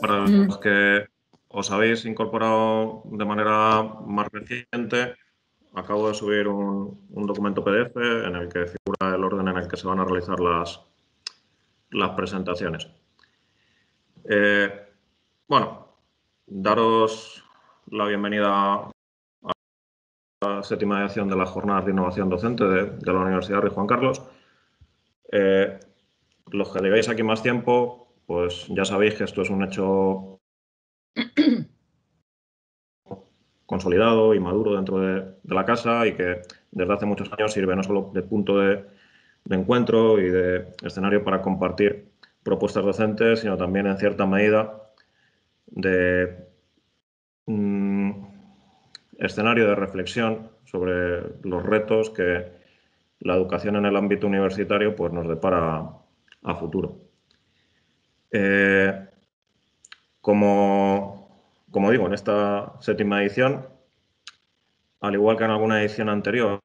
Para los que os habéis incorporado de manera más reciente, acabo de subir un, documento PDF en el que figura el orden en el que se van a realizar las, las presentaciones. Eh, bueno, daros la bienvenida a la séptima edición de las jornadas de innovación docente de, la Universidad Rey Juan Carlos. Eh, los que llegáis aquí más tiempo, pues ya sabéis que esto es un hecho consolidado y maduro dentro de, la casa y que desde hace muchos años sirve no solo de punto de, encuentro y de escenario para compartir propuestas docentes, sino también en cierta medida de mm, escenario de reflexión sobre los retos que la educación en el ámbito universitario pues, nos depara a futuro. Eh, como como digo, en esta séptima edición, al igual que en alguna edición anterior,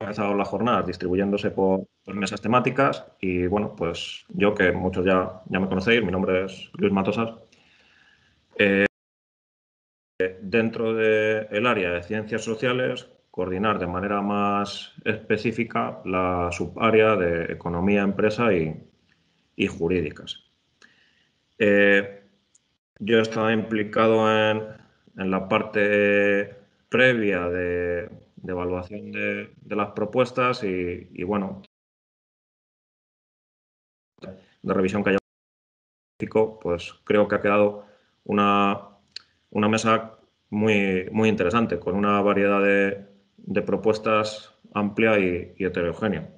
empezado las jornadas distribuyéndose por, mesas temáticas y bueno, pues yo que muchos ya, ya me conocéis, mi nombre es Luis Matosas. Eh, dentro del área de ciencias sociales, coordinar de manera más específica la subárea de economía, empresa y, jurídicas. Eh, yo estaba implicado en, la parte previa de, evaluación de, las propuestas y, bueno, de revisión que haya pues creo que ha quedado una, mesa muy, muy interesante, con una variedad de, propuestas amplia y, heterogénea.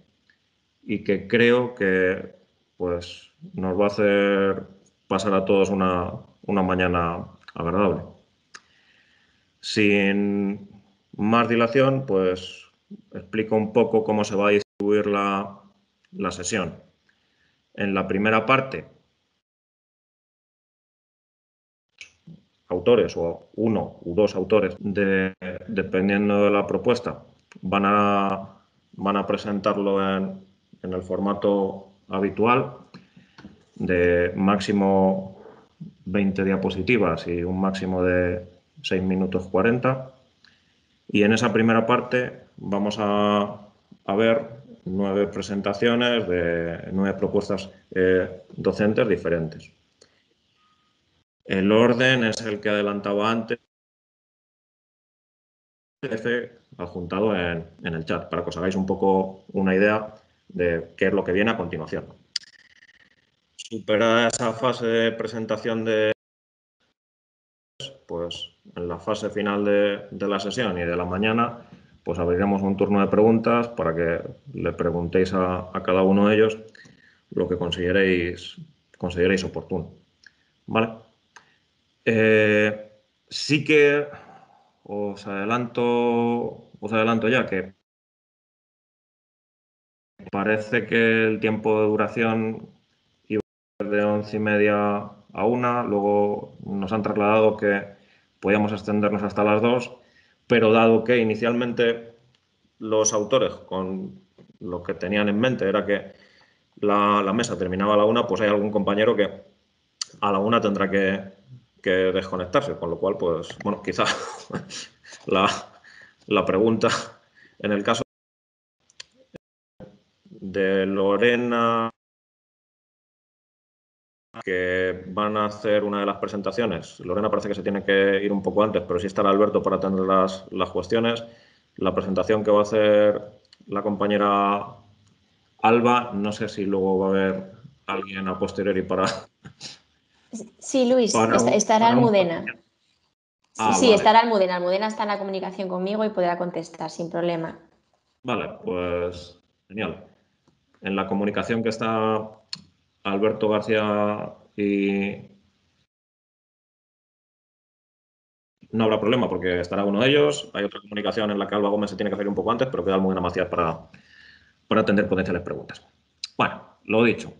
Y que creo que pues, nos va a hacer pasar a todos una, una mañana agradable. Sin más dilación, pues explico un poco cómo se va a distribuir la, sesión. En la primera parte, autores o uno u dos autores, dependiendo de la propuesta, van a, van a presentarlo en, en el formato habitual de máximo 20 diapositivas y un máximo de 6 minutos 40. Y en esa primera parte vamos a, ver nueve presentaciones de nueve propuestas eh, docentes diferentes. El orden es el que adelantaba antes, adjuntado en, en el chat, para que os hagáis un poco una idea de qué es lo que viene a continuación superada esa fase de presentación de pues en la fase final de, la sesión y de la mañana, pues abriremos un turno de preguntas para que le preguntéis a, cada uno de ellos lo que consideréis, consideréis oportuno. ¿Vale? Eh, sí que os adelanto, os adelanto ya que parece que el tiempo de duración de once y media a una, luego nos han trasladado que podíamos extendernos hasta las dos, pero dado que inicialmente los autores con lo que tenían en mente era que la, mesa terminaba a la una, pues hay algún compañero que a la una tendrá que, que desconectarse, con lo cual, pues, bueno, quizá la, la pregunta en el caso de Lorena que van a hacer una de las presentaciones. Lorena parece que se tiene que ir un poco antes, pero sí estará Alberto para atender las, las cuestiones. La presentación que va a hacer la compañera Alba, no sé si luego va a haber alguien a posteriori para... Sí, Luis, estará Almudena. Ah, sí, estará Almudena. Almudena está en la comunicación conmigo y podrá contestar sin problema. Vale, pues genial. En la comunicación que está Alberto García y no habrá problema porque estará uno de ellos. Hay otra comunicación en la que Alba Gómez se tiene que hacer un poco antes, pero queda muy Macías para, para atender potenciales preguntas. Bueno, lo dicho.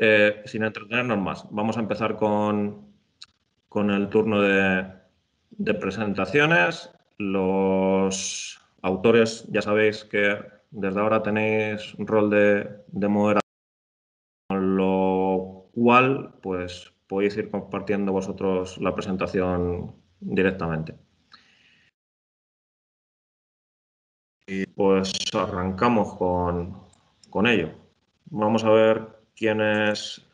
Eh, sin entretenernos más, vamos a empezar con, con el turno de, presentaciones. Los autores ya sabéis que desde ahora tenéis un rol de, de moderador, con lo cual pues podéis ir compartiendo vosotros la presentación directamente. Y pues arrancamos con, con ello. Vamos a ver quién es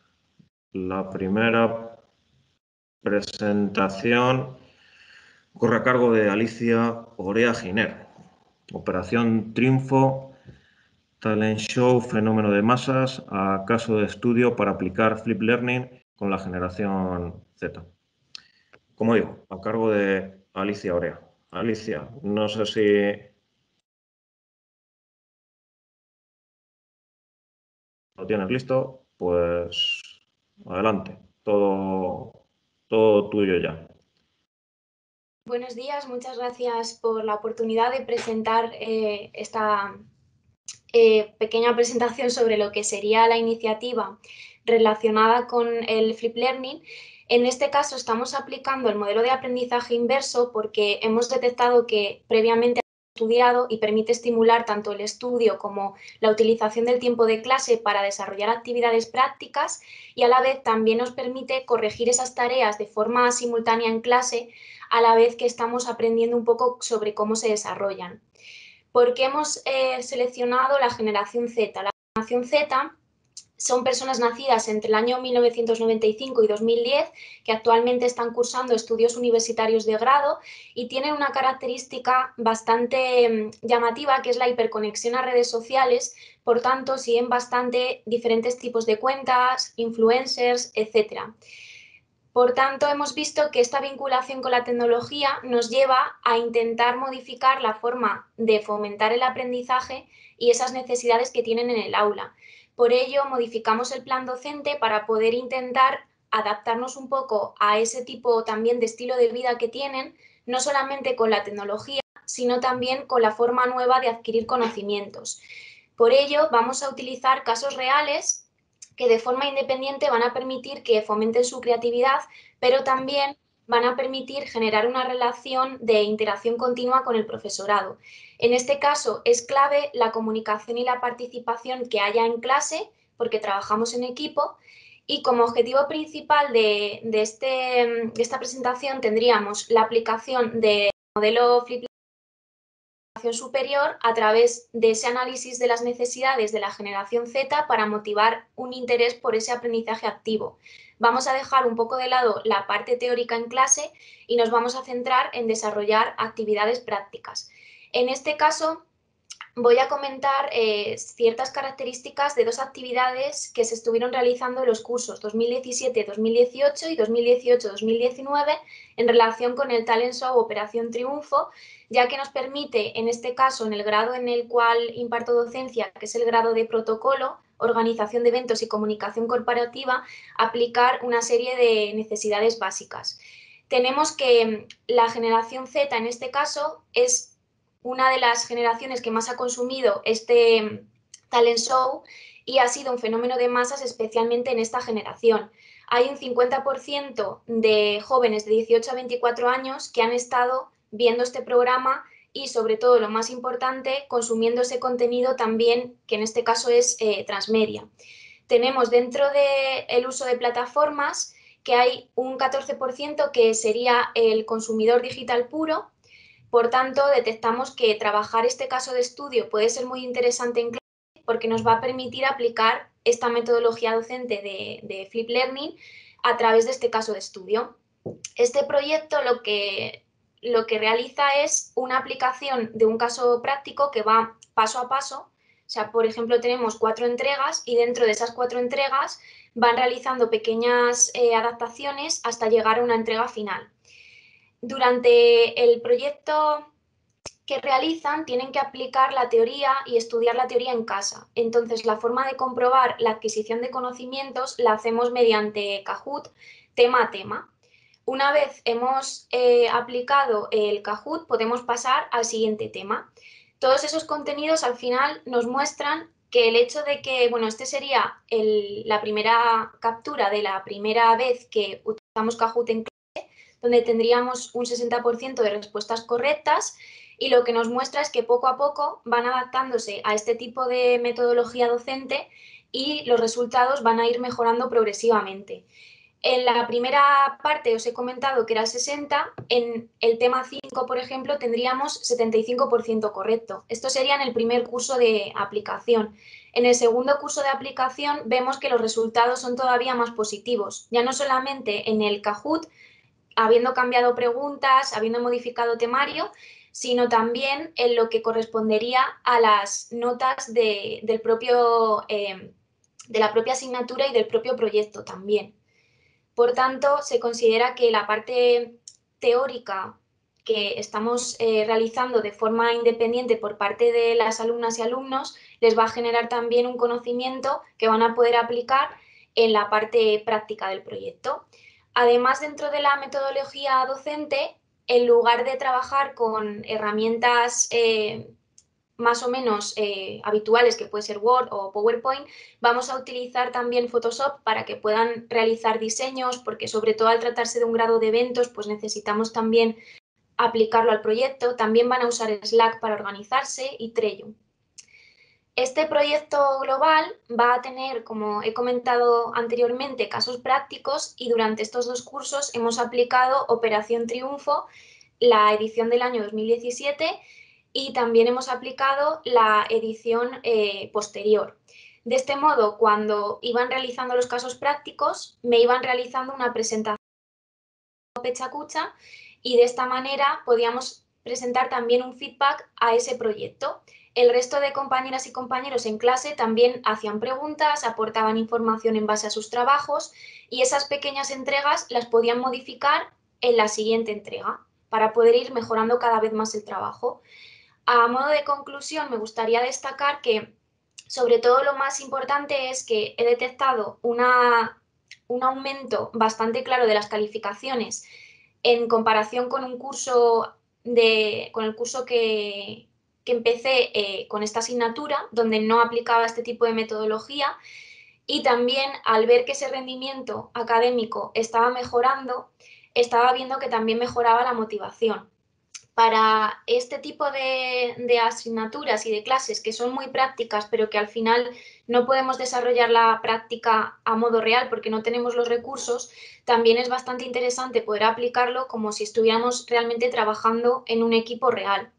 la primera presentación. Corre a cargo de Alicia Orea Giner. Operación Triunfo, Talent Show, fenómeno de masas, a caso de estudio para aplicar Flip Learning con la generación Z. Como digo, a cargo de Alicia Orea. Alicia, no sé si lo tienes listo, pues adelante, todo, todo tuyo ya. Buenos días, muchas gracias por la oportunidad de presentar eh, esta eh, pequeña presentación sobre lo que sería la iniciativa relacionada con el Flip Learning. En este caso estamos aplicando el modelo de aprendizaje inverso porque hemos detectado que previamente estudiado y permite estimular tanto el estudio como la utilización del tiempo de clase para desarrollar actividades prácticas y a la vez también nos permite corregir esas tareas de forma simultánea en clase a la vez que estamos aprendiendo un poco sobre cómo se desarrollan. ¿Por qué hemos eh, seleccionado la generación Z? La generación Z son personas nacidas entre el año 1995 y 2010 que actualmente están cursando estudios universitarios de grado y tienen una característica bastante mm, llamativa que es la hiperconexión a redes sociales, por tanto siguen bastante diferentes tipos de cuentas, influencers, etc. Por tanto, hemos visto que esta vinculación con la tecnología nos lleva a intentar modificar la forma de fomentar el aprendizaje y esas necesidades que tienen en el aula. Por ello, modificamos el plan docente para poder intentar adaptarnos un poco a ese tipo también de estilo de vida que tienen, no solamente con la tecnología, sino también con la forma nueva de adquirir conocimientos. Por ello, vamos a utilizar casos reales que de forma independiente van a permitir que fomenten su creatividad, pero también van a permitir generar una relación de interacción continua con el profesorado. En este caso es clave la comunicación y la participación que haya en clase, porque trabajamos en equipo, y como objetivo principal de, este, de esta presentación tendríamos la aplicación del modelo Flip superior a través de ese análisis de las necesidades de la generación Z para motivar un interés por ese aprendizaje activo. Vamos a dejar un poco de lado la parte teórica en clase y nos vamos a centrar en desarrollar actividades prácticas. En este caso, voy a comentar eh, ciertas características de dos actividades que se estuvieron realizando en los cursos 2017-2018 y 2018-2019 en relación con el Talent Show Operación Triunfo, ya que nos permite, en este caso, en el grado en el cual imparto docencia, que es el grado de protocolo, organización de eventos y comunicación corporativa, aplicar una serie de necesidades básicas. Tenemos que la generación Z, en este caso, es una de las generaciones que más ha consumido este mm, talent show y ha sido un fenómeno de masas especialmente en esta generación. Hay un 50% de jóvenes de 18 a 24 años que han estado viendo este programa y sobre todo lo más importante, consumiendo ese contenido también, que en este caso es eh, transmedia. Tenemos dentro del uso de plataformas que hay un 14% que sería el consumidor digital puro, por tanto, detectamos que trabajar este caso de estudio puede ser muy interesante en clase porque nos va a permitir aplicar esta metodología docente de, Flip Learning a través de este caso de estudio. Este proyecto lo que, lo que realiza es una aplicación de un caso práctico que va paso a paso. O sea, por ejemplo, tenemos cuatro entregas y dentro de esas cuatro entregas van realizando pequeñas eh, adaptaciones hasta llegar a una entrega final durante el proyecto que realizan tienen que aplicar la teoría y estudiar la teoría en casa. Entonces, la forma de comprobar la adquisición de conocimientos la hacemos mediante Kahoot, tema a tema. Una vez hemos eh, aplicado el Kahoot, podemos pasar al siguiente tema. Todos esos contenidos al final nos muestran que el hecho de que, bueno, este sería la primera captura de la primera vez que utilizamos Kahoot en donde tendríamos un 60% de respuestas correctas y lo que nos muestra es que poco a poco van adaptándose a este tipo de metodología docente y los resultados van a ir mejorando progresivamente. En la primera parte os he comentado que era 60, en el tema 5, por ejemplo, tendríamos 75% correcto. Esto sería en el primer curso de aplicación. En el segundo curso de aplicación vemos que los resultados son todavía más positivos, ya no solamente en el Kahoot, habiendo cambiado preguntas, habiendo modificado temario, sino también en lo que correspondería a las notas del propio, eh, de la propia asignatura y del propio proyecto también. Por tanto, se considera que la parte teórica que estamos eh, realizando de forma independiente por parte de las alumnas y alumnos les va a generar también un conocimiento que van a poder aplicar en la parte práctica del proyecto. Además, dentro de la metodología docente, en lugar de trabajar con herramientas eh, más o menos eh, habituales, que puede ser Word o PowerPoint, vamos a utilizar también Photoshop para que puedan realizar diseños, porque sobre todo al tratarse de un grado de eventos, pues necesitamos también aplicarlo al proyecto. También van a usar Slack para organizarse y Trello. Este proyecto global va a tener, como he comentado anteriormente, casos prácticos y durante estos dos cursos hemos aplicado Operación Triunfo, la edición del año 2017, y también hemos aplicado la edición eh, posterior. De este modo, cuando iban realizando los casos prácticos, me iban realizando una presentación pechacucha y de esta manera podíamos presentar también un feedback a ese proyecto. El resto de compañeras y compañeros en clase también hacían preguntas, aportaban información en base a sus trabajos y esas pequeñas entregas las podían modificar en la siguiente entrega para poder ir mejorando cada vez más el trabajo. A modo de conclusión, me gustaría destacar que sobre todo lo más importante es que he detectado un aumento bastante claro de las calificaciones en comparación con un curso de, el curso que, empecé eh, con esta asignatura, donde no aplicaba este tipo de metodología, y también al ver que ese rendimiento académico estaba mejorando, estaba viendo que también mejoraba la motivación para este tipo de, asignaturas y de clases que son muy prácticas, pero que al final no podemos desarrollar la práctica a modo real porque no tenemos los recursos, también es bastante interesante poder aplicarlo como si estuviéramos realmente trabajando en un equipo real.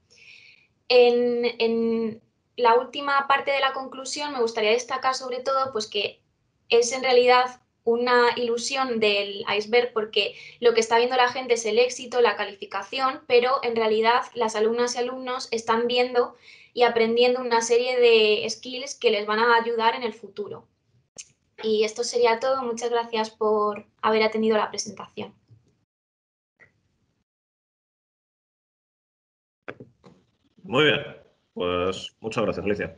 En, en la última parte de la conclusión me gustaría destacar sobre todo pues, que es en realidad una ilusión del iceberg porque lo que está viendo la gente es el éxito, la calificación, pero en realidad las alumnas y alumnos están viendo y aprendiendo una serie de skills que les van a ayudar en el futuro. Y esto sería todo. Muchas gracias por haber atendido la presentación. Muy bien, pues muchas gracias, Alicia.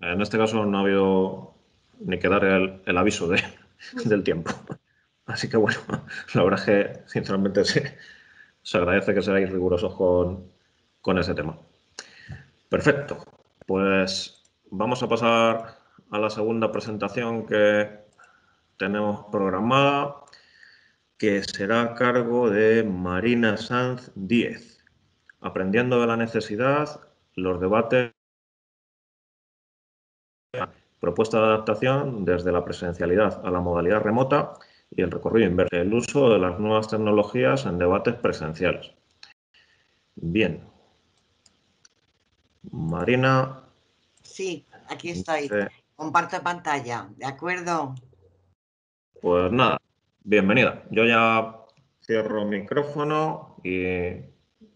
En este caso no ha habido ni que dar el aviso de, del tiempo. Así que bueno, la verdad es que sinceramente se, se agradece que seáis rigurosos con, con ese tema. Perfecto, pues vamos a pasar a la segunda presentación que tenemos programada, que será a cargo de Marina Sanz Díez. Aprendiendo de la necesidad, los debates propuesta de adaptación desde la presencialidad a la modalidad remota y el recorrido inverso, el uso de las nuevas tecnologías en debates presenciales. Bien. Marina. Sí, aquí estoy. Comparto pantalla, ¿de acuerdo? Pues nada, bienvenida. Yo ya cierro micrófono y,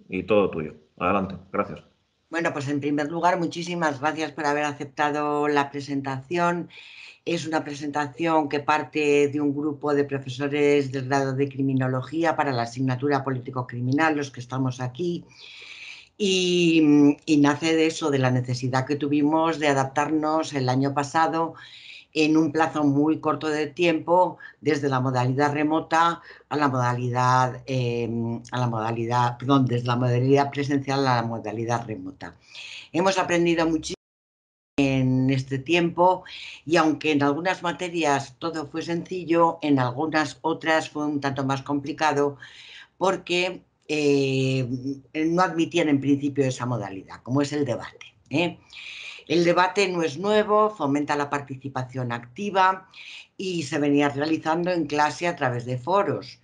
y todo tuyo. Adelante, gracias. Bueno, pues en primer lugar, muchísimas gracias por haber aceptado la presentación. Es una presentación que parte de un grupo de profesores del grado de criminología para la asignatura político-criminal, los que estamos aquí. Y, y, nace de eso, de la necesidad que tuvimos de adaptarnos el año pasado en un plazo muy corto de tiempo desde la modalidad remota a la modalidad, em, a la modalidad, perdón, desde la modalidad presencial a la modalidad remota. Hemos aprendido muchísimo en este tiempo y aunque en algunas materias todo fue sencillo, en algunas otras fue un tanto más complicado porque eh, no admitían en principio esa modalidad, como es el debate. ¿eh? El debate no es nuevo, fomenta la participación activa y se venía realizando en clase a través de foros.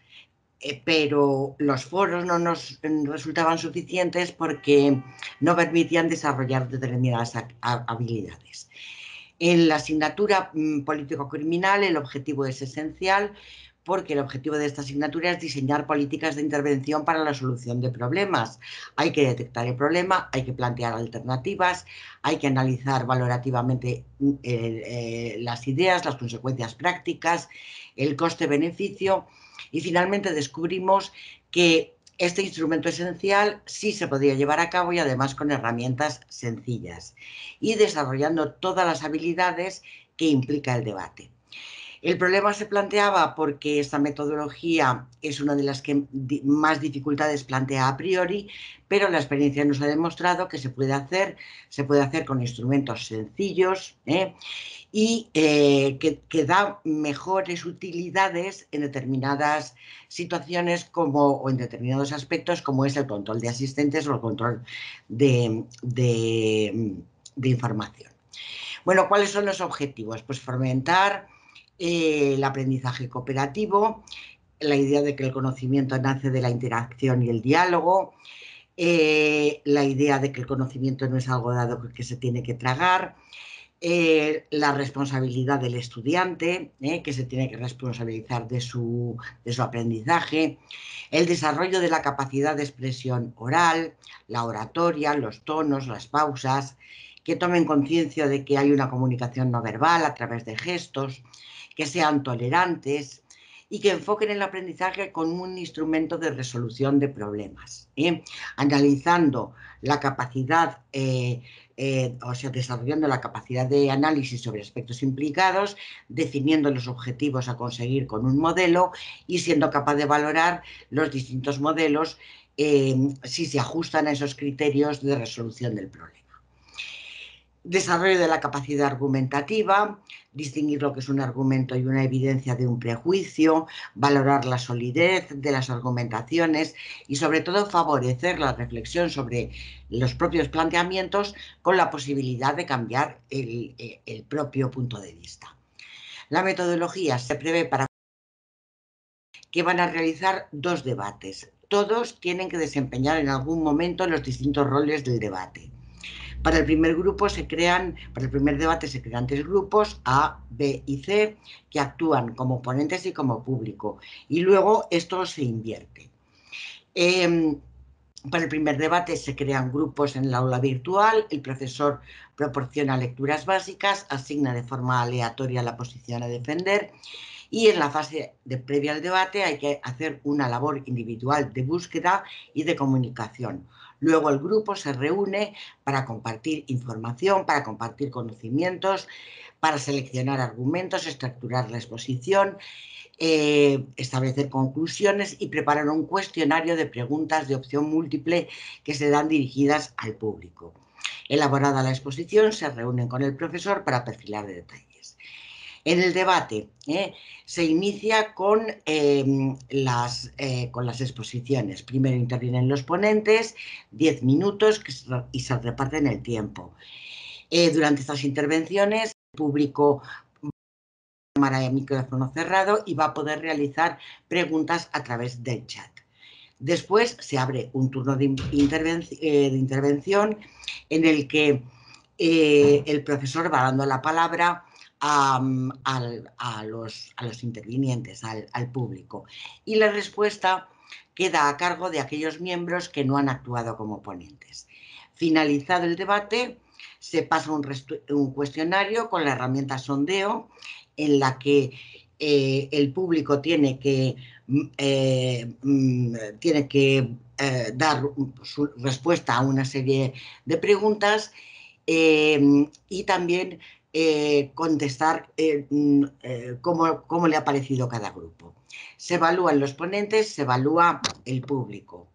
Eh, pero los foros no nos resultaban suficientes porque no permitían desarrollar determinadas habilidades. En la asignatura mm, político-criminal el objetivo es esencial porque el objetivo de esta asignatura es diseñar políticas de intervención para la solución de problemas. Hay que detectar el problema, hay que plantear alternativas, hay que analizar valorativamente mm, eh, las ideas, las consecuencias prácticas, el coste-beneficio y finalmente descubrimos que este instrumento esencial sí se podía llevar a cabo y además con herramientas sencillas y desarrollando todas las habilidades que implica el debate. El problema se planteaba porque esta metodología es una de las que más dificultades plantea a priori, pero la experiencia nos ha demostrado que se puede hacer, se puede hacer con instrumentos sencillos ¿eh? y eh, que, da mejores utilidades en determinadas situaciones como, o en determinados aspectos como es el control de asistentes o el control de, de información. Bueno, ¿cuáles son los objetivos? Pues fomentar eh, el aprendizaje cooperativo, la idea de que el conocimiento nace de la interacción y el diálogo, eh, la idea de que el conocimiento no es algo dado que se tiene que tragar, eh, la responsabilidad del estudiante, que se tiene que responsabilizar de su, de su aprendizaje, el desarrollo de la capacidad de expresión oral, la oratoria, los tonos, las pausas, que tomen conciencia de que hay una comunicación no verbal a través de gestos, que sean tolerantes y que enfoquen el aprendizaje con un instrumento de resolución de problemas, ¿eh? analizando la capacidad, eh, eh, o sea, desarrollando la capacidad de análisis sobre aspectos implicados, definiendo los objetivos a conseguir con un modelo y siendo capaz de valorar los distintos modelos si se ajustan a esos criterios de resolución del problema desarrollo de la capacidad argumentativa, distinguir lo que es un argumento y una evidencia de un prejuicio, valorar la solidez de las argumentaciones y sobre todo favorecer la reflexión sobre los propios planteamientos con la posibilidad de cambiar el, el propio punto de vista. La metodología se prevé para que van a realizar dos debates. Todos tienen que desempeñar en algún momento los distintos roles del debate. Para el primer grupo se crean, para el primer debate se crean tres grupos, A, B y C, que actúan como ponentes y como público. Y luego esto se invierte. Em, para el primer debate se crean grupos en el aula virtual, el profesor proporciona lecturas básicas, asigna de forma aleatoria la posición a defender y en la fase de previa al debate hay que hacer una labor individual de búsqueda y de comunicación. Luego el grupo se reúne para compartir información, para compartir conocimientos, para seleccionar argumentos, estructurar la exposición, eh, establecer conclusiones y preparar un cuestionario de preguntas de opción múltiple que se dan dirigidas al público. Elaborada la exposición, se reúnen con el profesor para perfilar de detalles. En el debate ¿eh? se inicia con, em, las, eh, con las exposiciones. Primero intervienen los ponentes, 10 minutos y se reparten el tiempo. Eh, durante estas intervenciones, el público cámara de micrófono cerrado y va a poder realizar preguntas a través del chat. Después se abre un turno de, de intervención en el que el profesor va dando la palabra a, los, a, intervinientes, al, público. Y la respuesta queda a cargo de aquellos miembros que no han actuado como ponentes. Finalizado el debate, se pasa un, un cuestionario con la herramienta sondeo en la que eh, el público tiene que, mm, eh, mm, tiene que eh, dar su respuesta a una serie de preguntas y también eh, contestar eh, mm, eh, cómo, le ha parecido cada grupo. Se evalúan los ponentes, se evalúa el público.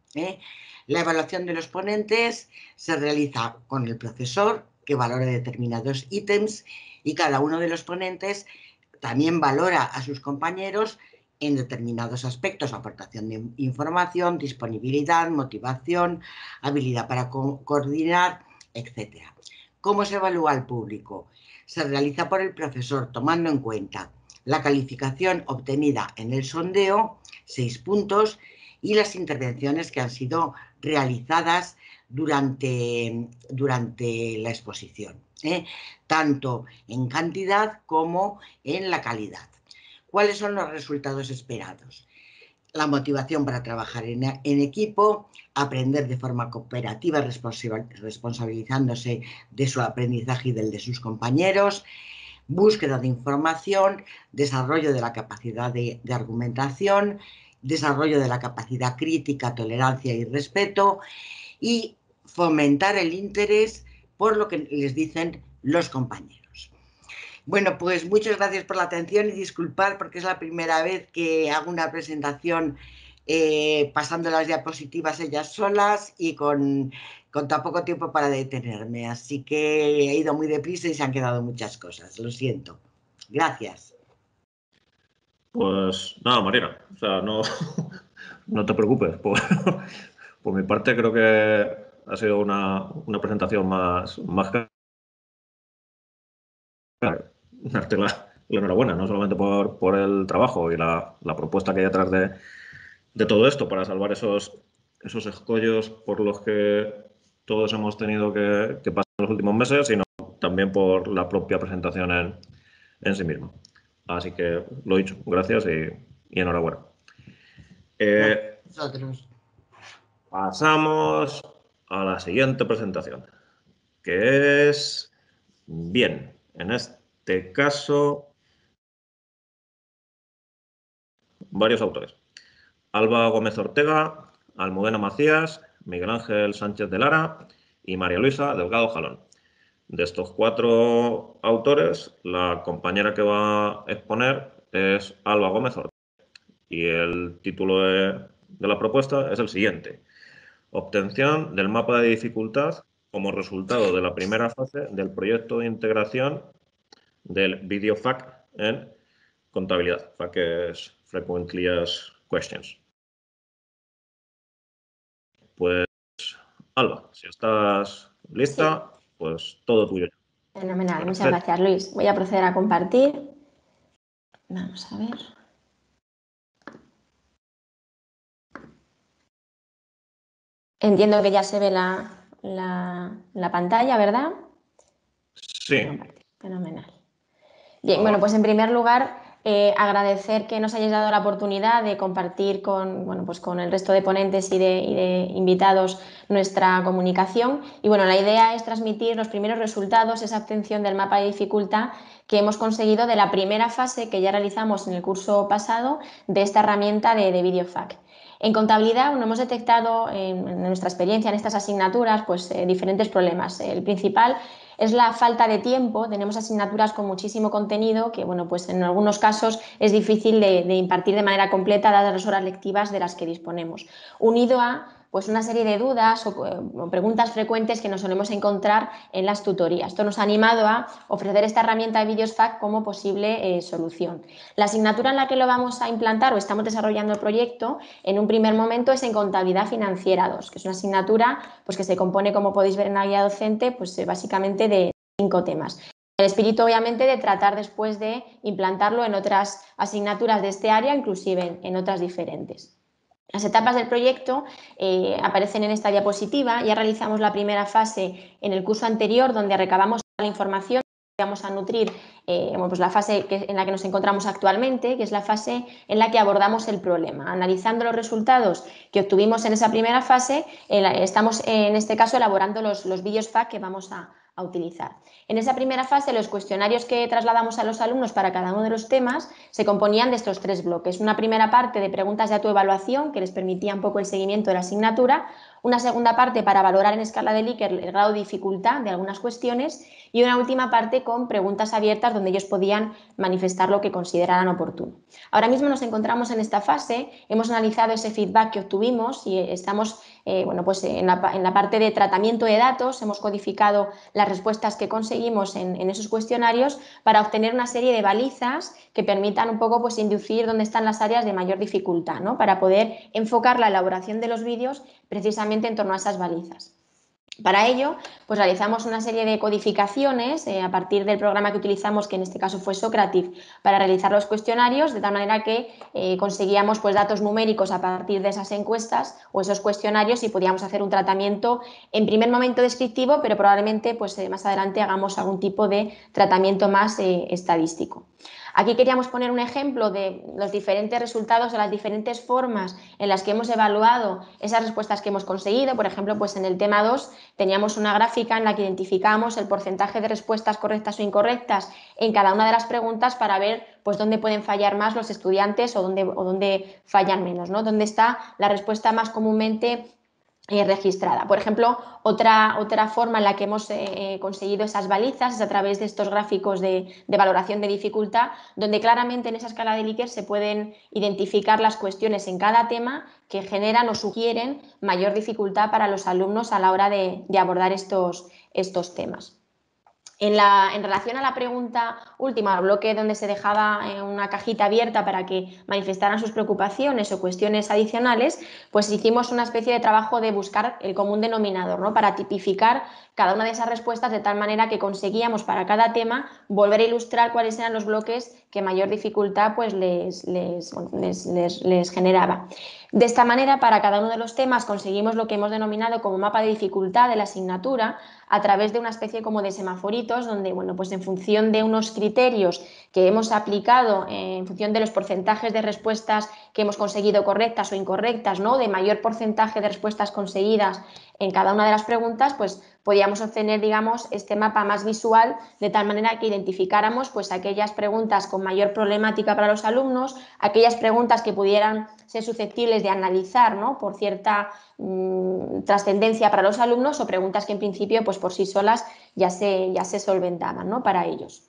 La evaluación de los ponentes se realiza con el profesor, que valora determinados ítems, y cada uno de los ponentes también valora a sus compañeros en determinados aspectos, aportación de información, disponibilidad, motivación, habilidad para coordinar, etc. ¿Cómo se evalúa al público? Se realiza por el profesor tomando en cuenta la calificación obtenida en el sondeo, seis puntos, y las intervenciones que han sido realizadas durante, durante la exposición, ¿eh? tanto en cantidad como en la calidad. ¿Cuáles son los resultados esperados? La motivación para trabajar en, equipo, aprender de forma cooperativa, responsabilizándose de su aprendizaje y del de sus compañeros, búsqueda de información, desarrollo de la capacidad de, de argumentación, desarrollo de la capacidad crítica, tolerancia y respeto y fomentar el interés por lo que les dicen los compañeros. Bueno, pues muchas gracias por la atención y disculpar porque es la primera vez que hago una presentación eh, pasando las diapositivas ellas solas y con, con tan poco tiempo para detenerme. Así que he ido muy deprisa y se han quedado muchas cosas. Lo siento. Gracias. Pues nada, Marina. O sea, no, no te preocupes. Por, por mi parte, creo que ha sido una, una presentación más, más darte la, enhorabuena, no solamente por, por el trabajo y la, la, propuesta que hay detrás de, de, todo esto para salvar esos, esos escollos por los que todos hemos tenido que, que, pasar en los últimos meses, sino también por la propia presentación en, en sí mismo. Así que lo dicho, gracias y, y enhorabuena. Eh, pasamos a la siguiente presentación, que es, bien, en este caso, varios autores. Alba Gómez Ortega, Almudena Macías, Miguel Ángel Sánchez de Lara y María Luisa Delgado Jalón. De estos cuatro autores, la compañera que va a exponer es Alba Gómez Ortega. Y el título de la propuesta es el siguiente. Obtención del mapa de dificultad como resultado de la primera fase del proyecto de integración del VideoFAC en contabilidad. FAC es Frequently Asked Questions. Pues, Alba, si estás lista, pues todo tuyo. Fenomenal, muchas gracias Luis. Voy a proceder a compartir. Vamos a ver. Entiendo que ya se ve la, la, pantalla, ¿verdad? Sí. Fenomenal. Bien, bueno, pues en primer lugar, eh, agradecer que nos hayáis dado la oportunidad de compartir con, bueno, pues con el resto de ponentes y de, y de, invitados nuestra comunicación. Y bueno, la idea es transmitir los primeros resultados, esa obtención del mapa de dificultad que hemos conseguido de la primera fase que ya realizamos en el curso pasado de esta herramienta de, de VideoFac. En contabilidad bueno, hemos detectado en, nuestra experiencia en estas asignaturas pues, eh, diferentes problemas. El principal es la falta de tiempo. Tenemos asignaturas con muchísimo contenido que, bueno, pues en algunos casos es difícil de, impartir de manera completa dadas las horas lectivas de las que disponemos. Unido a pues una serie de dudas o, eh, preguntas frecuentes que nos solemos encontrar en las tutorías. Esto nos ha animado a ofrecer esta herramienta de VideosFact como posible eh, solución. La asignatura en la que lo vamos a implantar o estamos desarrollando el proyecto en un primer momento es en Contabilidad Financiera 2, que es una asignatura pues, que se compone, como podéis ver en la guía docente, pues, eh, básicamente de cinco temas. El espíritu, obviamente, de tratar después de implantarlo en otras asignaturas de este área, inclusive en otras diferentes. Las etapas del proyecto eh, aparecen en esta diapositiva. Ya realizamos la primera fase en el curso anterior, donde recabamos la información vamos a nutrir eh, pues la fase en la que nos encontramos actualmente, que es la fase en la que abordamos el problema. Analizando los resultados que obtuvimos en esa primera fase, estamos en este caso elaborando los, los vídeos FAQ que vamos a, a utilizar. En esa primera fase, los cuestionarios que trasladamos a los alumnos para cada uno de los temas se componían de estos tres bloques. Una primera parte de preguntas de autoevaluación que les permitía un poco el seguimiento de la asignatura, una segunda parte para valorar en escala de Likert el grado de dificultad de algunas cuestiones y una última parte con preguntas abiertas donde ellos podían manifestar lo que consideraran oportuno. Ahora mismo nos encontramos en esta fase, hemos analizado ese feedback que obtuvimos y estamos eh, bueno, pues en la, parte de tratamiento de datos hemos codificado las respuestas que conseguimos en, esos cuestionarios para obtener una serie de balizas que permitan un poco pues, inducir dónde están las áreas de mayor dificultad, ¿no? para poder enfocar la elaboración de los vídeos precisamente en torno a esas balizas. Para ello, pues realizamos una serie de codificaciones eh, a partir del programa que utilizamos, que en este caso fue Socrative, para realizar los cuestionarios, de tal manera que eh, conseguíamos pues, datos numéricos a partir de esas encuestas o esos cuestionarios y podíamos hacer un tratamiento en primer momento descriptivo, pero probablemente pues, eh, más adelante hagamos algún tipo de tratamiento más estadístico. Aquí queríamos poner un ejemplo de los diferentes resultados, de las diferentes formas en las que hemos evaluado esas respuestas que hemos conseguido. Por ejemplo, pues en el tema 2 teníamos una gráfica en la que identificamos el porcentaje de respuestas correctas o incorrectas en cada una de las preguntas para ver pues dónde pueden fallar más los estudiantes o dónde, o dónde fallan menos, ¿no? Dónde está la respuesta más comúnmente eh, registrada. Por ejemplo, otra, otra forma en la que hemos eh, eh, conseguido esas balizas es a través de estos gráficos de, valoración de dificultad, donde claramente en esa escala de Likert se pueden identificar las cuestiones en cada tema que generan o sugieren mayor dificultad para los alumnos a la hora de, de abordar estos, estos temas. En, relación a la pregunta última, al bloque donde se dejaba eh, una cajita abierta para que manifestaran sus preocupaciones o cuestiones adicionales, pues hicimos una especie de trabajo de buscar el común denominador, ¿no? Para tipificar cada una de esas respuestas de tal manera que conseguíamos para cada tema volver a ilustrar cuáles eran los bloques que mayor dificultad pues, les, les, les generaba. De esta manera, para cada uno de los temas conseguimos lo que hemos denominado como mapa de dificultad de la asignatura a través de una especie como de semaforitos donde, bueno, pues en función de unos criterios que hemos aplicado, en función de los porcentajes de respuestas que hemos conseguido correctas o incorrectas, ¿no? De mayor porcentaje de respuestas conseguidas en cada una de las preguntas, pues podíamos obtener, digamos, este mapa más visual de tal manera que identificáramos pues aquellas preguntas con mayor problemática para los alumnos, aquellas preguntas que pudieran ser susceptibles de analizar ¿no? por cierta mm, trascendencia para los alumnos o preguntas que en principio pues por sí solas ya se, ya se solventaban ¿no? para ellos.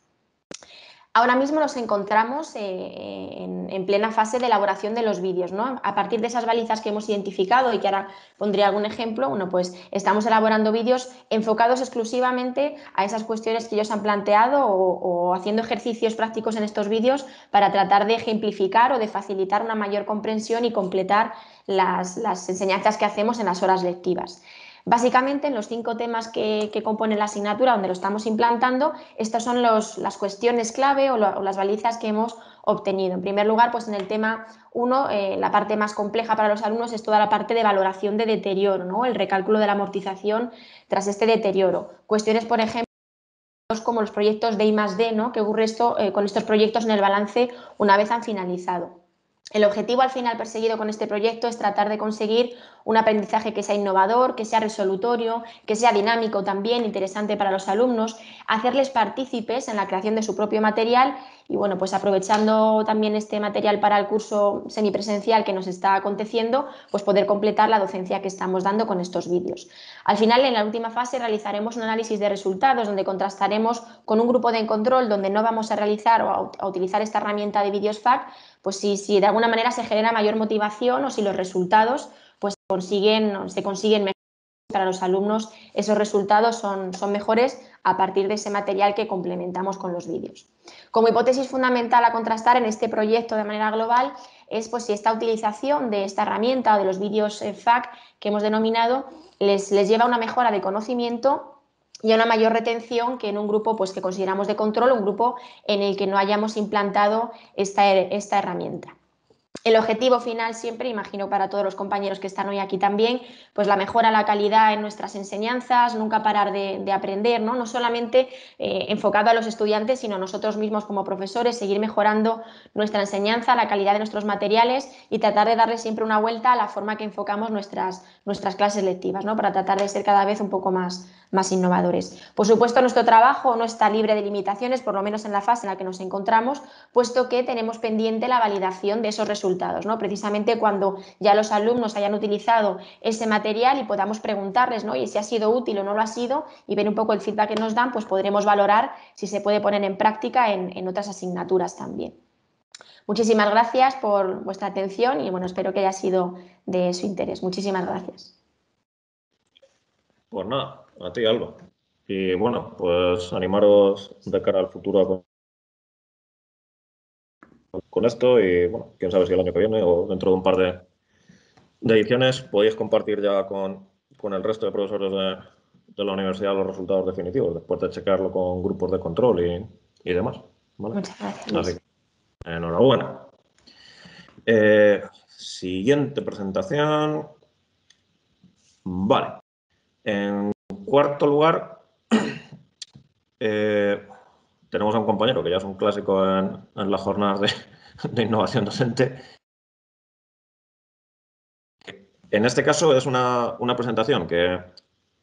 Ahora mismo nos encontramos eh, en, plena fase de elaboración de los vídeos, ¿no? A partir de esas balizas que hemos identificado y que ahora pondré algún ejemplo, bueno, pues estamos elaborando vídeos enfocados exclusivamente a esas cuestiones que ellos han planteado o, haciendo ejercicios prácticos en estos vídeos para tratar de ejemplificar o de facilitar una mayor comprensión y completar las enseñanzas que hacemos en las horas lectivas. Básicamente, en los cinco temas que, componen la asignatura donde lo estamos implantando, estas son las cuestiones clave o, las balizas que hemos obtenido. En primer lugar, pues en el tema 1, eh, la parte más compleja para los alumnos es toda la parte de valoración de deterioro, el recálculo de la amortización tras este deterioro. Cuestiones, por ejemplo, como los proyectos de I D, ¿no? ¿Qué ocurre esto, eh, con estos proyectos en el balance una vez han finalizado? El objetivo al final perseguido con este proyecto es tratar de conseguir un aprendizaje que sea innovador, que sea resolutorio, que sea dinámico también, interesante para los alumnos, hacerles partícipes en la creación de su propio material y bueno, pues aprovechando también este material para el curso semipresencial que nos está aconteciendo, pues poder completar la docencia que estamos dando con estos vídeos. Al final, en la última fase, realizaremos un análisis de resultados donde contrastaremos con un grupo de control donde no vamos a realizar o a, utilizar esta herramienta de vídeos FAC, pues si, de alguna manera se genera mayor motivación o si los resultados pues consiguen, se consiguen mejor para los alumnos esos resultados son, son, mejores a partir de ese material que complementamos con los vídeos. Como hipótesis fundamental a contrastar en este proyecto de manera global es pues, si esta utilización de esta herramienta o de los vídeos FAC que hemos denominado les, les lleva a una mejora de conocimiento y una mayor retención que en un grupo pues, que consideramos de control, un grupo en el que no hayamos implantado esta, esta herramienta. El objetivo final siempre, imagino para todos los compañeros que están hoy aquí también, pues la mejora la calidad en nuestras enseñanzas, nunca parar de, aprender, ¿no? no solamente eh, enfocado a los estudiantes, sino nosotros mismos como profesores, seguir mejorando nuestra enseñanza, la calidad de nuestros materiales y tratar de darle siempre una vuelta a la forma que enfocamos nuestras, nuestras clases lectivas, ¿no? para tratar de ser cada vez un poco más, más innovadores. Por supuesto, nuestro trabajo no está libre de limitaciones, por lo menos en la fase en la que nos encontramos, puesto que tenemos pendiente la validación de esos resultados, ¿no? precisamente cuando ya los alumnos hayan utilizado ese material y podamos preguntarles ¿no? si ha sido útil o no lo ha sido y ver un poco el feedback que nos dan, pues podremos valorar si se puede poner en práctica en, otras asignaturas también. Muchísimas gracias por vuestra atención y bueno, espero que haya sido de su interés. Muchísimas gracias. Pues nada, a ti, Alba. Y bueno, pues animaros de cara al futuro con esto y bueno, quién sabe si el año que viene o dentro de un par de, ediciones podéis compartir ya con, el resto de profesores de, la universidad los resultados definitivos, después de checarlo con grupos de control y, demás. Muchas gracias. enhorabuena. Eh, siguiente presentación. Vale. En cuarto lugar, eh, tenemos a un compañero que ya es un clásico en, las jornadas de, innovación docente. En este caso es una, presentación que,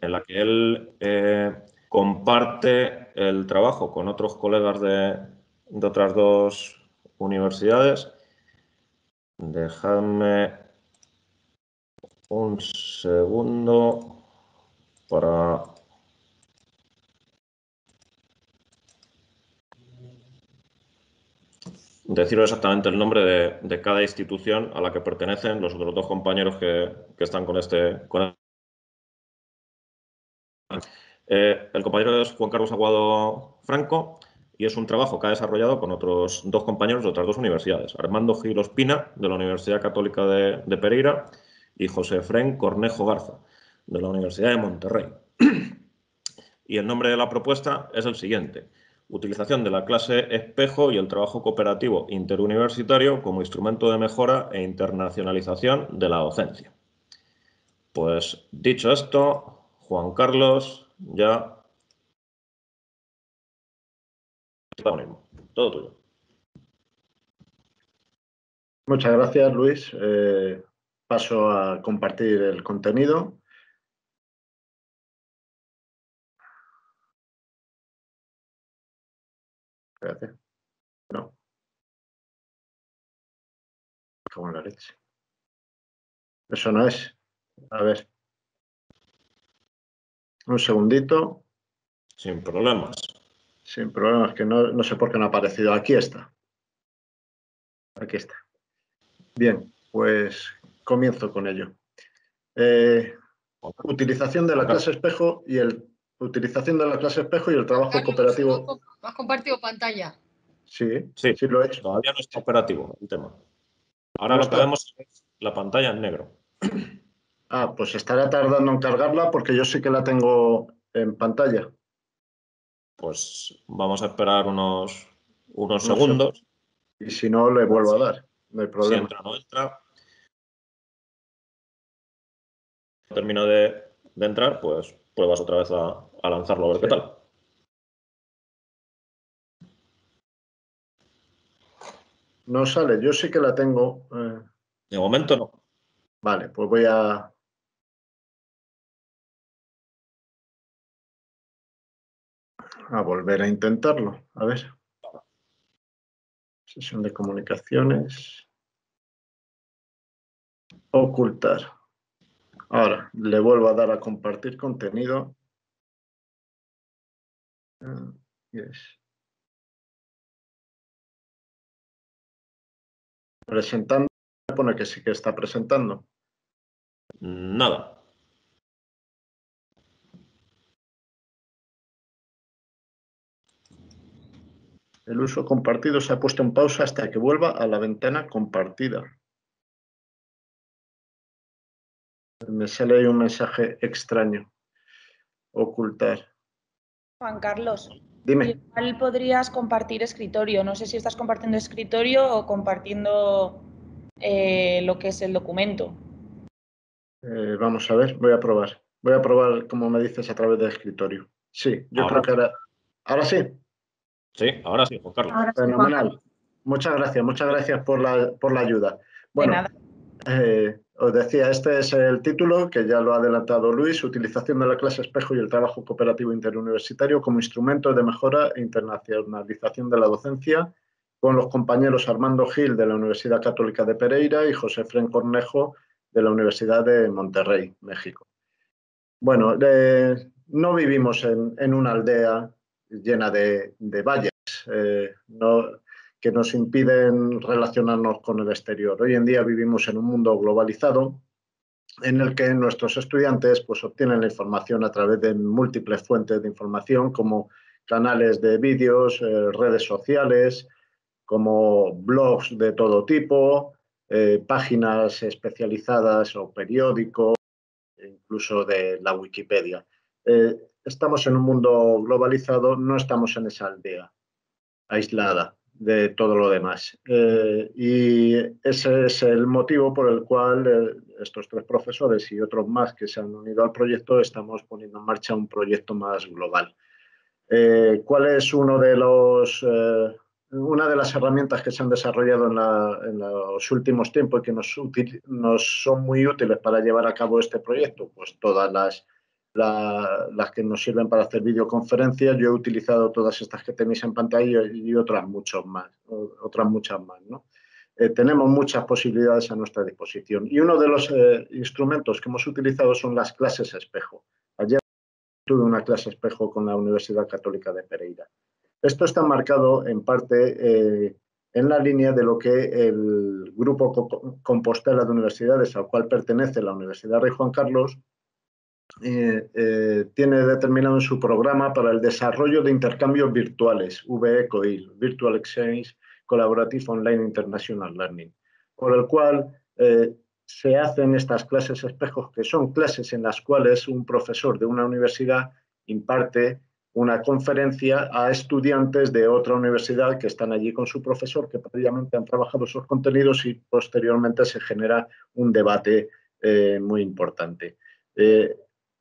en la que él eh, comparte el trabajo con otros colegas de, de otras dos universidades. Dejadme un segundo para deciros exactamente el nombre de, cada institución a la que pertenecen los otros dos compañeros que, están con este... Eh, el compañero es Juan Carlos Aguado Franco y es un trabajo que ha desarrollado con otros dos compañeros de otras dos universidades, Armando Gil Ospina, de la Universidad Católica de, de Pereira, y José Fren Cornejo Garza, de la Universidad de Monterrey. y el nombre de la propuesta es el siguiente. Utilización de la clase espejo y el trabajo cooperativo interuniversitario como instrumento de mejora e internacionalización de la docencia. Pues dicho esto, Juan Carlos, ya... Todo tuyo. Muchas gracias, Luis. Eh, paso a compartir el contenido. Espérate. No. Como la leche. Eso no es. A ver. Un segundito. Sin problemas. Sin problemas, que no, no sé por qué no ha aparecido. Aquí está. Aquí está. Bien, pues comienzo con ello. Eh, utilización de la clase espejo y el utilización de la clase espejo y el trabajo cooperativo. ¿Has compartido pantalla? Sí, sí, sí, lo he hecho. Todavía no está operativo el tema. Ahora lo que vemos es la pantalla en negro. Ah, pues estará tardando en cargarla porque yo sí que la tengo en pantalla. Pues vamos a esperar unos, unos segundos. Y si no, le vuelvo a dar. No hay problema. Si entra no entra. Termino de, entrar, pues pruebas otra vez a, lanzarlo a ver qué tal. No sale, yo sí que la tengo. Eh. De momento no. Vale, pues voy a. A volver a intentarlo. A ver. Sesión de comunicaciones. Ocultar. Ahora, le vuelvo a dar a compartir contenido. Ah, presentando, pone que sí que está presentando. Nada. El uso compartido se ha puesto en pausa hasta que vuelva a la ventana compartida. Me sale ahí un mensaje extraño. Ocultar. Juan Carlos. Dime. Igual podrías compartir escritorio. No sé si estás compartiendo escritorio o compartiendo eh, lo que es el documento. Eh, vamos a ver, voy a probar. Voy a probar, como me dices, a través de escritorio. Sí, yo creo que ahora. ¿Ahora sí? Sí, ahora sí, Juan Carlos. Fenomenal. Muchas gracias, muchas gracias por la, por la ayuda. Bueno, de nada. Eh, os decía, este es el título que ya lo ha adelantado Luis, utilización de la clase espejo y el trabajo cooperativo interuniversitario como instrumento de mejora e internacionalización de la docencia con los compañeros Armando Gil de la Universidad Católica de Pereira y José Fren Cornejo de la Universidad de Monterrey, México. Bueno, no vivimos en, una aldea llena de, valles. Eh, no, que nos impiden relacionarnos con el exterior. Hoy en día vivimos en un mundo globalizado en el que nuestros estudiantes pues, obtienen la información a través de múltiples fuentes de información como canales de vídeos, eh, redes sociales, como blogs de todo tipo, eh, páginas especializadas o periódicos, incluso de la Wikipedia. Eh, estamos en un mundo globalizado, no estamos en esa aldea aislada de todo lo demás. Eh, y ese es el motivo por el cual eh, estos tres profesores y otros más que se han unido al proyecto estamos poniendo en marcha un proyecto más global. Eh, ¿Cuál es uno de los, una de las herramientas que se han desarrollado en, los últimos tiempos y que nos, nos son muy útiles para llevar a cabo este proyecto? Pues todas las las que nos sirven para hacer videoconferencias. Yo he utilizado todas estas que tenéis en pantalla y otras, muchos más, otras muchas más. Eh, tenemos muchas posibilidades a nuestra disposición. Y uno de los eh, instrumentos que hemos utilizado son las clases espejo. Ayer tuve una clase espejo con la Universidad Católica de Pereira. Esto está marcado en parte eh, en la línea de lo que el grupo Compostela de Universidades, al cual pertenece la Universidad Rey Juan Carlos, eh, eh, tiene determinado en su programa para el desarrollo de intercambios virtuales, VE-COIL, Virtual Exchange Collaborative Online International Learning, por el cual eh, se hacen estas clases espejos, que son clases en las cuales un profesor de una universidad imparte una conferencia a estudiantes de otra universidad que están allí con su profesor, que previamente han trabajado esos contenidos y posteriormente se genera un debate muy importante.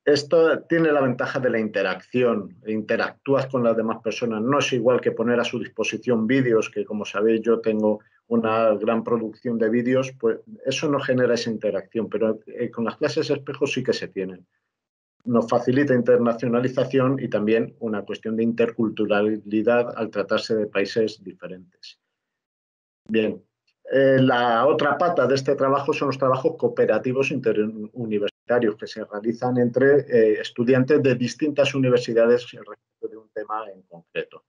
Esto tiene la ventaja de la interacción, interactúas con las demás personas. No es igual que poner a su disposición vídeos, que como sabéis yo tengo una gran producción de vídeos, pues eso no genera esa interacción, pero eh, con las clases espejos sí que se tienen. Nos facilita internacionalización y también una cuestión de interculturalidad al tratarse de países diferentes. Bien, eh, la otra pata de este trabajo son los trabajos cooperativos interuniversitarios que se realizan entre eh, estudiantes de distintas universidades respecto de un tema en concreto.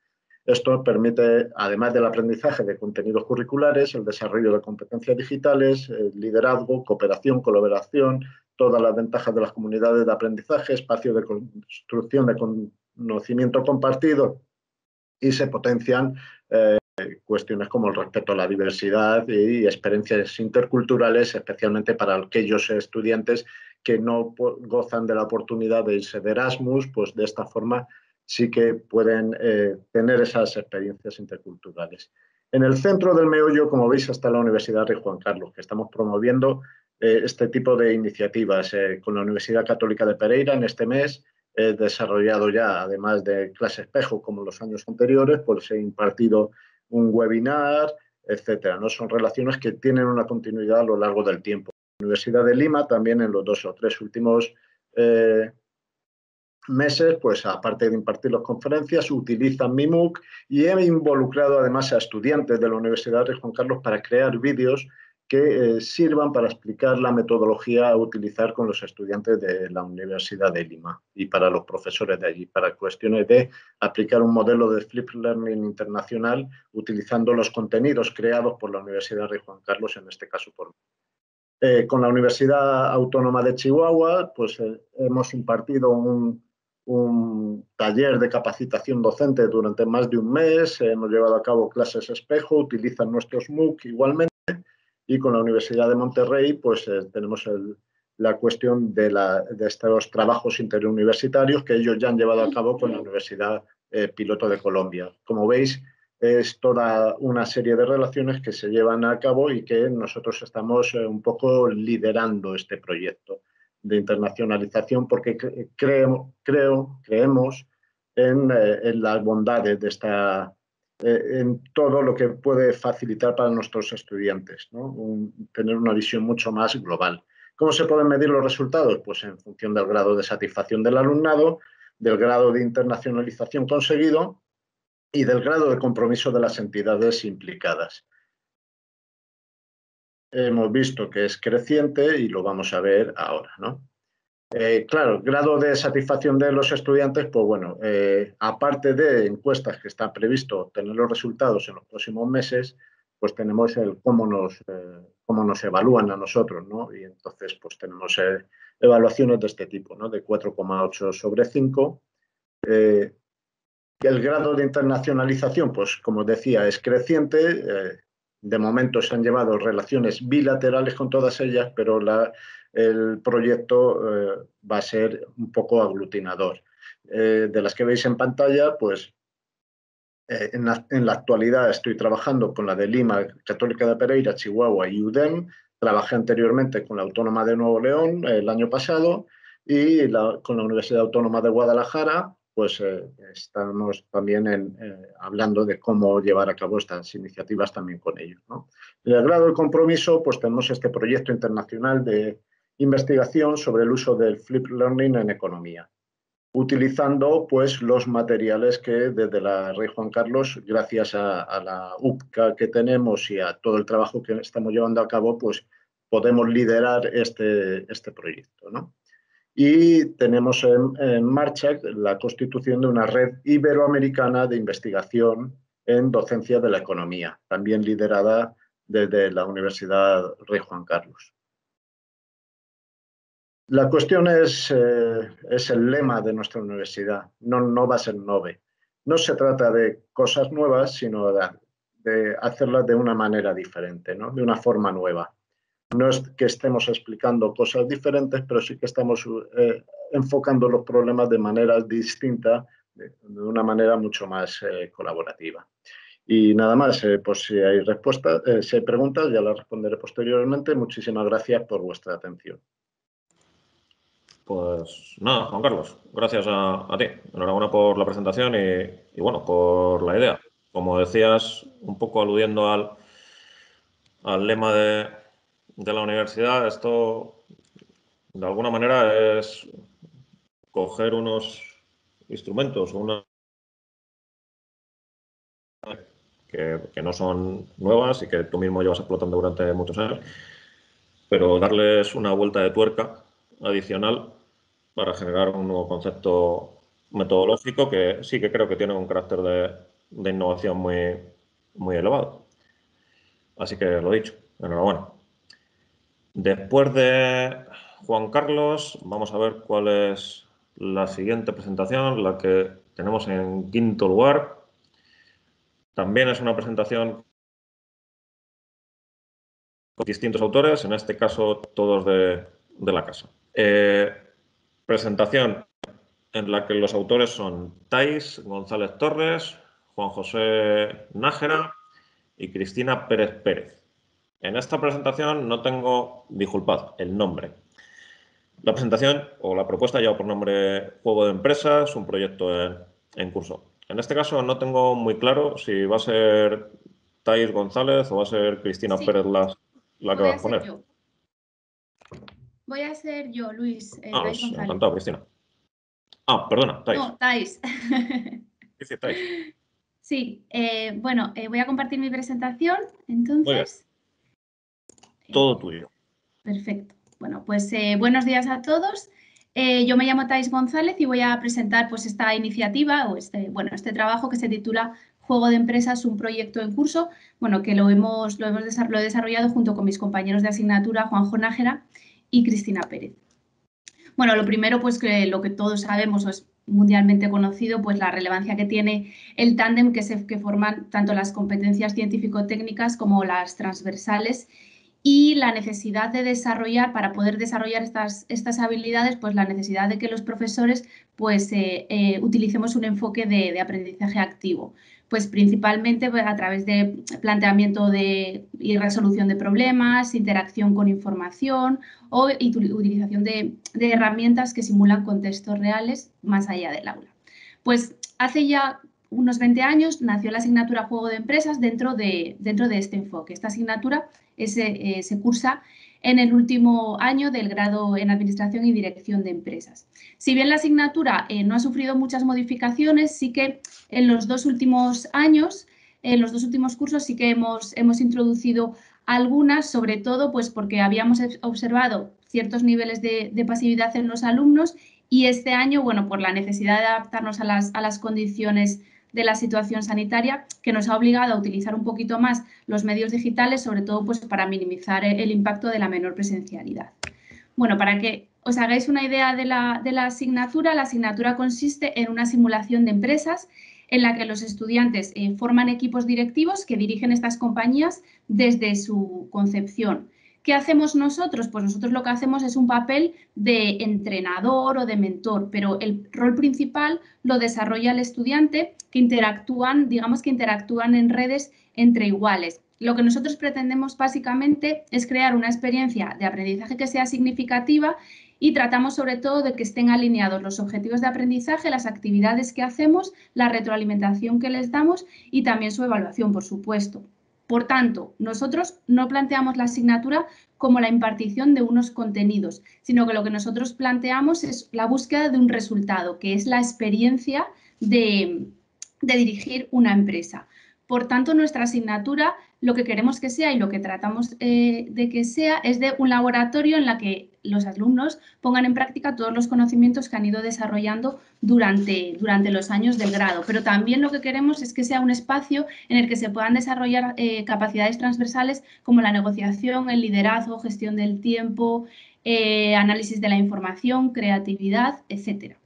Esto permite, además del aprendizaje de contenidos curriculares, el desarrollo de competencias digitales, liderazgo, cooperación, colaboración, todas las ventajas de las comunidades de aprendizaje, espacio de construcción de conocimiento compartido y se potencian eh, cuestiones como el respeto a la diversidad y experiencias interculturales, especialmente para aquellos estudiantes que no gozan de la oportunidad de irse de Erasmus, pues de esta forma sí que pueden eh, tener esas experiencias interculturales. En el centro del meollo, como veis, está la Universidad Rey Juan Carlos, que estamos promoviendo eh, este tipo de iniciativas eh, con la Universidad Católica de Pereira en este mes. He desarrollado ya, además de clase espejo como los años anteriores, pues he impartido un webinar, etcétera. ¿no? Son relaciones que tienen una continuidad a lo largo del tiempo. La Universidad de Lima también en los dos o tres últimos eh, meses, pues aparte de impartir las conferencias, utilizan mi MOOC y he involucrado además a estudiantes de la Universidad de Juan Carlos para crear vídeos que eh, sirvan para explicar la metodología a utilizar con los estudiantes de la Universidad de Lima y para los profesores de allí, para cuestiones de aplicar un modelo de flip learning internacional utilizando los contenidos creados por la Universidad de Juan Carlos, en este caso por eh, con la Universidad Autónoma de Chihuahua, pues eh, hemos impartido un, un taller de capacitación docente durante más de un mes, hemos llevado a cabo clases espejo, utilizan nuestros MOOC igualmente y con la Universidad de Monterrey, pues eh, tenemos la cuestión de, estos trabajos interuniversitarios que ellos ya han llevado a cabo con la Universidad eh, Piloto de Colombia. Como veis, es toda una serie de relaciones que se llevan a cabo y que nosotros estamos eh, un poco liderando este proyecto de internacionalización porque creo, creo creemos en las bondades de esta eh, en todo lo que puede facilitar para nuestros estudiantes, tener una visión mucho más global. ¿Cómo se pueden medir los resultados? Pues en función del grado de satisfacción del alumnado, del grado de internacionalización conseguido y del grado de compromiso de las entidades implicadas. Hemos visto que es creciente y lo vamos a ver ahora. ¿no? Eh, claro, grado de satisfacción de los estudiantes, pues bueno, eh, aparte de encuestas que está previsto tener los resultados en los próximos meses, pues tenemos el cómo nos, eh, cómo nos evalúan a nosotros, ¿no? Y entonces, pues tenemos eh, evaluaciones de este tipo, ¿no? De 4,8 sobre 5. Eh, el grado de internacionalización, pues como decía, es creciente. De momento se han llevado relaciones bilaterales con todas ellas, pero el proyecto va a ser un poco aglutinador. de las que veis en pantalla, pues eh, en, la, actualidad estoy trabajando con la de Lima, Católica de Pereira, Chihuahua y UDEM. Trabajé anteriormente con la Autónoma de Nuevo León el año pasado y con la Universidad Autónoma de Guadalajara, pues eh, estamos también eh, hablando de cómo llevar a cabo estas iniciativas también con ellos. En el grado de compromiso, pues tenemos este proyecto internacional de investigación sobre el uso del flip learning en economía utilizando pues, los materiales que desde la Rey Juan Carlos, gracias a, la UPCA que tenemos y a todo el trabajo que estamos llevando a cabo, pues podemos liderar este, este proyecto. Y tenemos en, marcha la constitución de una red iberoamericana de investigación en docencia de la economía, también liderada desde la Universidad Rey Juan Carlos. La cuestión es, eh, es, el lema de nuestra universidad, no, no va a ser NOVE. No se trata de cosas nuevas, sino de, hacerlas de una manera diferente, ¿no? de una forma nueva. No es que estemos explicando cosas diferentes, pero sí que estamos eh, enfocando los problemas de manera distinta, de, una manera mucho más eh, colaborativa. Y nada más, pues si hay respuestas, si hay preguntas, ya las responderé posteriormente. Muchísimas gracias por vuestra atención. Pues nada, Juan Carlos, gracias a, ti. Enhorabuena por la presentación y, bueno, por la idea. Como decías, un poco aludiendo al, al lema de, la universidad, esto de alguna manera es coger unos instrumentos o una que, que, no son nuevas y que tú mismo llevas explotando durante muchos años, pero darles una vuelta de tuerca adicional para generar un nuevo concepto metodológico que sí que creo que tiene un carácter de, innovación muy, muy elevado. Así que lo dicho, enhorabuena. Después de Juan Carlos, vamos a ver cuál es la siguiente presentación, la que tenemos en quinto lugar. También es una presentación con distintos autores, en este caso todos de, la casa. Eh, Presentación en la que los autores son Tais González Torres, Juan José Nájera y Cristina Pérez Pérez. En esta presentación no tengo, disculpad, el nombre. La presentación o la propuesta lleva por nombre Juego de Empresas, un proyecto en, curso. En este caso no tengo muy claro si va a ser Tais González o va a ser Cristina Pérez la, la que va a poner. Voy a ser yo, Luis. Eh, ah, pues, encantado, Cristina. Ah, perdona, Thais. No, Thais. ¿Qué Thais? Sí, eh, bueno, eh, voy a compartir mi presentación, entonces. Todo tuyo. Perfecto. Bueno, pues buenos días a todos. yo me llamo Thais González y voy a presentar pues, esta iniciativa o este, bueno, este trabajo que se titula Juego de Empresas, un proyecto en curso, bueno, que lo hemos, lo hemos desarrollado junto con mis compañeros de asignatura, Juanjo Nájera y Cristina Pérez. Bueno, lo primero, pues que lo que todos sabemos es mundialmente conocido, pues la relevancia que tiene el tándem que, que forman tanto las competencias científico-técnicas como las transversales y la necesidad de desarrollar, para poder desarrollar estas, estas habilidades, pues la necesidad de que los profesores pues, eh, eh, utilicemos un enfoque de aprendizaje activo pues principalmente pues, a través de planteamiento de, y resolución de problemas, interacción con información o utilización de, herramientas que simulan contextos reales más allá del aula. Pues hace ya unos 20 años nació la asignatura Juego de Empresas dentro de, dentro de este enfoque. Esta asignatura eh, se cursa en el último año del grado en Administración y Dirección de Empresas. Si bien la asignatura eh, no ha sufrido muchas modificaciones, sí que en los dos últimos años, en los dos últimos cursos, sí que hemos, hemos introducido algunas, sobre todo pues porque habíamos observado ciertos niveles de, pasividad en los alumnos y este año, bueno, por la necesidad de adaptarnos a las, a las condiciones de la situación sanitaria que nos ha obligado a utilizar un poquito más los medios digitales, sobre todo pues, para minimizar el impacto de la menor presencialidad. Bueno, para que os hagáis una idea de la, asignatura, la asignatura consiste en una simulación de empresas en la que los estudiantes eh, forman equipos directivos que dirigen estas compañías desde su concepción. ¿Qué hacemos nosotros? Pues nosotros lo que hacemos es un papel de entrenador o de mentor, pero el rol principal lo desarrolla el estudiante que interactúan, digamos que interactúan en redes entre iguales. Lo que nosotros pretendemos básicamente es crear una experiencia de aprendizaje que sea significativa y tratamos sobre todo de que estén alineados los objetivos de aprendizaje, las actividades que hacemos, la retroalimentación que les damos y también su evaluación, por supuesto. Por tanto, nosotros no planteamos la asignatura como la impartición de unos contenidos, sino que lo que nosotros planteamos es la búsqueda de un resultado, que es la experiencia de, dirigir una empresa. Por tanto, nuestra asignatura lo que queremos que sea y lo que tratamos eh, de que sea es de un laboratorio en la que los alumnos pongan en práctica todos los conocimientos que han ido desarrollando durante, durante los años del grado. Pero también lo que queremos es que sea un espacio en el que se puedan desarrollar eh, capacidades transversales como la negociación, el liderazgo, gestión del tiempo, eh, análisis de la información, creatividad, etcétera.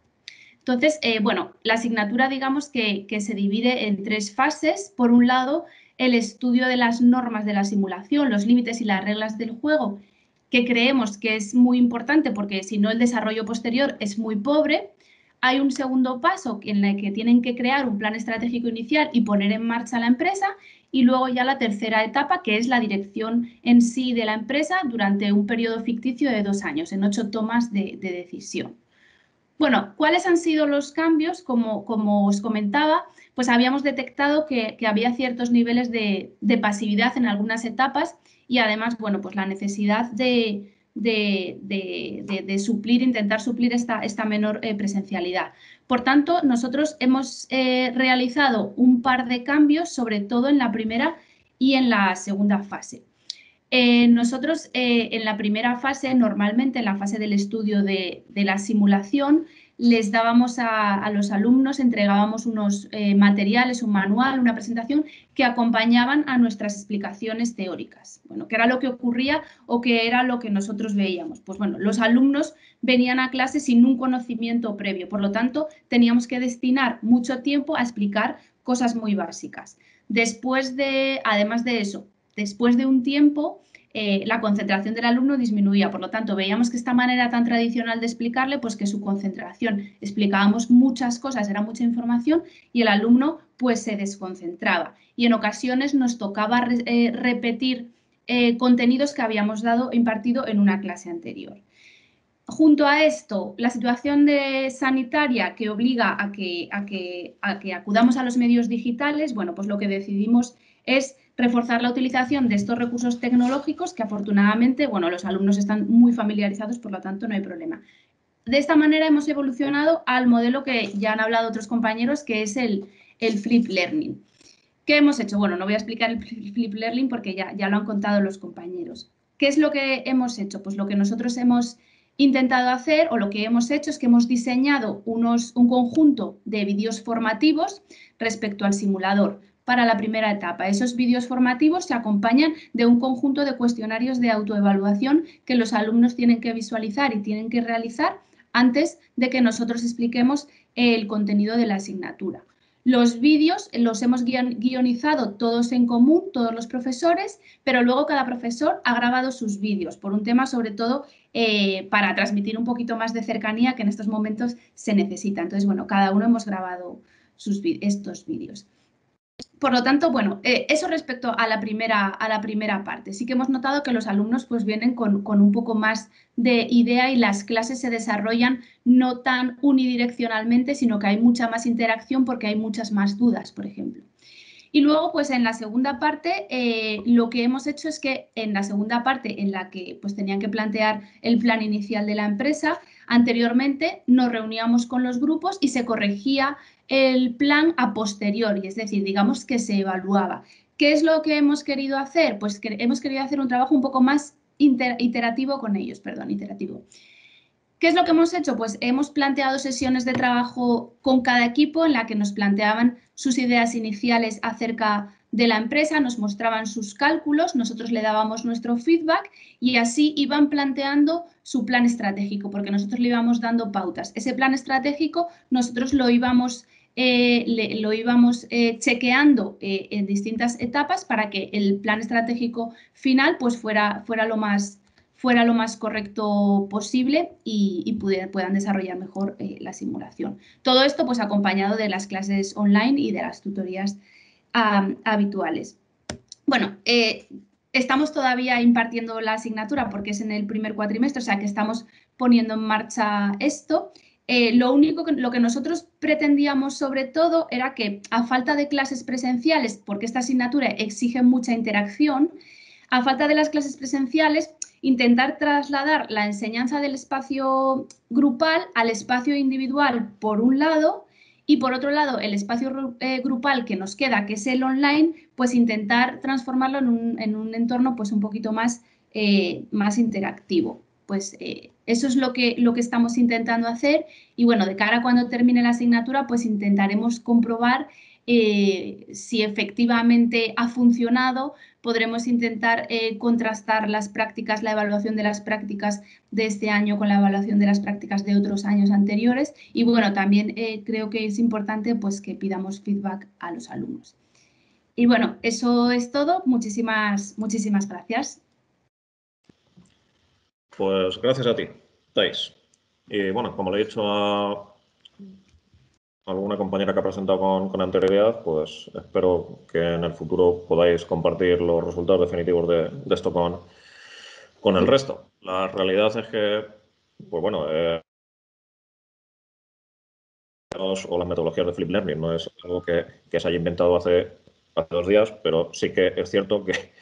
Entonces, bueno, la asignatura digamos que, que se divide en tres fases. Por un lado, el estudio de las normas de la simulación, los límites y las reglas del juego, que creemos que es muy importante porque si no el desarrollo posterior es muy pobre. Hay un segundo paso en el que tienen que crear un plan estratégico inicial y poner en marcha la empresa y luego ya la tercera etapa, que es la dirección en sí de la empresa durante un periodo ficticio de dos años, en ocho tomas de, decisión. Bueno, ¿cuáles han sido los cambios? Como, os comentaba, pues habíamos detectado que, había ciertos niveles de, pasividad en algunas etapas y además, bueno, pues la necesidad de, suplir, intentar suplir esta, esta menor eh, presencialidad. Por tanto, nosotros hemos eh, realizado un par de cambios, sobre todo en la primera y en la segunda fase. Eh, nosotros en la primera fase, normalmente en la fase del estudio de, la simulación, les dábamos a, los alumnos, entregábamos unos eh, materiales, un manual, una presentación que acompañaban a nuestras explicaciones teóricas. Bueno, ¿qué era lo que ocurría o qué era lo que nosotros veíamos? Pues bueno, los alumnos venían a clase sin un conocimiento previo, por lo tanto, teníamos que destinar mucho tiempo a explicar cosas muy básicas. Después de, además de eso, después de un tiempo, eh, la concentración del alumno disminuía. Por lo tanto, veíamos que esta manera tan tradicional de explicarle, pues que su concentración, explicábamos muchas cosas, era mucha información y el alumno pues se desconcentraba. Y en ocasiones nos tocaba eh, repetir eh, contenidos que habíamos dado, impartido en una clase anterior. Junto a esto, la situación de sanitaria que obliga a que, a que, a que acudamos a los medios digitales, bueno, pues lo que decidimos es reforzar la utilización de estos recursos tecnológicos que afortunadamente, bueno, los alumnos están muy familiarizados, por lo tanto no hay problema. De esta manera hemos evolucionado al modelo que ya han hablado otros compañeros, que es el, el Flip Learning. ¿Qué hemos hecho? Bueno, no voy a explicar el Flip Learning porque ya, ya lo han contado los compañeros. ¿Qué es lo que hemos hecho? Pues lo que nosotros hemos intentado hacer o lo que hemos hecho es que hemos diseñado unos, un conjunto de vídeos formativos respecto al simulador para la primera etapa. Esos vídeos formativos se acompañan de un conjunto de cuestionarios de autoevaluación que los alumnos tienen que visualizar y tienen que realizar antes de que nosotros expliquemos el contenido de la asignatura. Los vídeos los hemos guionizado todos en común, todos los profesores, pero luego cada profesor ha grabado sus vídeos por un tema sobre todo eh, para transmitir un poquito más de cercanía que en estos momentos se necesita. Entonces, bueno, cada uno hemos grabado estos vídeos. Por lo tanto, bueno, eh, eso respecto a la, primera, a la primera parte. Sí que hemos notado que los alumnos pues vienen con, un poco más de idea y las clases se desarrollan no tan unidireccionalmente, sino que hay mucha más interacción porque hay muchas más dudas, por ejemplo. Y luego, pues en la segunda parte, eh, lo que hemos hecho es que en la segunda parte, en la que pues tenían que plantear el plan inicial de la empresa, anteriormente nos reuníamos con los grupos y se corregía el plan a posteriori, es decir, digamos que se evaluaba. ¿Qué es lo que hemos querido hacer? Pues hemos querido hacer un trabajo un poco más iterativo con ellos, perdón, iterativo. ¿Qué es lo que hemos hecho? Pues hemos planteado sesiones de trabajo con cada equipo en la que nos planteaban sus ideas iniciales acerca de la empresa, nos mostraban sus cálculos, nosotros le dábamos nuestro feedback y así iban planteando su plan estratégico, porque nosotros le íbamos dando pautas. Ese plan estratégico nosotros lo íbamos, eh, lo íbamos eh, chequeando eh, en distintas etapas para que el plan estratégico final pues fuera, fuera, lo, más, fuera lo más correcto posible y, puedan desarrollar mejor la simulación. Todo esto pues acompañado de las clases online y de las tutorías habituales. Bueno, estamos todavía impartiendo la asignatura porque es en el primer cuatrimestre, o sea que estamos poniendo en marcha esto. Eh, lo único que, lo que nosotros pretendíamos sobre todo era que a falta de clases presenciales, porque esta asignatura exige mucha interacción, a falta de las clases presenciales, intentar trasladar la enseñanza del espacio grupal al espacio individual por un lado y por otro lado, el espacio eh, grupal que nos queda, que es el online, pues intentar transformarlo en un, entorno pues un poquito más, eh, más interactivo. Pues eh, eso es lo que, lo que estamos intentando hacer y bueno, de cara a cuando termine la asignatura, pues intentaremos comprobar si efectivamente ha funcionado, podremos intentar eh, contrastar las prácticas, la evaluación de las prácticas de este año con la evaluación de las prácticas de otros años anteriores. Y bueno, también eh, creo que es importante pues, que pidamos feedback a los alumnos. Y bueno, eso es todo. Muchísimas, muchísimas gracias. Pues gracias a ti, Thais. Y bueno, como le he dicho a, alguna compañera que ha presentado con, anterioridad, pues espero que en el futuro podáis compartir los resultados definitivos de, esto con, con, el resto. La realidad es que, pues bueno, eh, o las metodologías de Flip Learning no es algo que, se haya inventado hace, hace, dos días, pero sí que es cierto que,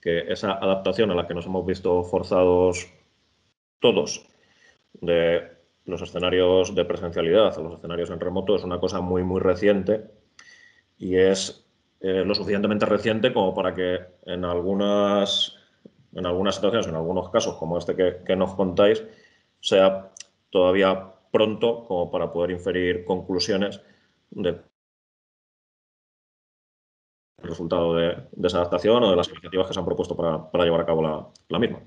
que esa adaptación a la que nos hemos visto forzados todos de los escenarios de presencialidad o los escenarios en remoto es una cosa muy, muy reciente y es eh, lo suficientemente reciente como para que en algunas, en algunas situaciones, en algunos casos como este que, nos contáis, sea todavía pronto como para poder inferir conclusiones de resultado de, esa adaptación o de las iniciativas que se han propuesto para, llevar a cabo la misma.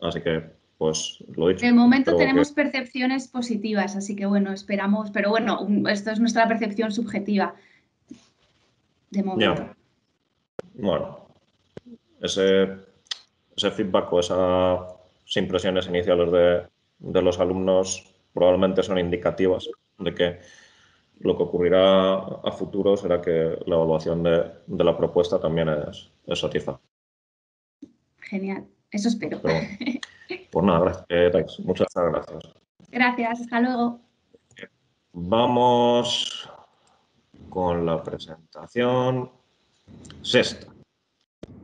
Así que pues lo he. De momento tenemos percepciones positivas, así que bueno, esperamos, pero bueno, esto es nuestra percepción subjetiva. De momento. Bueno, ese, ese, feedback o esas impresiones iniciales de, los alumnos probablemente son indicativas de que lo que ocurrirá a futuro será que la evaluación de, la propuesta también es, satisfactoria. Genial, eso espero. Pues nada, gracias, eh, muchas gracias. Gracias, hasta luego. Vamos con la presentación sexta.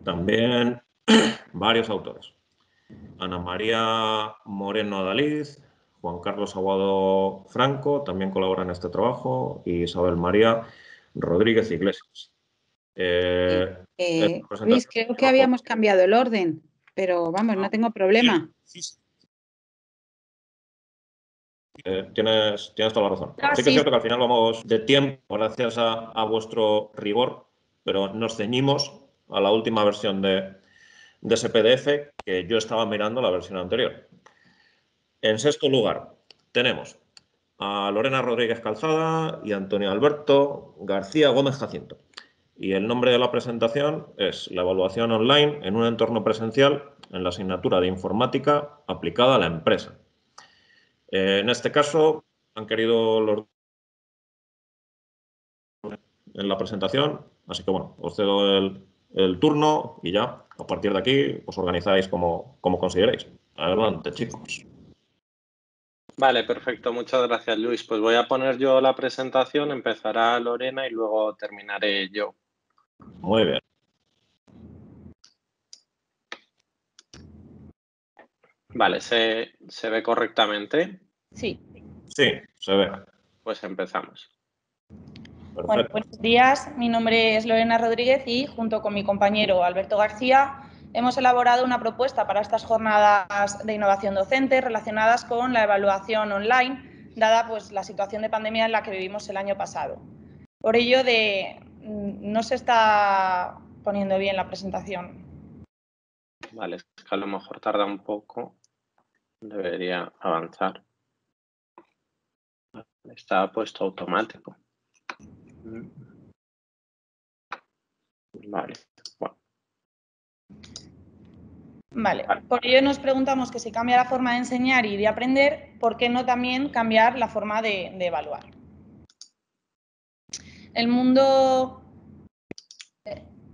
También varios autores. Ana María Moreno Adaliz, Juan Carlos Aguado Franco también colabora en este trabajo y Isabel María Rodríguez Iglesias. Eh, eh, Luis, creo que habíamos cambiado el orden pero vamos, no tengo problema. Eh, tienes, tienes, toda la razón. Ah, sí que es cierto que al final vamos de tiempo gracias a, vuestro rigor, pero nos ceñimos a la última versión de, de ese PDF que yo estaba mirando la versión anterior. En sexto lugar, tenemos a Lorena Rodríguez Calzada y Antonio Alberto García Gómez Jacinto. Y el nombre de la presentación es la evaluación online en un entorno presencial en la asignatura de informática aplicada a la empresa. Eh, en este caso, han querido los en la presentación, así que bueno, os cedo el, turno y ya, a partir de aquí, os organizáis como, como consideréis. Adelante, chicos. Vale, perfecto. Muchas gracias, Luis. Pues voy a poner yo la presentación, empezará Lorena y luego terminaré yo. Muy bien. Vale, ¿se, ve correctamente? Sí. Sí, se ve. Pues empezamos. Bueno, buenos días. Mi nombre es Lorena Rodríguez y junto con mi compañero Alberto García hemos elaborado una propuesta para estas jornadas de innovación docente relacionadas con la evaluación online, dada pues, la situación de pandemia en la que vivimos el año pasado. Por ello, de, no se está poniendo bien la presentación. Vale, es que a lo mejor tarda un poco. Debería avanzar. Está puesto automático. Vale, Vale, por ello nos preguntamos que si cambia la forma de enseñar y de aprender, ¿por qué no también cambiar la forma de, evaluar? El mundo,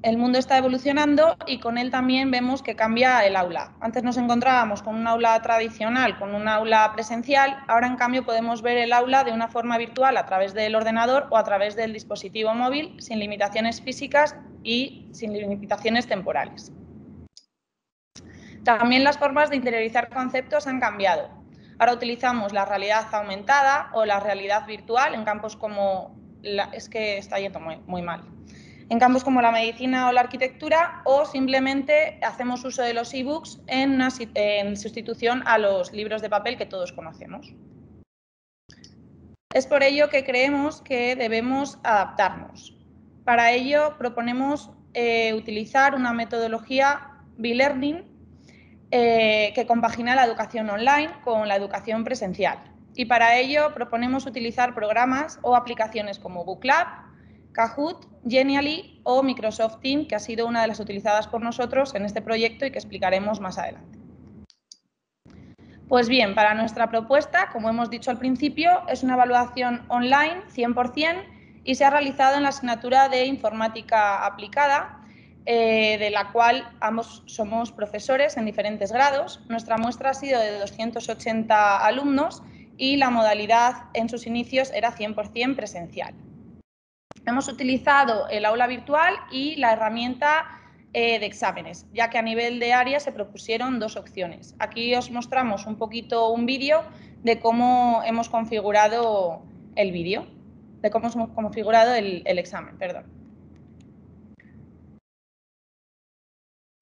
el mundo está evolucionando y con él también vemos que cambia el aula. Antes nos encontrábamos con un aula tradicional, con un aula presencial, ahora en cambio podemos ver el aula de una forma virtual a través del ordenador o a través del dispositivo móvil sin limitaciones físicas y sin limitaciones temporales. También las formas de interiorizar conceptos han cambiado. Ahora utilizamos la realidad aumentada o la realidad virtual en campos como... es que está yendo muy, mal. En campos como la medicina o la arquitectura o simplemente hacemos uso de los ebooks en, en sustitución a los libros de papel que todos conocemos. Es por ello que creemos que debemos adaptarnos. Para ello proponemos eh, utilizar una metodología B-Learning eh, que compagina la educación online con la educación presencial. Y para ello proponemos utilizar programas o aplicaciones como BookLab, Kahoot, Genially o Microsoft Teams, que ha sido una de las utilizadas por nosotros en este proyecto y que explicaremos más adelante. Pues bien, para nuestra propuesta, como hemos dicho al principio, es una evaluación online 100% y se ha realizado en la asignatura de informática aplicada eh, de la cual ambos somos profesores en diferentes grados. Nuestra muestra ha sido de 280 alumnos y la modalidad en sus inicios era 100% presencial. Hemos utilizado el aula virtual y la herramienta eh, de exámenes, ya que a nivel de área se propusieron dos opciones. Aquí os mostramos un poquito un vídeo de cómo hemos configurado el vídeo, de cómo hemos configurado el, el examen, perdón.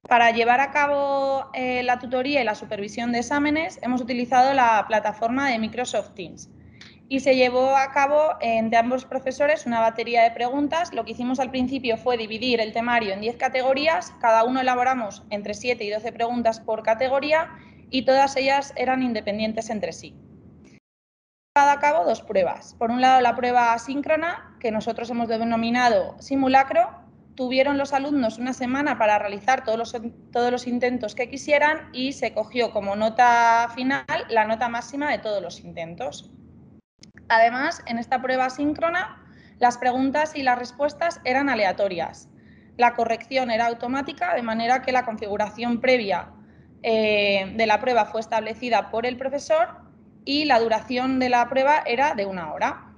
Para llevar a cabo eh, la tutoría y la supervisión de exámenes hemos utilizado la plataforma de Microsoft Teams y se llevó a cabo entre ambos profesores una batería de preguntas. Lo que hicimos al principio fue dividir el temario en 10 categorías, cada uno elaboramos entre 7 y 12 preguntas por categoría y todas ellas eran independientes entre sí. Cada a cabo dos pruebas. Por un lado, la prueba asíncrona, que nosotros hemos denominado simulacro, tuvieron los alumnos una semana para realizar todos los, todos los intentos que quisieran y se cogió como nota final la nota máxima de todos los intentos. Además, en esta prueba síncrona, las preguntas y las respuestas eran aleatorias. La corrección era automática, de manera que la configuración previa eh, de la prueba fue establecida por el profesor y la duración de la prueba era de una hora.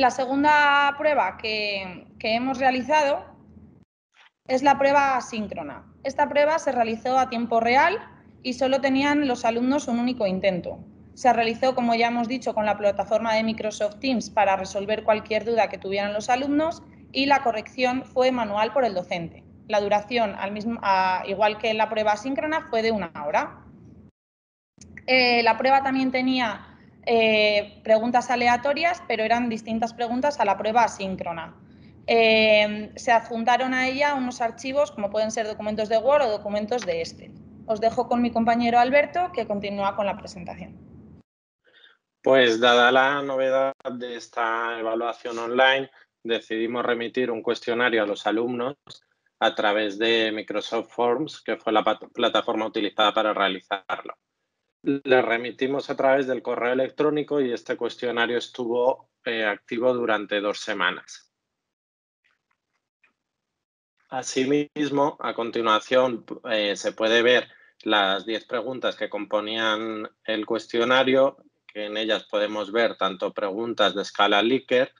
La segunda prueba que, hemos realizado es la prueba asíncrona. Esta prueba se realizó a tiempo real y solo tenían los alumnos un único intento. Se realizó, como ya hemos dicho, con la plataforma de Microsoft Teams para resolver cualquier duda que tuvieran los alumnos y la corrección fue manual por el docente. La duración, igual que la prueba asíncrona, fue de una hora. Eh, la prueba también tenía eh, preguntas aleatorias, pero eran distintas preguntas a la prueba asíncrona. Eh, se adjuntaron a ella unos archivos como pueden ser documentos de Word o documentos de Excel. Os dejo con mi compañero Alberto que continúa con la presentación. Pues dada la novedad de esta evaluación online, decidimos remitir un cuestionario a los alumnos a través de Microsoft Forms, que fue la plataforma utilizada para realizarlo le remitimos a través del correo electrónico y este cuestionario estuvo eh, activo durante dos semanas. Asimismo, a continuación eh, se puede ver las 10 preguntas que componían el cuestionario, que en ellas podemos ver tanto preguntas de escala Likert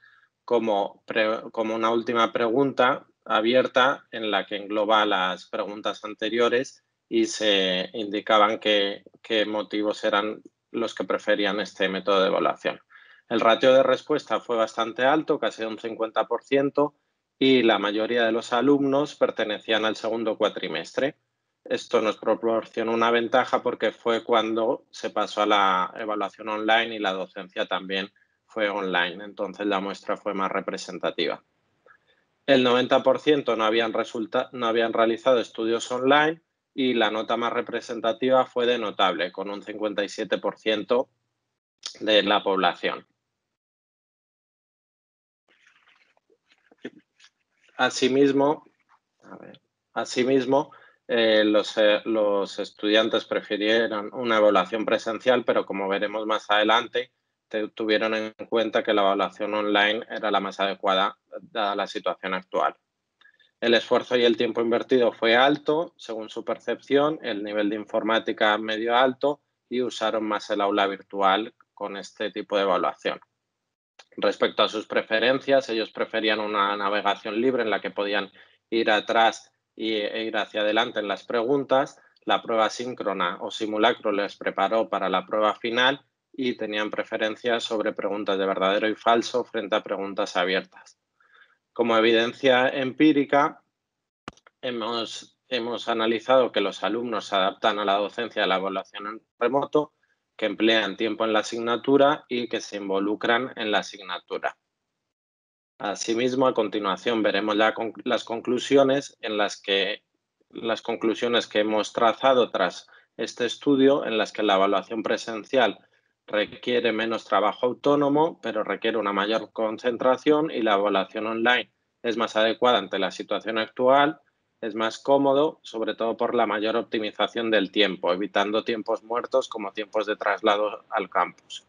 como, como una última pregunta abierta en la que engloba las preguntas anteriores y se indicaban qué, motivos eran los que preferían este método de evaluación. El ratio de respuesta fue bastante alto, casi un 50%, y la mayoría de los alumnos pertenecían al segundo cuatrimestre. Esto nos proporcionó una ventaja porque fue cuando se pasó a la evaluación online y la docencia también fue online, entonces la muestra fue más representativa. El 90% no habían, no habían realizado estudios online y la nota más representativa fue de notable, con un 57% de la población. Asimismo, asimismo eh, los, eh, los, estudiantes prefirieron una evaluación presencial, pero como veremos más adelante, tuvieron en cuenta que la evaluación online era la más adecuada dada la situación actual. El esfuerzo y el tiempo invertido fue alto, según su percepción, el nivel de informática medio alto y usaron más el aula virtual con este tipo de evaluación. Respecto a sus preferencias, ellos preferían una navegación libre en la que podían ir atrás e ir hacia adelante en las preguntas. La prueba síncrona o simulacro les preparó para la prueba final y tenían preferencias sobre preguntas de verdadero y falso frente a preguntas abiertas. Como evidencia empírica, hemos, hemos analizado que los alumnos se adaptan a la docencia de la evaluación en remoto, que emplean tiempo en la asignatura y que se involucran en la asignatura. Asimismo, a continuación veremos las conclusiones en las que las conclusiones que hemos trazado tras este estudio, en las que la evaluación presencial requiere menos trabajo autónomo, pero requiere una mayor concentración y la evaluación online es más adecuada ante la situación actual, es más cómodo, sobre todo por la mayor optimización del tiempo, evitando tiempos muertos como tiempos de traslado al campus.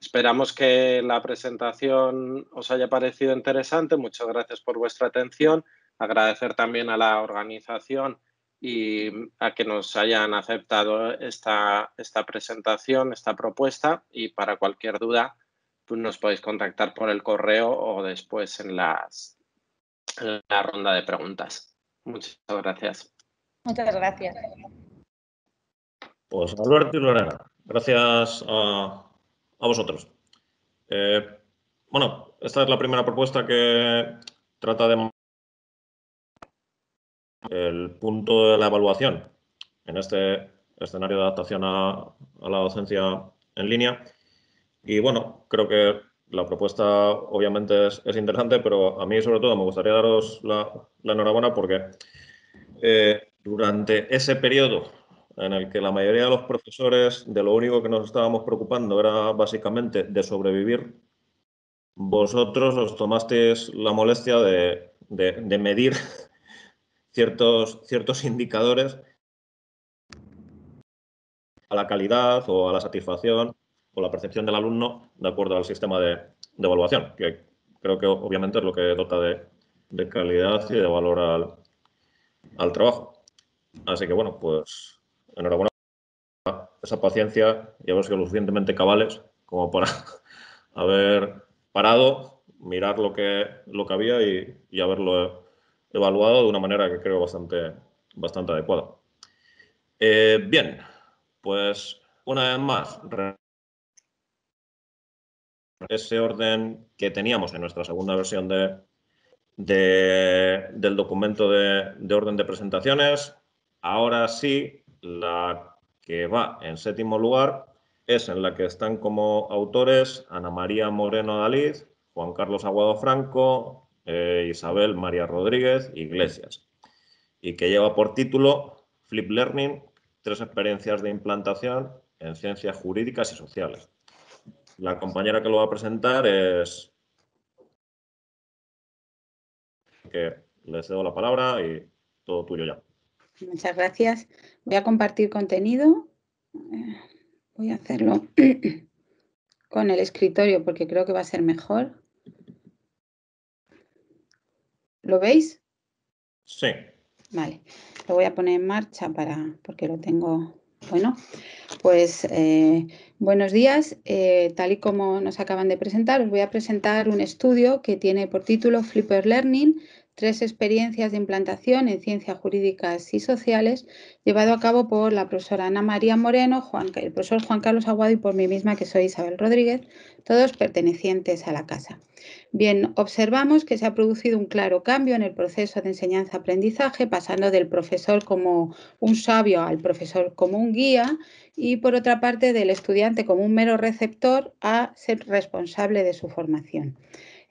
Esperamos que la presentación os haya parecido interesante. Muchas gracias por vuestra atención. Agradecer también a la organización y a que nos hayan aceptado esta, esta presentación, esta propuesta y para cualquier duda pues nos podéis contactar por el correo o después en, las, en la ronda de preguntas. Muchas gracias. Muchas gracias. Pues Alberto y Lorena, gracias a, a vosotros. Eh, bueno, esta es la primera propuesta que trata de el punto de la evaluación en este escenario de adaptación a, la docencia en línea. Y bueno, creo que la propuesta obviamente es, interesante, pero a mí sobre todo me gustaría daros la, enhorabuena porque eh, durante ese periodo en el que la mayoría de los profesores de lo único que nos estábamos preocupando era básicamente de sobrevivir, vosotros os tomasteis la molestia de, medir ciertos, ciertos indicadores a la calidad o a la satisfacción o la percepción del alumno de acuerdo al sistema de, evaluación, que creo que obviamente es lo que dota de, calidad y de valor al, al trabajo. Así que bueno, pues enhorabuena esa paciencia y haber sido lo suficientemente cabales como para haber parado, mirar lo que, lo que había y, haberlo evaluado de una manera que creo bastante, bastante adecuada. Eh, bien, pues una vez más, ese orden que teníamos en nuestra segunda versión de, del documento de, de orden de presentaciones, ahora sí la que va en séptimo lugar es en la que están como autores Ana María Moreno Dalí, Juan Carlos Aguado Franco, eh, Isabel María Rodríguez Iglesias, y que lleva por título Flip Learning, tres experiencias de implantación en ciencias jurídicas y sociales. La compañera que lo va a presentar es que le cedo la palabra y todo tuyo ya. Muchas gracias. Voy a compartir contenido. Voy a hacerlo con el escritorio porque creo que va a ser mejor. ¿Lo veis? Sí. Vale. Lo voy a poner en marcha para porque lo tengo. Bueno, pues eh, buenos días. Eh, tal y como nos acaban de presentar, os voy a presentar un estudio que tiene por título Flipper Learning, tres experiencias de implantación en ciencias jurídicas y sociales, llevado a cabo por la profesora Ana María Moreno, el profesor Juan Carlos Aguado y por mí misma, que soy Isabel Rodríguez, todos pertenecientes a la casa. Bien, observamos que se ha producido un claro cambio en el proceso de enseñanza-aprendizaje, pasando del profesor como un sabio al profesor como un guía y, por otra parte, del estudiante como un mero receptor a ser responsable de su formación.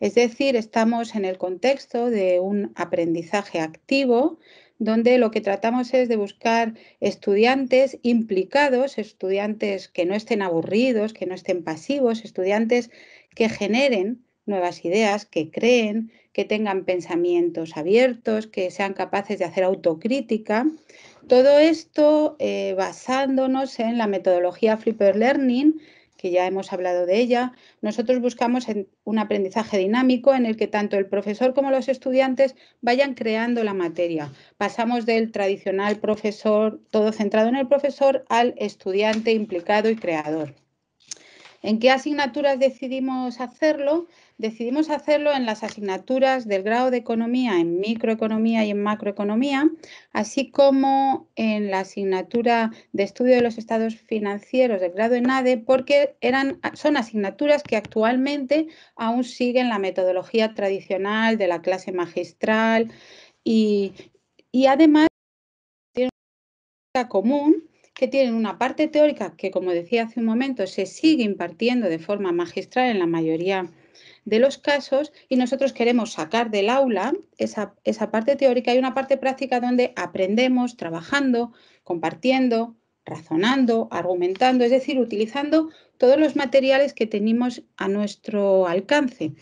Es decir, estamos en el contexto de un aprendizaje activo donde lo que tratamos es de buscar estudiantes implicados, estudiantes que no estén aburridos, que no estén pasivos, estudiantes que generen nuevas ideas, que creen, que tengan pensamientos abiertos, que sean capaces de hacer autocrítica. Todo esto eh, basándonos en la metodología Flipper Learning, que ya hemos hablado de ella, nosotros buscamos un aprendizaje dinámico en el que tanto el profesor como los estudiantes vayan creando la materia. Pasamos del tradicional profesor, todo centrado en el profesor, al estudiante implicado y creador. ¿En qué asignaturas decidimos hacerlo? Decidimos hacerlo en las asignaturas del grado de economía en microeconomía y en macroeconomía, así como en la asignatura de estudio de los estados financieros del grado en ADE, porque eran, son asignaturas que actualmente aún siguen la metodología tradicional de la clase magistral y, y además tienen una común que tienen una parte teórica que, como decía hace un momento, se sigue impartiendo de forma magistral en la mayoría de los casos y nosotros queremos sacar del aula esa, esa parte teórica y una parte práctica donde aprendemos trabajando, compartiendo, razonando, argumentando, es decir, utilizando todos los materiales que tenemos a nuestro alcance.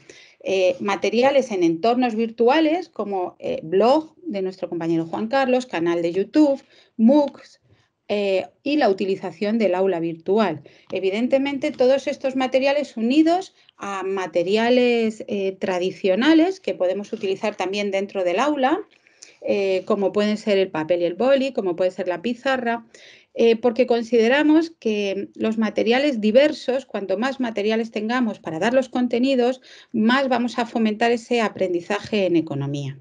Eh, materiales en entornos virtuales como eh, blog de nuestro compañero Juan Carlos, canal de YouTube, MOOCs, eh, y la utilización del aula virtual. Evidentemente, todos estos materiales unidos a materiales eh, tradicionales que podemos utilizar también dentro del aula, eh, como pueden ser el papel y el boli, como puede ser la pizarra, porque consideramos que los materiales diversos, cuanto más materiales tengamos para dar los contenidos, más vamos a fomentar ese aprendizaje en economía.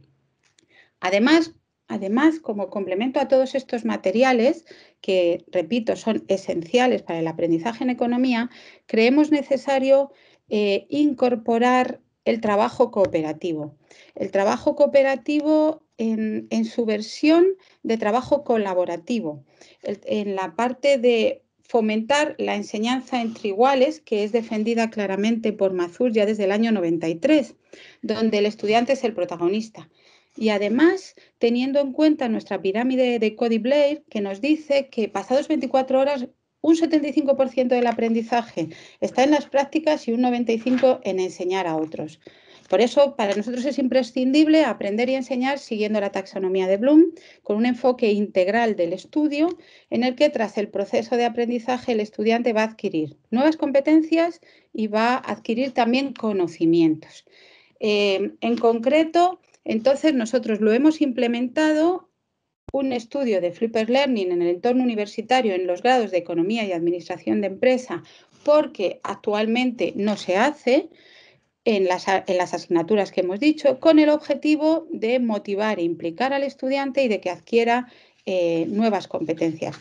Además, Además, como complemento a todos estos materiales, que, repito, son esenciales para el aprendizaje en economía, creemos necesario eh, incorporar el trabajo cooperativo. El trabajo cooperativo en, su versión de trabajo colaborativo, en la parte de fomentar la enseñanza entre iguales, que es defendida claramente por Mazur ya desde el año 93, donde el estudiante es el protagonista. Y además, teniendo en cuenta nuestra pirámide de Cody Blair, que nos dice que pasados 24 horas, un 75% del aprendizaje está en las prácticas y un 95% en enseñar a otros. Por eso, para nosotros es imprescindible aprender y enseñar siguiendo la taxonomía de Bloom, con un enfoque integral del estudio, en el que tras el proceso de aprendizaje el estudiante va a adquirir nuevas competencias y va a adquirir también conocimientos. Eh, en concreto, entonces, nosotros lo hemos implementado un estudio de Flipper Learning en el entorno universitario en los grados de Economía y Administración de Empresa, porque actualmente no se hace en las, asignaturas que hemos dicho, con el objetivo de motivar e implicar al estudiante y de que adquiera eh, nuevas competencias.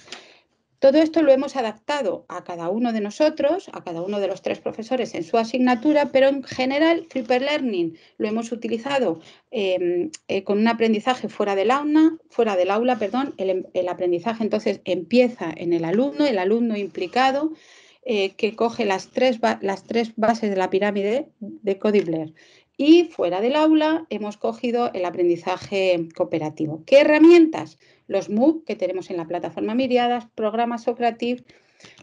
Todo esto lo hemos adaptado a cada uno de nosotros, a cada uno de los tres profesores en su asignatura, pero en general Flipper Learning lo hemos utilizado em, eh, con un aprendizaje fuera del aula, fuera del aula, perdón, el, aprendizaje entonces empieza en el alumno, el alumno implicado, eh, que coge las tres, las tres bases de la pirámide de Cody Blair. Y fuera del aula hemos cogido el aprendizaje cooperativo. ¿Qué herramientas? Los MOOC que tenemos en la plataforma Miriadas, programas Socrative,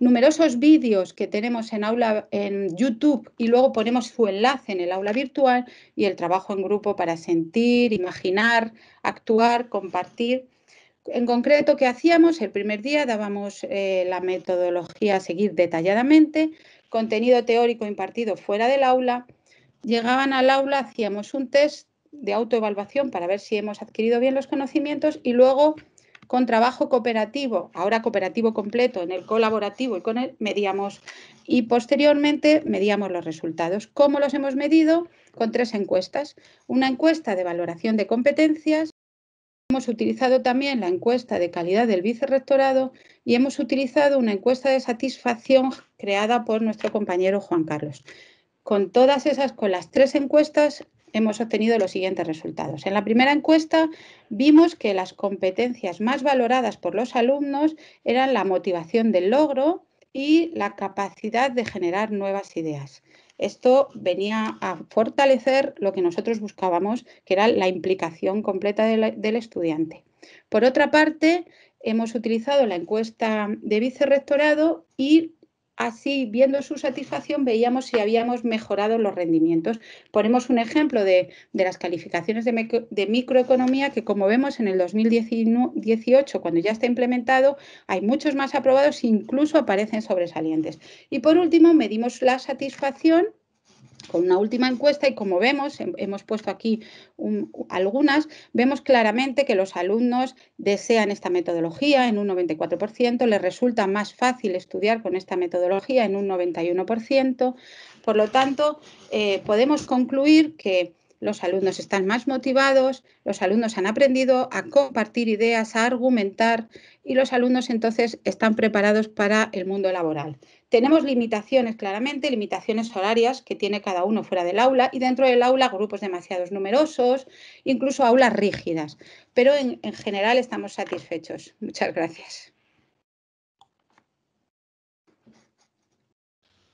numerosos vídeos que tenemos en aula en YouTube y luego ponemos su enlace en el aula virtual y el trabajo en grupo para sentir, imaginar, actuar, compartir. En concreto, ¿qué hacíamos? El primer día dábamos eh, la metodología a seguir detalladamente, contenido teórico impartido fuera del aula llegaban al aula, hacíamos un test de autoevaluación para ver si hemos adquirido bien los conocimientos y luego con trabajo cooperativo, ahora cooperativo completo, en el colaborativo y con él medíamos y posteriormente medíamos los resultados. ¿Cómo los hemos medido? Con tres encuestas. Una encuesta de valoración de competencias, hemos utilizado también la encuesta de calidad del vicerrectorado y hemos utilizado una encuesta de satisfacción creada por nuestro compañero Juan Carlos. Con todas esas, con las tres encuestas, hemos obtenido los siguientes resultados. En la primera encuesta vimos que las competencias más valoradas por los alumnos eran la motivación del logro y la capacidad de generar nuevas ideas. Esto venía a fortalecer lo que nosotros buscábamos, que era la implicación completa del estudiante. Por otra parte, hemos utilizado la encuesta de vicerrectorado y Así, viendo su satisfacción, veíamos si habíamos mejorado los rendimientos. Ponemos un ejemplo de, las calificaciones de, microeconomía que, como vemos en el 2018, cuando ya está implementado, hay muchos más aprobados incluso aparecen sobresalientes. Y por último, medimos la satisfacción con una última encuesta y como vemos, hemos puesto aquí algunas, vemos claramente que los alumnos desean esta metodología en un 94%, les resulta más fácil estudiar con esta metodología en un 91%. Por lo tanto, eh, podemos concluir que los alumnos están más motivados, los alumnos han aprendido a compartir ideas, a argumentar y los alumnos entonces están preparados para el mundo laboral. Tenemos limitaciones claramente, limitaciones horarias que tiene cada uno fuera del aula y dentro del aula grupos demasiados numerosos, incluso aulas rígidas, pero en, general estamos satisfechos. Muchas gracias.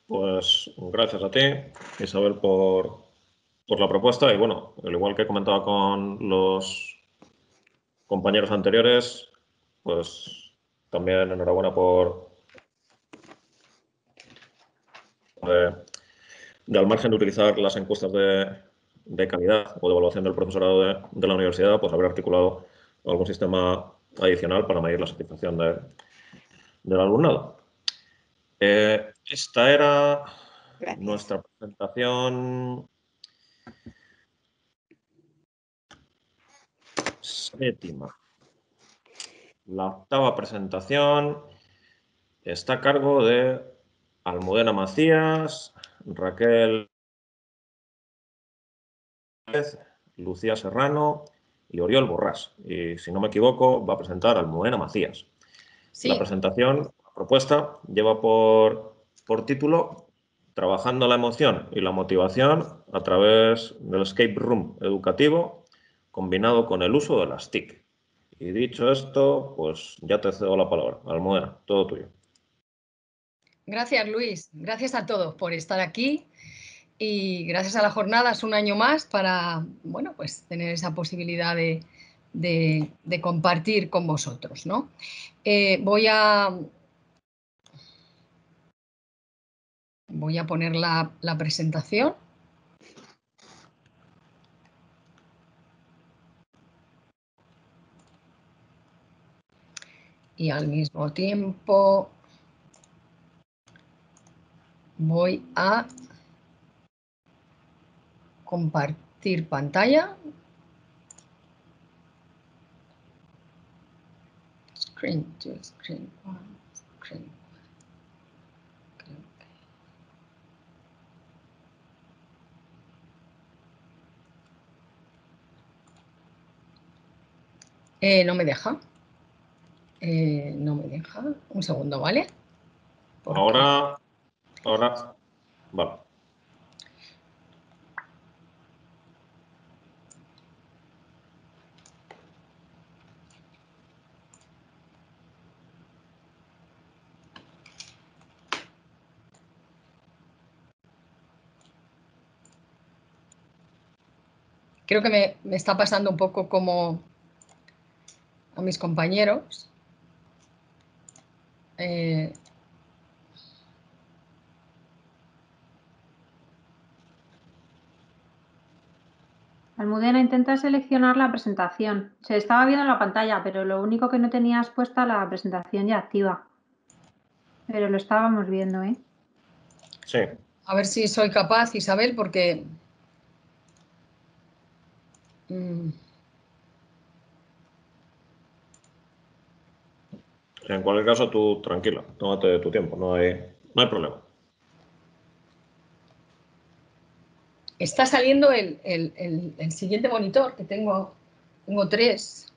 Pues gracias a ti, Isabel, por, por la propuesta y bueno, al igual que he comentado con los compañeros anteriores, pues también enhorabuena por, de, al margen de utilizar las encuestas de, calidad o de evaluación del profesorado de, la universidad, pues haber articulado algún sistema adicional para medir la satisfacción del alumnado. Eh, esta era nuestra presentación séptima. La octava presentación está a cargo de Almudena Macías, Raquel Lucía Serrano y Oriol Borrás. Y si no me equivoco, va a presentar Almudena Macías. La presentación, la propuesta, lleva por, por título Trabajando la emoción y la motivación a través del escape room educativo combinado con el uso de las TIC. Y dicho esto, pues ya te cedo la palabra. Almudena, todo tuyo. Gracias, Luis. Gracias a todos por estar aquí y gracias a las jornadas un año más para, bueno, pues tener esa posibilidad de, compartir con vosotros, ¿no? Eh, voy a... Voy a poner la, la presentación. Y al mismo tiempo voy a compartir pantalla. Screen to screen screen Eh, no me deja. Eh, no me deja. Un segundo, ¿vale? Ahora Ahora, vale. Creo que me, me está pasando un poco como a mis compañeros. Eh, Almudena, intenta seleccionar la presentación. Se estaba viendo en la pantalla, pero lo único que no tenías puesta la presentación ya activa. Pero lo estábamos viendo, ¿eh? Sí. A ver si soy capaz, Isabel, porque... Mm. En cualquier caso, tú tranquila, tómate tu tiempo, no hay, no hay problema. está saliendo el, siguiente monitor, que tengo, tengo tres,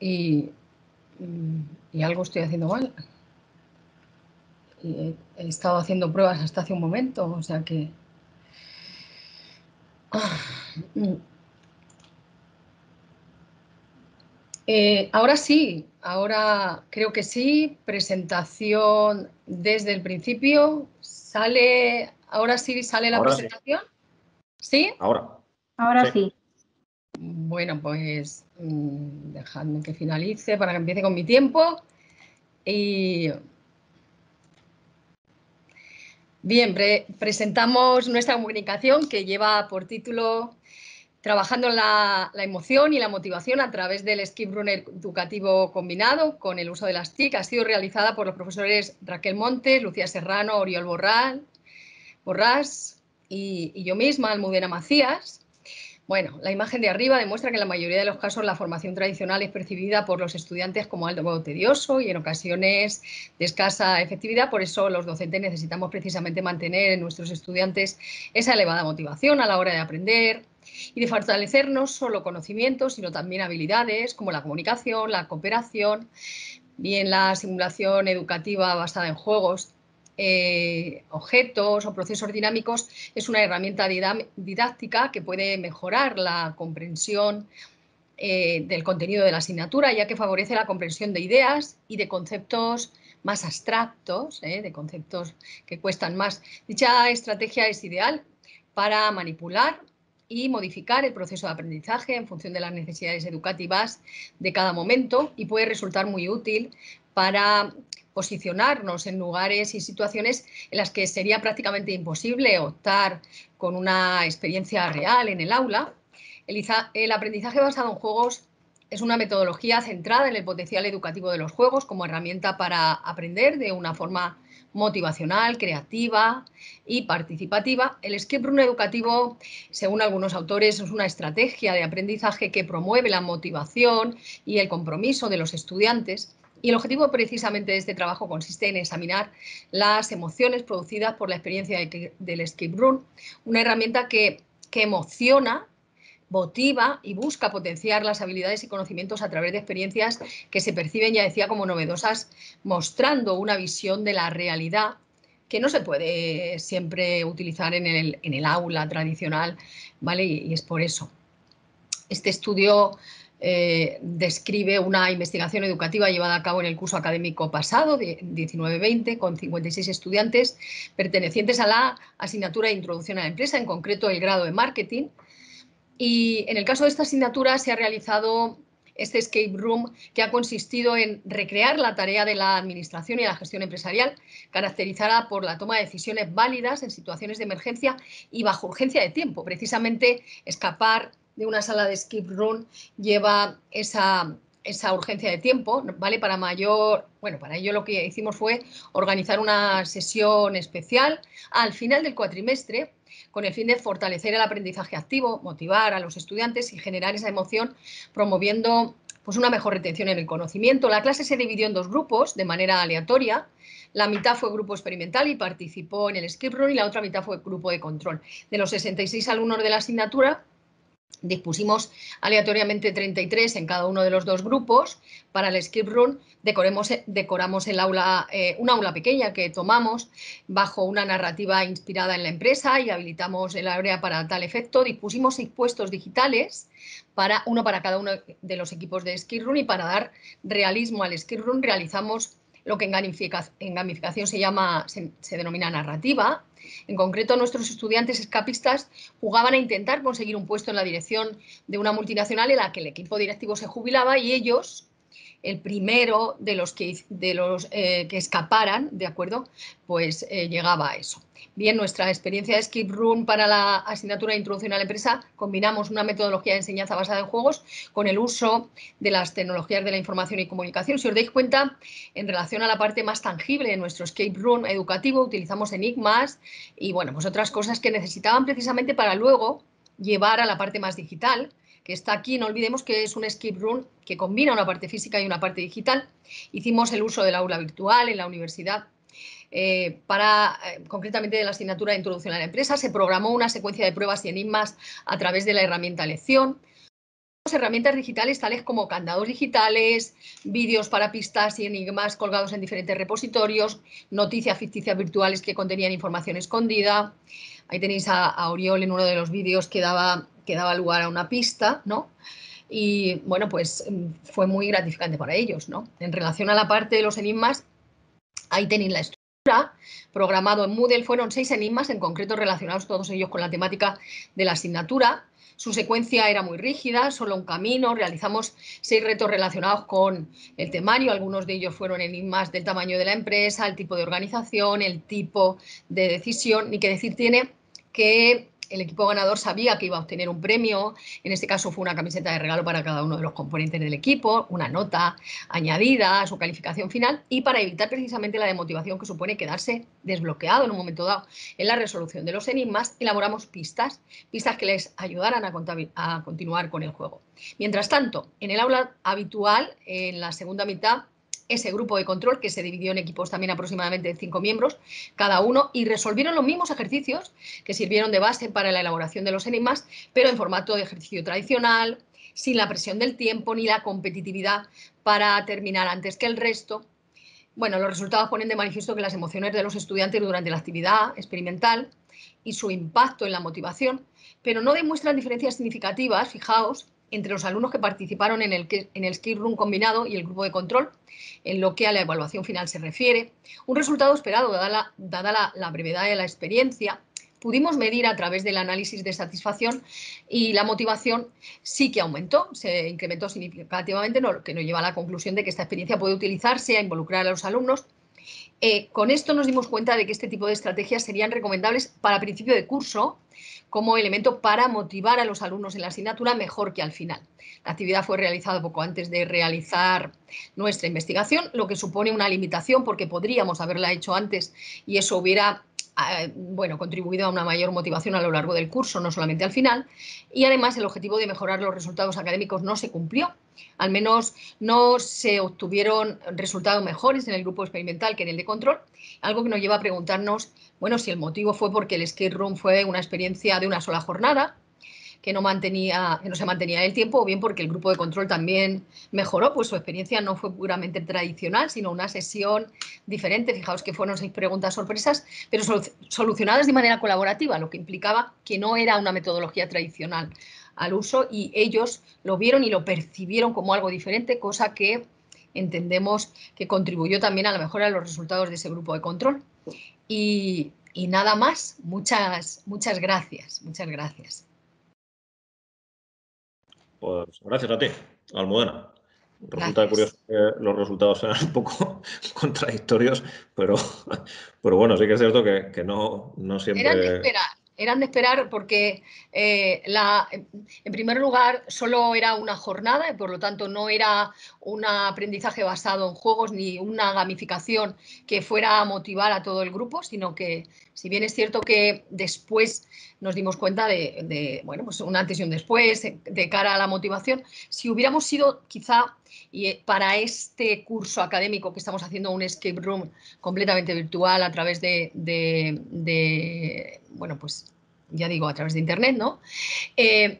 y, algo estoy haciendo mal. he, estado haciendo pruebas hasta hace un momento, o sea que... Ah, mm. Eh, ahora sí, ahora creo que sí, presentación desde el principio, sale ¿Ahora sí sale la presentación? Sí. Ahora. Ahora sí. Bueno, pues mm, dejadme que finalice para que empiece con mi tiempo. Y Bien, presentamos nuestra comunicación que lleva por título Trabajando la, la, emoción y la motivación a través del skip runner educativo combinado con el uso de las TIC. Ha sido realizada por los profesores Raquel Montes, Lucía Serrano, Oriol Borral, Borrás y, y yo misma, Almudena Macías. Bueno, la imagen de arriba demuestra que en la mayoría de los casos la formación tradicional es percibida por los estudiantes como algo tedioso y en ocasiones de escasa efectividad. Por eso los docentes necesitamos precisamente mantener en nuestros estudiantes esa elevada motivación a la hora de aprender y de fortalecer no solo conocimientos, sino también habilidades como la comunicación, la cooperación, bien la simulación educativa basada en juegos eh, objetos o procesos dinámicos es una herramienta didáctica que puede mejorar la comprensión eh, del contenido de la asignatura, ya que favorece la comprensión de ideas y de conceptos más abstractos, eh, de conceptos que cuestan más. Dicha estrategia es ideal para manipular y modificar el proceso de aprendizaje en función de las necesidades educativas de cada momento y puede resultar muy útil para posicionarnos en lugares y situaciones en las que sería prácticamente imposible optar con una experiencia real en el aula. El, aprendizaje basado en juegos es una metodología centrada en el potencial educativo de los juegos como herramienta para aprender de una forma motivacional, creativa y participativa. El escape room educativo, según algunos autores, es una estrategia de aprendizaje que promueve la motivación y el compromiso de los estudiantes y el objetivo precisamente de este trabajo consiste en examinar las emociones producidas por la experiencia del escape room, una herramienta que, emociona, motiva y busca potenciar las habilidades y conocimientos a través de experiencias que se perciben, ya decía, como novedosas, mostrando una visión de la realidad que no se puede siempre utilizar en el, aula tradicional, ¿vale? y es por eso. Este estudio eh, describe una investigación educativa llevada a cabo en el curso académico pasado, de 19-20, con 56 estudiantes pertenecientes a la asignatura de Introducción a la Empresa, en concreto el grado de Marketing. Y en el caso de esta asignatura se ha realizado este escape room que ha consistido en recrear la tarea de la administración y la gestión empresarial, caracterizada por la toma de decisiones válidas en situaciones de emergencia y bajo urgencia de tiempo, precisamente escapar de una sala de skip room lleva esa, esa urgencia de tiempo, ¿vale? Para mayor, bueno, para ello lo que hicimos fue organizar una sesión especial al final del cuatrimestre con el fin de fortalecer el aprendizaje activo, motivar a los estudiantes y generar esa emoción, promoviendo pues, una mejor retención en el conocimiento. La clase se dividió en dos grupos de manera aleatoria. La mitad fue grupo experimental y participó en el skip room y la otra mitad fue grupo de control. De los 66 alumnos de la asignatura, dispusimos aleatoriamente 33 en cada uno de los dos grupos. Para el skip decoramos el aula, eh, una aula pequeña que tomamos bajo una narrativa inspirada en la empresa y habilitamos el área para tal efecto. Dispusimos seis puestos digitales, para, uno para cada uno de los equipos de skip y para dar realismo al skip realizamos lo que en gamificación, se llama, se, denomina narrativa. En concreto, nuestros estudiantes escapistas jugaban a intentar conseguir un puesto en la dirección de una multinacional en la que el equipo directivo se jubilaba y ellos, el primero de los que, de los, eh, que escaparan, ¿de acuerdo? Pues eh, llegaba a eso. Bien, nuestra experiencia de Skip Room para la asignatura de Introducción a la Empresa, combinamos una metodología de enseñanza basada en juegos con el uso de las tecnologías de la información y comunicación. Si os dais cuenta, en relación a la parte más tangible de nuestro Escape Room educativo, utilizamos enigmas y, bueno, pues otras cosas que necesitaban precisamente para luego llevar a la parte más digital, que está aquí, no olvidemos que es un escape room que combina una parte física y una parte digital. Hicimos el uso del aula virtual en la universidad eh, para, eh, concretamente de la asignatura de Introducción a la Empresa, se programó una secuencia de pruebas y enigmas a través de la herramienta Lección. Herramientas digitales tales como candados digitales, vídeos para pistas y enigmas colgados en diferentes repositorios, noticias ficticias virtuales que contenían información escondida. Ahí tenéis a Oriol en uno de los vídeos que daba, que daba lugar a una pista, ¿no? Y bueno, pues mm, fue muy gratificante para ellos, ¿no? En relación a la parte de los enigmas, ahí tenéis la estructura programado en Moodle fueron seis enigmas, en concreto relacionados todos ellos con la temática de la asignatura. Su secuencia era muy rígida, solo un camino. Realizamos seis retos relacionados con el temario. Algunos de ellos fueron enigmas del tamaño de la empresa, el tipo de organización, el tipo de decisión. Ni que decir tiene que el equipo ganador sabía que iba a obtener un premio, en este caso fue una camiseta de regalo para cada uno de los componentes del equipo, una nota añadida a su calificación final y para evitar precisamente la demotivación que supone quedarse desbloqueado en un momento dado en la resolución de los enigmas, elaboramos pistas, pistas que les ayudaran a, a continuar con el juego. Mientras tanto, en el aula habitual, en la segunda mitad, ese grupo de control que se dividió en equipos también aproximadamente de cinco miembros cada uno y resolvieron los mismos ejercicios que sirvieron de base para la elaboración de los enigmas, pero en formato de ejercicio tradicional, sin la presión del tiempo ni la competitividad para terminar antes que el resto. Bueno, los resultados ponen de manifiesto que las emociones de los estudiantes durante la actividad experimental y su impacto en la motivación, pero no demuestran diferencias significativas, fijaos, entre los alumnos que participaron en el, en el Skill Room combinado y el grupo de control, en lo que a la evaluación final se refiere. Un resultado esperado, dada la, la, brevedad de la experiencia, pudimos medir a través del análisis de satisfacción y la motivación sí que aumentó, se incrementó significativamente, lo que nos lleva a la conclusión de que esta experiencia puede utilizarse a involucrar a los alumnos. Eh, con esto nos dimos cuenta de que este tipo de estrategias serían recomendables para principio de curso, como elemento para motivar a los alumnos en la asignatura mejor que al final. La actividad fue realizada poco antes de realizar nuestra investigación, lo que supone una limitación porque podríamos haberla hecho antes y eso hubiera bueno, contribuido a una mayor motivación a lo largo del curso, no solamente al final. Y además el objetivo de mejorar los resultados académicos no se cumplió. Al menos no se obtuvieron resultados mejores en el grupo experimental que en el de control, algo que nos lleva a preguntarnos, bueno, si el motivo fue porque el skate room fue una experiencia de una sola jornada que no, mantenía, que no se mantenía en el tiempo, o bien porque el grupo de control también mejoró, pues su experiencia no fue puramente tradicional, sino una sesión diferente. Fijaos que fueron seis preguntas sorpresas, pero solucionadas de manera colaborativa, lo que implicaba que no era una metodología tradicional al uso y ellos lo vieron y lo percibieron como algo diferente, cosa que entendemos que contribuyó también a la mejora de los resultados de ese grupo de control. Y, y nada más, muchas, muchas gracias, muchas gracias. Pues gracias a ti, Almudena. Resulta curioso que los resultados sean un poco contradictorios, pero, pero bueno, sí que es cierto que, no, no siempre eran de esperar porque eh, la, en primer lugar solo era una jornada y por lo tanto no era un aprendizaje basado en juegos ni una gamificación que fuera a motivar a todo el grupo, sino que si bien es cierto que después nos dimos cuenta de, bueno, pues un antes y un después de cara a la motivación, si hubiéramos sido quizá y eh, para este curso académico que estamos haciendo un escape room completamente virtual a través de, bueno, pues ya digo, a través de Internet, ¿no? Eh,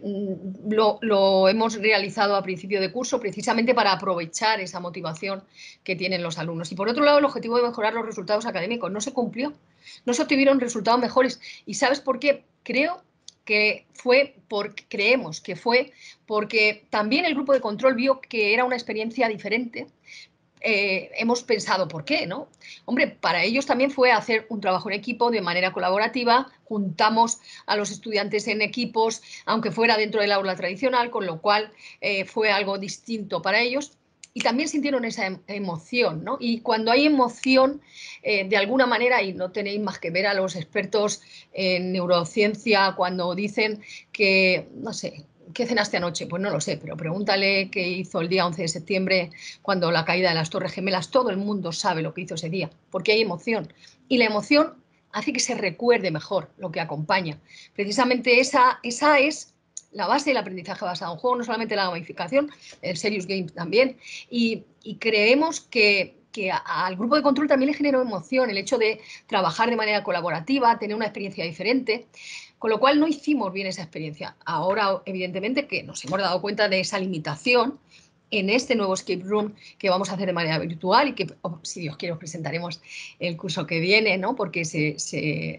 lo, lo, hemos realizado a principio de curso precisamente para aprovechar esa motivación que tienen los alumnos. Y por otro lado, el objetivo de mejorar los resultados académicos no se cumplió, no se obtuvieron resultados mejores. ¿Y sabes por qué? Creo que fue porque creemos que fue porque también el grupo de control vio que era una experiencia diferente. Eh, hemos pensado por qué, ¿no? Hombre, para ellos también fue hacer un trabajo en equipo de manera colaborativa, juntamos a los estudiantes en equipos, aunque fuera dentro del aula tradicional, con lo cual eh, fue algo distinto para ellos y también sintieron esa em, emoción, ¿no? Y cuando hay emoción, eh, de alguna manera, y no tenéis más que ver a los expertos en neurociencia cuando dicen que, no sé, ¿qué cenaste anoche? Pues no lo sé, pero pregúntale qué hizo el día 11 de septiembre cuando la caída de las Torres Gemelas. Todo el mundo sabe lo que hizo ese día, porque hay emoción. Y la emoción hace que se recuerde mejor lo que acompaña. Precisamente esa, esa es la base del aprendizaje basado en juego, no solamente la gamificación, el Serious Game también, y, creemos que, al grupo de control también le generó emoción el hecho de trabajar de manera colaborativa, tener una experiencia diferente, con lo cual no hicimos bien esa experiencia. Ahora, evidentemente, que nos hemos dado cuenta de esa limitación en este nuevo escape room que vamos a hacer de manera virtual y que, oh, si Dios quiere, os presentaremos el curso que viene, ¿no? porque se,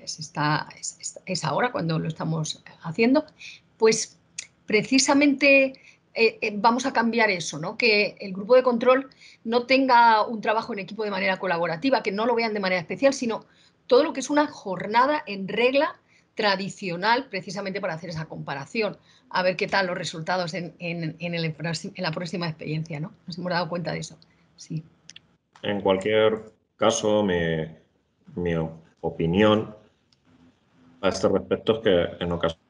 está, es, es ahora cuando lo estamos haciendo, pues precisamente eh, eh, vamos a cambiar eso, ¿no? que el grupo de control no tenga un trabajo en equipo de manera colaborativa, que no lo vean de manera especial, sino todo lo que es una jornada en regla tradicional precisamente para hacer esa comparación, a ver qué tal los resultados en, la próxima experiencia. ¿no? Nos hemos dado cuenta de eso. Sí. En cualquier caso, mi, opinión a este respecto es que en ocasiones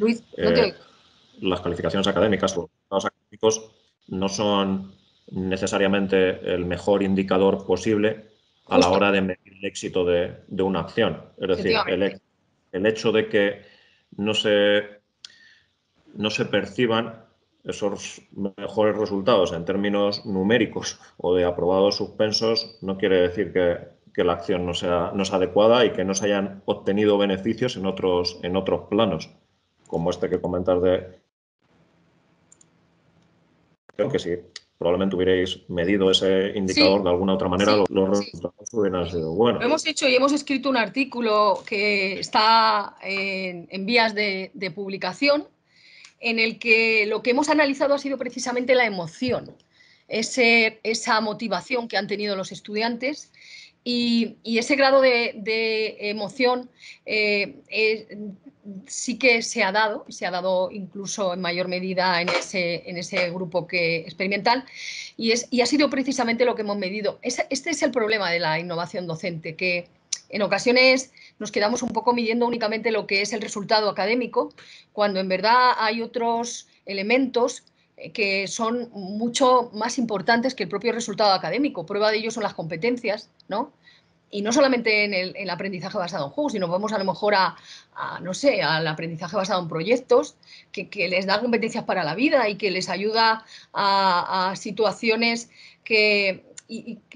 Luis, eh, las calificaciones académicas, los resultados académicos no son necesariamente el mejor indicador posible a la hora de medir el éxito de, una acción. Es decir, el, hecho de que no se, no se perciban esos mejores resultados en términos numéricos o de aprobados suspensos no quiere decir que, la acción no sea, no sea adecuada y que no se hayan obtenido beneficios en otros, en otros planos como este que comentas de... Creo que sí, probablemente hubierais medido ese indicador de alguna otra manera, los, resultados hubieran sido buenos. Lo hemos hecho y hemos escrito un artículo que está en, vías de, publicación, en el que lo que hemos analizado ha sido precisamente la emoción, esa motivación que han tenido los estudiantes y, ese grado de, emoción eh, sí que se ha dado, se ha dado incluso en mayor medida en ese, en ese grupo que, experimental, y, es, y ha sido precisamente lo que hemos medido. este es el problema de la innovación docente, que en ocasiones nos quedamos un poco midiendo únicamente lo que es el resultado académico, cuando en verdad hay otros elementos que son mucho más importantes que el propio resultado académico. Prueba de ello son las competencias, ¿no? y no solamente en el, aprendizaje basado en juegos, sino vamos a lo mejor a, no sé, al aprendizaje basado en proyectos, que, les da competencias para la vida y que les ayuda a, situaciones que,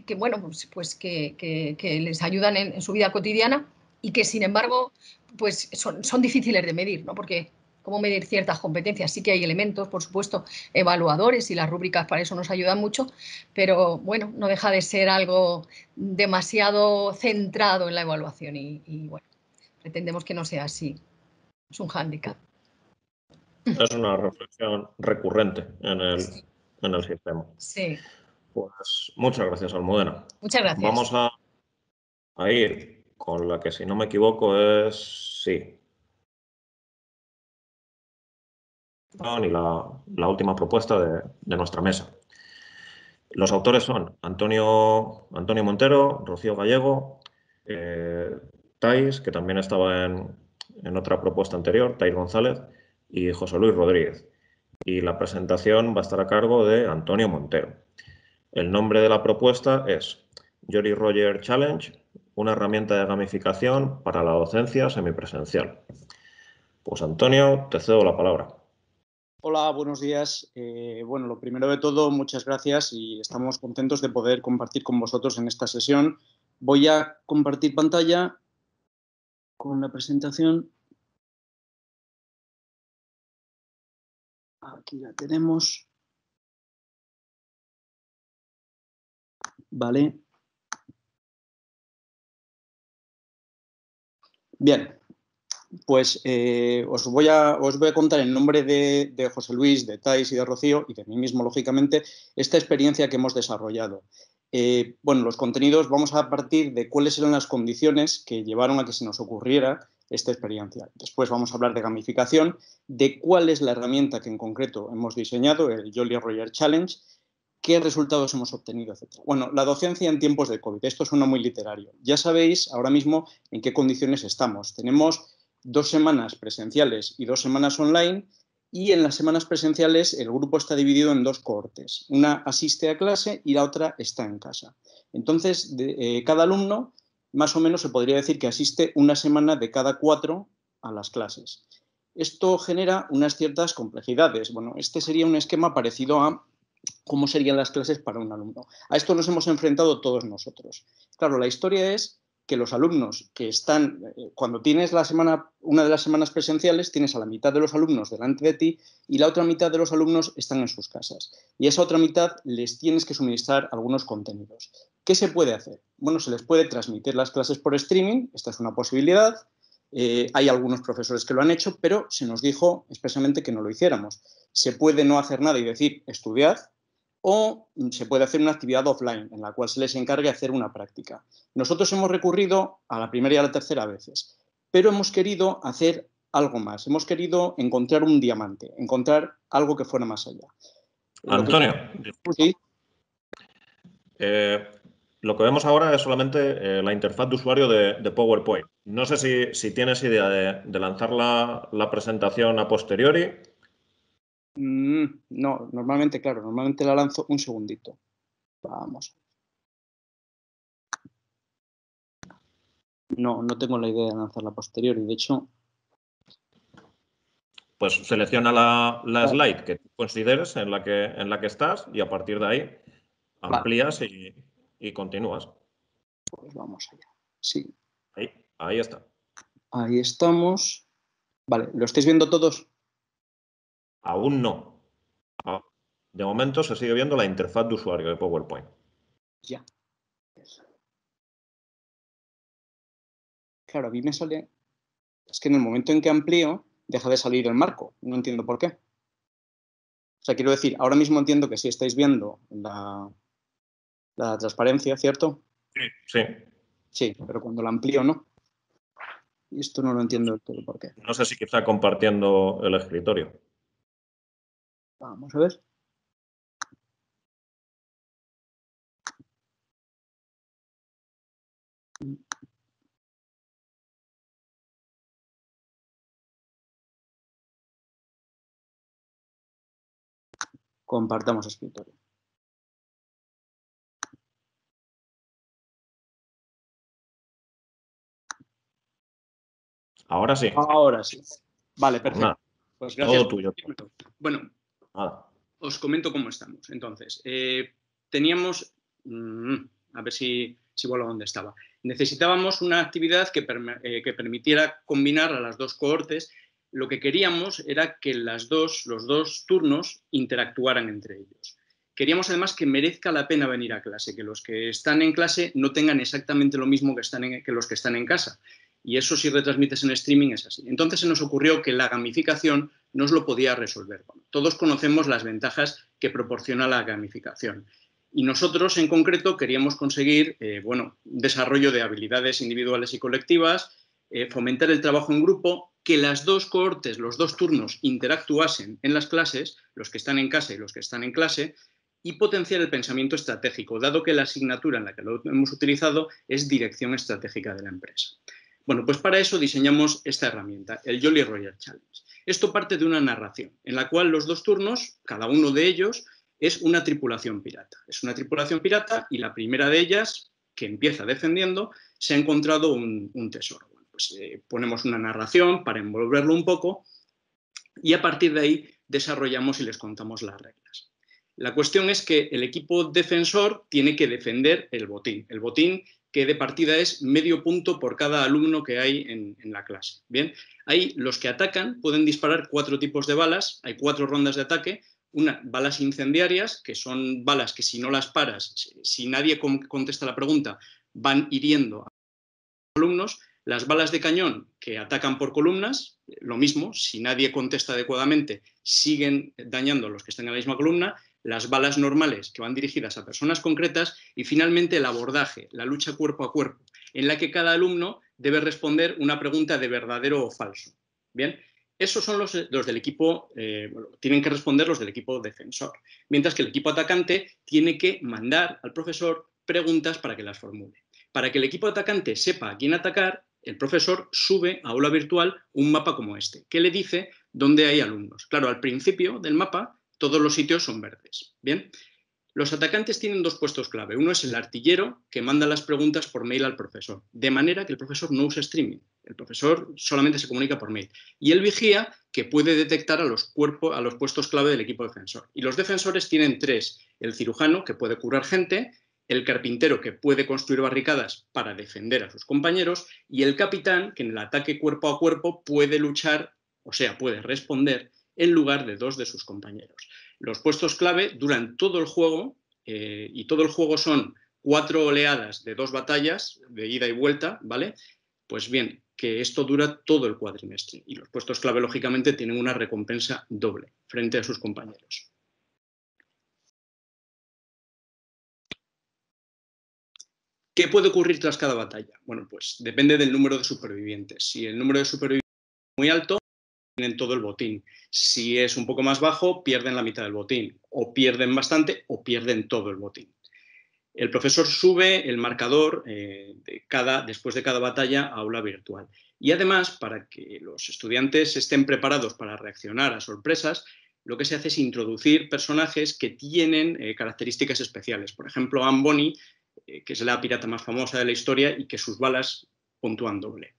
que, bueno, pues, pues que, les ayudan en, su vida cotidiana y que, sin embargo, pues son, son difíciles de medir, ¿no? Porque cómo medir ciertas competencias. Sí que hay elementos, por supuesto, evaluadores y las rúbricas para eso nos ayudan mucho, pero bueno, no deja de ser algo demasiado centrado en la evaluación y, bueno, pretendemos que no sea así. Es un hándicap. Es una reflexión recurrente en el, en el sistema. Sí. Pues muchas gracias, Almudena. Muchas gracias. Vamos a, a ir con la que, si no me equivoco, es sí, y la, última propuesta de, nuestra mesa. Los autores son Antonio, Antonio Montero, Rocío Gallego, eh, Tais, que también estaba en, en, otra propuesta anterior, Tais González, y José Luis Rodríguez. Y la presentación va a estar a cargo de Antonio Montero. El nombre de la propuesta es Jolly Roger Challenge, una herramienta de gamificación para la docencia semipresencial. Pues Antonio, te cedo la palabra. Hola, buenos días. Eh, bueno, lo primero de todo, muchas gracias y estamos contentos de poder compartir con vosotros en esta sesión. Voy a compartir pantalla con la presentación. Aquí la tenemos. Vale. Bien, pues eh, os, voy a, os, voy a, contar en nombre de, José Luis, de Tais y de Rocío, y de mí mismo, lógicamente, esta experiencia que hemos desarrollado. Eh, bueno, los contenidos vamos a partir de cuáles eran las condiciones que llevaron a que se nos ocurriera esta experiencia. Después vamos a hablar de gamificación, de cuál es la herramienta que en concreto hemos diseñado, el Jolly Roger Challenge, qué resultados hemos obtenido, etc. Bueno, la docencia en tiempos de COVID, esto suena muy literario. Ya sabéis ahora mismo en qué condiciones estamos. Tenemos dos semanas presenciales y dos semanas online y en las semanas presenciales el grupo está dividido en dos cohortes. Una asiste a clase y la otra está en casa. Entonces, eh, cada alumno más o menos se podría decir que asiste una semana de cada cuatro a las clases. Esto genera unas ciertas complejidades. Bueno, este sería un esquema parecido a cómo serían las clases para un alumno. A esto nos hemos enfrentado todos nosotros. Claro, la historia es que los alumnos que están, eh, cuando tienes la semana, una de las semanas presenciales, tienes a la mitad de los alumnos delante de ti y la otra mitad de los alumnos están en sus casas. Y esa otra mitad les tienes que suministrar algunos contenidos. ¿Qué se puede hacer? Bueno, se les puede transmitir las clases por streaming, esta es una posibilidad. Eh, hay algunos profesores que lo han hecho, pero se nos dijo expresamente que no lo hiciéramos. Se puede no hacer nada y decir estudiad, o se puede hacer una actividad offline en la cual se les encargue hacer una práctica. Nosotros hemos recurrido a la primera y a la tercera veces, pero hemos querido hacer algo más. Hemos querido encontrar un diamante, encontrar algo que fuera más allá. Antonio, ¿Sí? Eh, lo que vemos ahora es solamente eh, la interfaz de usuario de, PowerPoint. No sé si, tienes idea de, lanzar la, presentación a posteriori. Mm, no, normalmente, claro, normalmente la lanzo un segundito. Vamos. No, no tengo la idea de lanzarla a posteriori. De hecho, pues selecciona la, slide que consideres en la que, en la que estás y a partir de ahí amplías y, continúas. Pues vamos allá. Sí. Ahí, ahí está. Ahí estamos. Vale, ¿lo estáis viendo todos? Aún no. Ah, de momento se sigue viendo la interfaz de usuario de PowerPoint. Ya. Claro, a mí me sale... Es que en el momento en que amplío, deja de salir el marco. No entiendo por qué. O sea, quiero decir, ahora mismo entiendo que sí estáis viendo la, la transparencia, ¿cierto? Sí. Sí, pero cuando la amplío no. Y esto no lo entiendo del todo por qué. No sé si quizá compartiendo el escritorio. Vamos a ver. Compartamos escritorio. Ahora sí. Ahora sí. Vale, perfecto. Pues gracias. tuyo. Bueno, os comento cómo estamos. Entonces, eh, teníamos, mm, a ver si, si vuelvo a donde estaba. Necesitábamos una actividad que, eh, que, permitiera combinar a las dos cohortes. Lo que queríamos era que las dos, los dos turnos interactuaran entre ellos. Queríamos además que merezca la pena venir a clase, que los que están en clase no tengan exactamente lo mismo que, están que los que están en casa. Y eso si retransmites en streaming es así. Entonces se nos ocurrió que la gamificación nos lo podía resolver. todos conocemos las ventajas que proporciona la gamificación. Y nosotros en concreto queríamos conseguir eh, bueno, desarrollo de habilidades individuales y colectivas, eh, fomentar el trabajo en grupo, que las dos cohortes, los dos turnos interactuasen en las clases, los que están en casa y los que están en clase, y potenciar el pensamiento estratégico, dado que la asignatura en la que lo hemos utilizado es dirección estratégica de la empresa. Bueno, pues para eso diseñamos esta herramienta, el Jolly Roger Challenge. Esto parte de una narración, en la cual los dos turnos, cada uno de ellos, es una tripulación pirata. Es una tripulación pirata y la primera de ellas, que empieza defendiendo, se ha encontrado un, tesoro. pues eh, ponemos una narración para envolverlo un poco y a partir de ahí desarrollamos y les contamos las reglas. La cuestión es que el equipo defensor tiene que defender el botín. El botín que de partida es medio punto por cada alumno que hay en, la clase. Bien, ahí los que atacan pueden disparar cuatro tipos de balas, hay cuatro rondas de ataque, una, balas incendiarias, que son balas que si no las paras, si, nadie contesta la pregunta, van hiriendo a los alumnos, las balas de cañón que atacan por columnas, lo mismo, si nadie contesta adecuadamente, siguen dañando a los que están en la misma columna, las balas normales que van dirigidas a personas concretas y finalmente el abordaje, la lucha cuerpo a cuerpo, en la que cada alumno debe responder una pregunta de verdadero o falso. Bien, esos son los, del equipo, eh, tienen que responder los del equipo defensor, mientras que el equipo atacante tiene que mandar al profesor preguntas para que las formule. Para que el equipo atacante sepa a quién atacar, el profesor sube a aula virtual un mapa como este, que le dice dónde hay alumnos. Claro, al principio del mapa todos los sitios son verdes. Bien, los atacantes tienen dos puestos clave. Uno es el artillero que manda las preguntas por mail al profesor, de manera que el profesor no usa streaming. El profesor solamente se comunica por mail. Y el vigía que puede detectar a los, a los puestos clave del equipo defensor. Y los defensores tienen tres. El cirujano que puede curar gente, el carpintero que puede construir barricadas para defender a sus compañeros y el capitán que en el ataque cuerpo a cuerpo puede luchar, o sea, puede responder en lugar de dos de sus compañeros. Los puestos clave duran todo el juego eh, y todo el juego son cuatro oleadas de dos batallas de ida y vuelta, ¿vale? Pues bien, que esto dura todo el cuatrimestre y los puestos clave, lógicamente, tienen una recompensa doble frente a sus compañeros. ¿Qué puede ocurrir tras cada batalla? Bueno, pues depende del número de supervivientes. Si el número de supervivientes es muy alto, tienen todo el botín. Si es un poco más bajo, pierden la mitad del botín. O pierden bastante o pierden todo el botín. El profesor sube el marcador eh, de cada, después de cada batalla a aula virtual. Y además, para que los estudiantes estén preparados para reaccionar a sorpresas, lo que se hace es introducir personajes que tienen eh, características especiales. Por ejemplo, Anne Bonny eh, que es la pirata más famosa de la historia y que sus balas puntúan doble.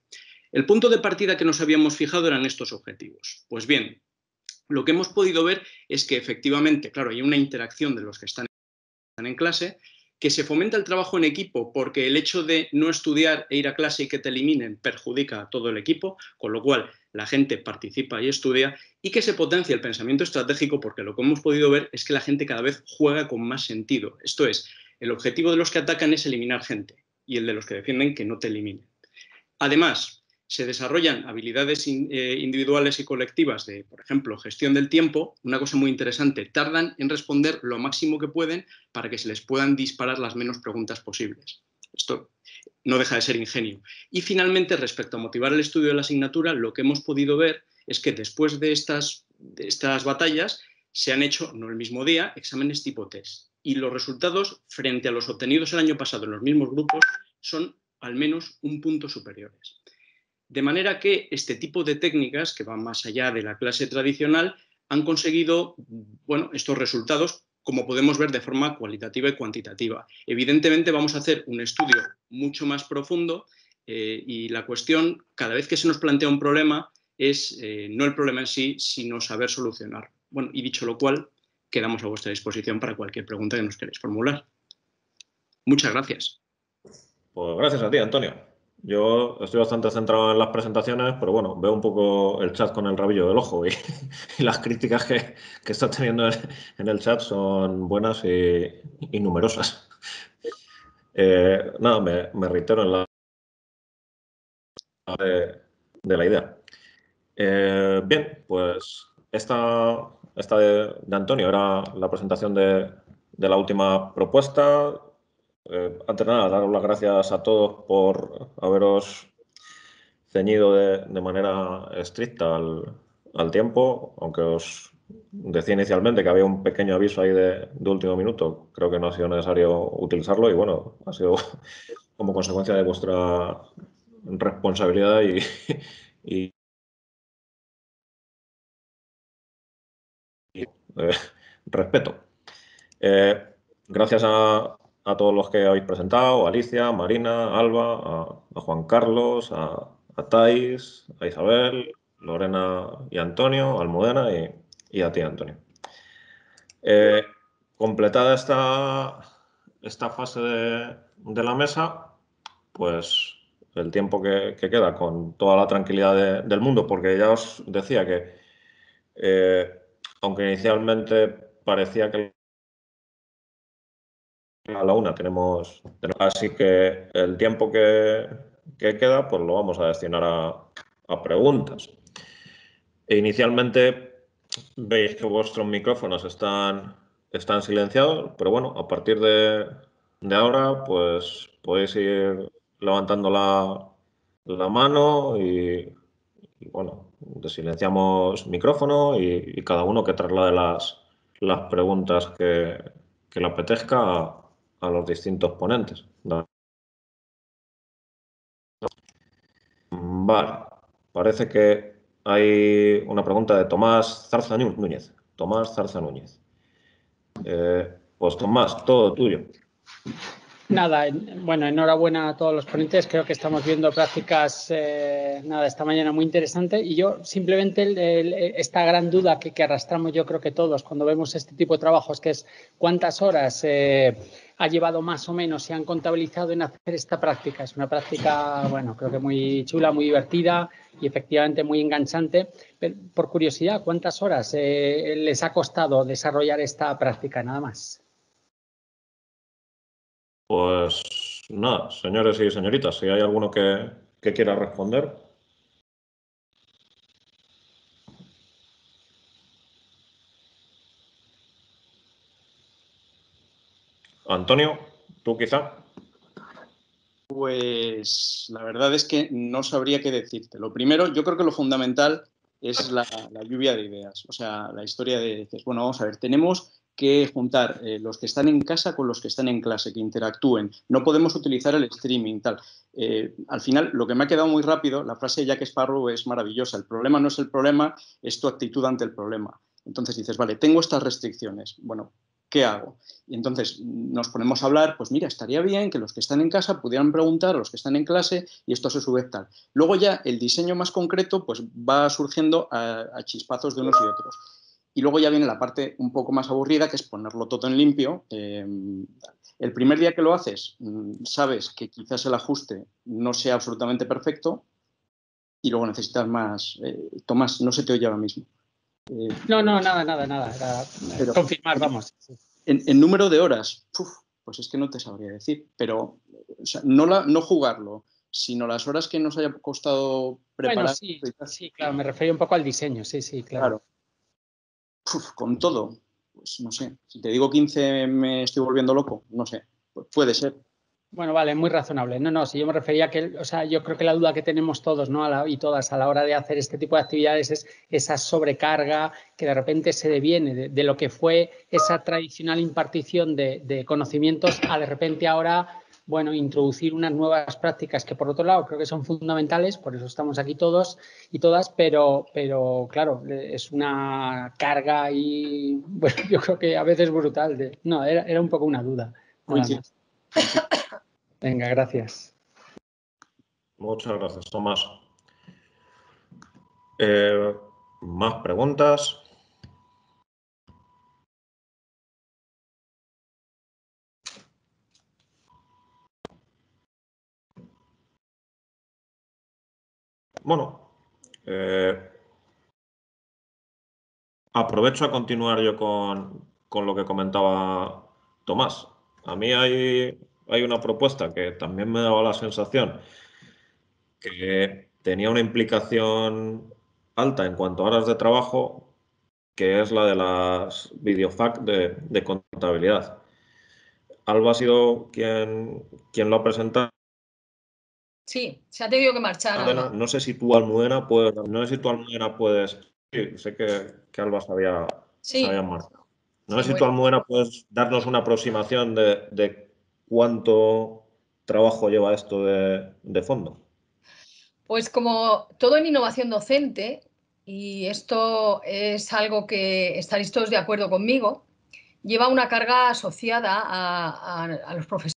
El punto de partida que nos habíamos fijado eran estos objetivos. Pues bien, lo que hemos podido ver es que efectivamente, claro, hay una interacción de los que están en clase, que se fomenta el trabajo en equipo porque el hecho de no estudiar e ir a clase y que te eliminen perjudica a todo el equipo, con lo cual la gente participa y estudia, y que se potencia el pensamiento estratégico porque lo que hemos podido ver es que la gente cada vez juega con más sentido. Esto es, el objetivo de los que atacan es eliminar gente y el de los que defienden que no te eliminen. Además, se desarrollan habilidades eh, individuales y colectivas de, por ejemplo, gestión del tiempo. Una cosa muy interesante, tardan en responder lo máximo que pueden para que se les puedan disparar las menos preguntas posibles. Esto no deja de ser ingenio. Y finalmente, respecto a motivar el estudio de la asignatura, lo que hemos podido ver es que después de estas, de estas batallas se han hecho, no el mismo día, exámenes tipo test y los resultados frente a los obtenidos el año pasado en los mismos grupos son al menos un punto superiores. De manera que este tipo de técnicas, que van más allá de la clase tradicional, han conseguido bueno, estos resultados, como podemos ver, de forma cualitativa y cuantitativa. Evidentemente vamos a hacer un estudio mucho más profundo eh, y la cuestión, cada vez que se nos plantea un problema, es eh, no el problema en sí, sino saber solucionarlo. Bueno, y dicho lo cual, quedamos a vuestra disposición para cualquier pregunta que nos queréis formular. Muchas gracias. Pues gracias a ti, Antonio. Yo estoy bastante centrado en las presentaciones, pero bueno, veo un poco el chat con el rabillo del ojo y, las críticas que, que estás teniendo en, el chat son buenas y, numerosas. Eh, nada, me, reitero en la de, de la idea. Eh, bien, pues esta esta de, Antonio era la presentación de, la última propuesta. Eh, antes de nada, daros las gracias a todos por haberos ceñido de, manera estricta al, tiempo, aunque os decía inicialmente que había un pequeño aviso ahí de, último minuto, creo que no ha sido necesario utilizarlo y bueno, ha sido como consecuencia de vuestra responsabilidad y Eh, respeto. Eh, gracias a, todos los que habéis presentado, Alicia, Marina, Alba, a, Juan Carlos, a, a Thais, a Isabel, Lorena y Antonio, Almudena y, a ti, Antonio. Eh, completada esta, esta fase de, la mesa, pues el tiempo que, queda con toda la tranquilidad del mundo, porque ya os decía que aunque inicialmente parecía que a la una tenemos, así que el tiempo que, queda pues lo vamos a destinar a, preguntas. E inicialmente veis que vuestros micrófonos están, están silenciados, pero bueno, a partir de, ahora pues podéis ir levantando la, la mano y y bueno, desilenciamos micrófono y, cada uno que traslade las, las preguntas que, le apetezca a, los distintos ponentes. Vale, parece que hay una pregunta de Tomás Zarza Núñez. Tomás Zarza Núñez. Eh, pues Tomás, todo tuyo. Nada, bueno, enhorabuena a todos los ponentes. Creo que estamos viendo prácticas, eh, nada, esta mañana muy interesante. Y yo simplemente esta gran duda que, arrastramos yo creo que todos cuando vemos este tipo de trabajos, que es cuántas horas eh, ha llevado más o menos, se han contabilizado en hacer esta práctica. Es una práctica, bueno, creo que muy chula, muy divertida y efectivamente muy enganchante. por curiosidad, ¿cuántas horas eh, les ha costado desarrollar esta práctica? Nada más. Pues nada, señores y señoritas, si hay alguno que, que quiera responder. Antonio, tú quizá. Pues la verdad es que no sabría qué decirte. Lo primero, yo creo que lo fundamental es la, la lluvia de ideas, o sea, la historia de, dices, bueno, vamos a ver, tenemos que juntar eh, los que están en casa con los que están en clase, que interactúen. No podemos utilizar el streaming, tal. Eh, al final, lo que me ha quedado muy rápido, la frase de Jack Sparrow es maravillosa. El problema no es el problema, es tu actitud ante el problema. Entonces dices, vale, tengo estas restricciones. Bueno, ¿qué hago? Y entonces nos ponemos a hablar, pues mira, estaría bien que los que están en casa pudieran preguntar a los que están en clase y esto se sube tal. Luego ya el diseño más concreto pues va surgiendo a, chispazos de unos y otros. Y luego ya viene la parte un poco más aburrida, que es ponerlo todo en limpio. Em, el primer día que lo haces, mm, sabes que quizás el ajuste no sea absolutamente perfecto y luego necesitas más. Eh, Tomás, no se te oye ahora mismo. Eh, no, no, nada, nada, nada. confirmar, vamos. En, número de horas, pues es que no te sabría decir, pero no, la, no jugarlo, sino las horas que nos haya costado preparar. sí, sí, claro, me refiero un poco al diseño, sí, sí, claro. Con todo, pues no sé, si te digo 15 me estoy volviendo loco, no sé, pues puede ser. Bueno, vale, muy razonable. No, no, si yo me refería a que, o sea, yo creo que la duda que tenemos todos, ¿no? y todas a la hora de hacer este tipo de actividades es esa sobrecarga que de repente se deviene de, lo que fue esa tradicional impartición de, conocimientos a de repente ahora, bueno, introducir unas nuevas prácticas que por otro lado creo que son fundamentales, por eso estamos aquí todos y todas, pero, pero claro, es una carga y, bueno, yo creo que a veces brutal. De, no, era, era un poco una duda. Venga, gracias. Muchas gracias, Tomás. Eh, ¿Más preguntas? Bueno, eh, aprovecho a continuar yo con, con, lo que comentaba Tomás. A mí hay hay una propuesta que también me daba la sensación que tenía una implicación alta en cuanto a horas de trabajo, que es la de las videofac de, de contabilidad. Alba ha sido quien, quien lo ha presentado. Sí, se ha tenido que marchar. no sé si tú, Almudena, puedes. No sé si tú, Almudena, puedes. Sí, sé que, que Alba se había, marchado. No sé si tú, Almudena, puedes darnos una aproximación de, de ¿Cuánto trabajo lleva esto de, fondo? Pues como todo en innovación docente, y esto es algo que estaréis todos de acuerdo conmigo, lleva una carga asociada a, los profesores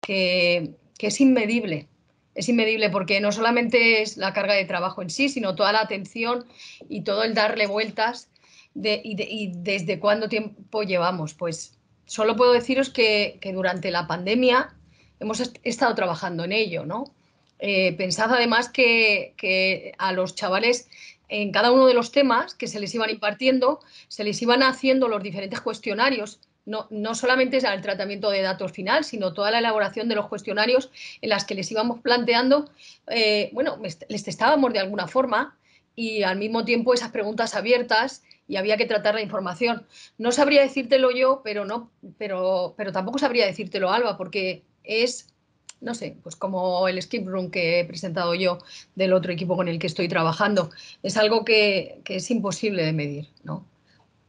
que, es inmedible. Es inmedible porque no solamente es la carga de trabajo en sí, sino toda la atención y todo el darle vueltas y, desde cuánto tiempo llevamos. Pues solo puedo deciros que, durante la pandemia hemos estado trabajando en ello, ¿no? Eh, pensad además que, a los chavales en cada uno de los temas que se les iban impartiendo, se les iban haciendo los diferentes cuestionarios. No, no solamente es el tratamiento de datos final, sino toda la elaboración de los cuestionarios en las que les íbamos planteando, eh, bueno, les testábamos de alguna forma y al mismo tiempo esas preguntas abiertas y había que tratar la información. No sabría decírtelo yo, pero no, pero, pero tampoco sabría decírtelo Alba, porque es, no sé, pues como el skip room que he presentado yo del otro equipo con el que estoy trabajando. Es algo que, es imposible de medir, ¿no?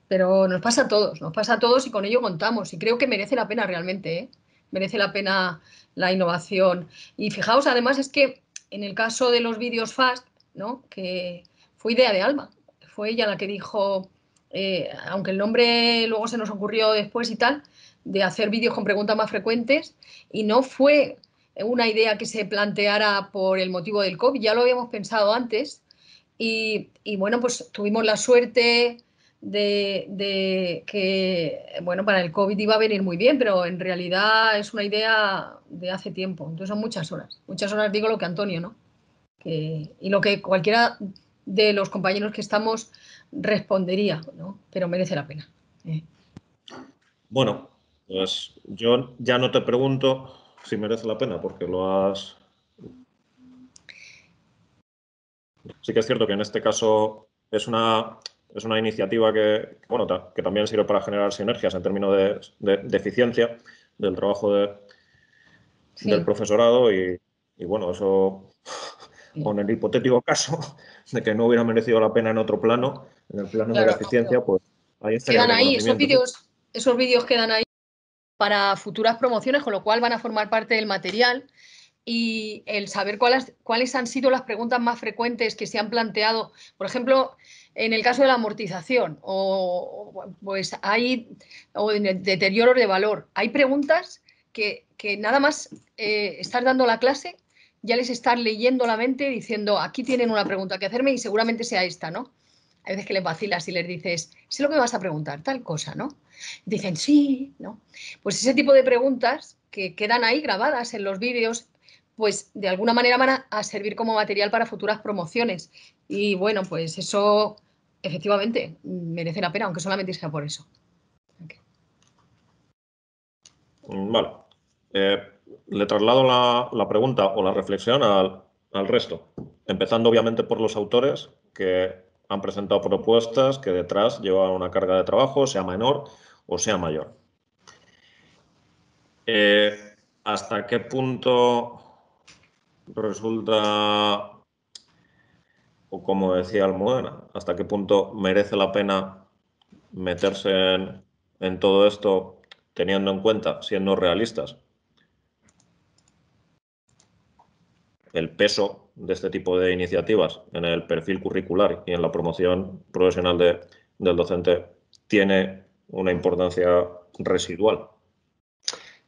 Pero nos pasa a todos, nos pasa a todos y con ello contamos. Y creo que merece la pena realmente, ¿eh? merece la pena la innovación. Y fijaos, además, es que en el caso de los vídeos fast, ¿no? que fue idea de Alba, fue ella la que dijo, eh, aunque el nombre luego se nos ocurrió después y tal, de hacer vídeos con preguntas más frecuentes y no fue una idea que se planteara por el motivo del COVID, ya lo habíamos pensado antes y, bueno, pues tuvimos la suerte de, que, bueno, para el COVID iba a venir muy bien, pero en realidad es una idea de hace tiempo, entonces son muchas horas, muchas horas digo lo que Antonio, ¿no? y lo que cualquiera de los compañeros que estamos respondería, ¿no? pero merece la pena. ¿eh? Bueno, pues yo ya no te pregunto si merece la pena, porque lo has... Sí que es cierto que en este caso es una, es una iniciativa que, bueno, que también sirve para generar sinergias en términos de, eficiencia del trabajo del profesorado y, bueno, eso con el hipotético caso de que no hubiera merecido la pena en otro plano, en el plano de la eficiencia, pues ahí Quedan ahí, esos vídeos, esos vídeos quedan ahí para futuras promociones, con lo cual van a formar parte del material. Y el saber cuáles, cuáles han sido las preguntas más frecuentes que se han planteado. Por ejemplo, en el caso de la amortización o pues hay o en el deterioro de valor, hay preguntas que, nada más eh, estar dando la clase ya les están leyendo la mente diciendo aquí tienen una pregunta que hacerme y seguramente sea esta, ¿no? Hay veces que les vacilas y les dices, sé lo que vas a preguntar, tal cosa, ¿no? Dicen, sí, ¿no? Pues ese tipo de preguntas que quedan ahí grabadas en los vídeos, pues de alguna manera van a, servir como material para futuras promociones. Y bueno, pues eso efectivamente merece la pena, aunque solamente sea por eso. Mm, vale. Eh, le traslado la, pregunta o la reflexión al, resto, empezando obviamente por los autores que han presentado propuestas que detrás llevan una carga de trabajo, sea menor o sea mayor. Eh, ¿Hasta qué punto resulta, como decía Almudena, hasta qué punto merece la pena meterse en todo esto teniendo en cuenta, siendo realistas, el peso de este tipo de iniciativas en el perfil curricular y en la promoción profesional del docente tiene una importancia residual.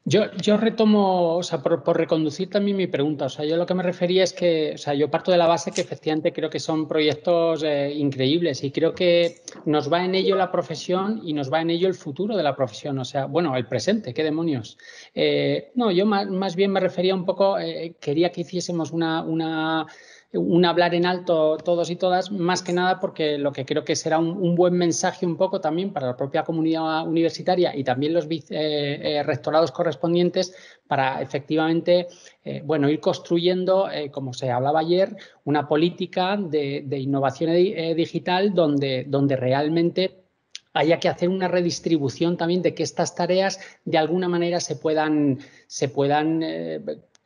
Yo, yo retomo, o sea, por, reconducir también mi pregunta, o sea, yo lo que me refería es que, o sea, yo parto de la base que efectivamente creo que son proyectos eh, increíbles y creo que nos va en ello la profesión y nos va en ello el futuro de la profesión, o sea, bueno, el presente, qué demonios. Eh, no, yo más, más, bien me refería un poco, eh, quería que hiciésemos una, una un hablar en alto todos y todas, más que nada porque lo que creo que será un, buen mensaje un poco también para la propia comunidad universitaria y también los eh, eh, rectorados correspondientes para efectivamente eh, bueno, ir construyendo, como se hablaba ayer, una política de, innovación digital donde, donde realmente haya que hacer una redistribución también de que estas tareas de alguna manera se puedan, se puedan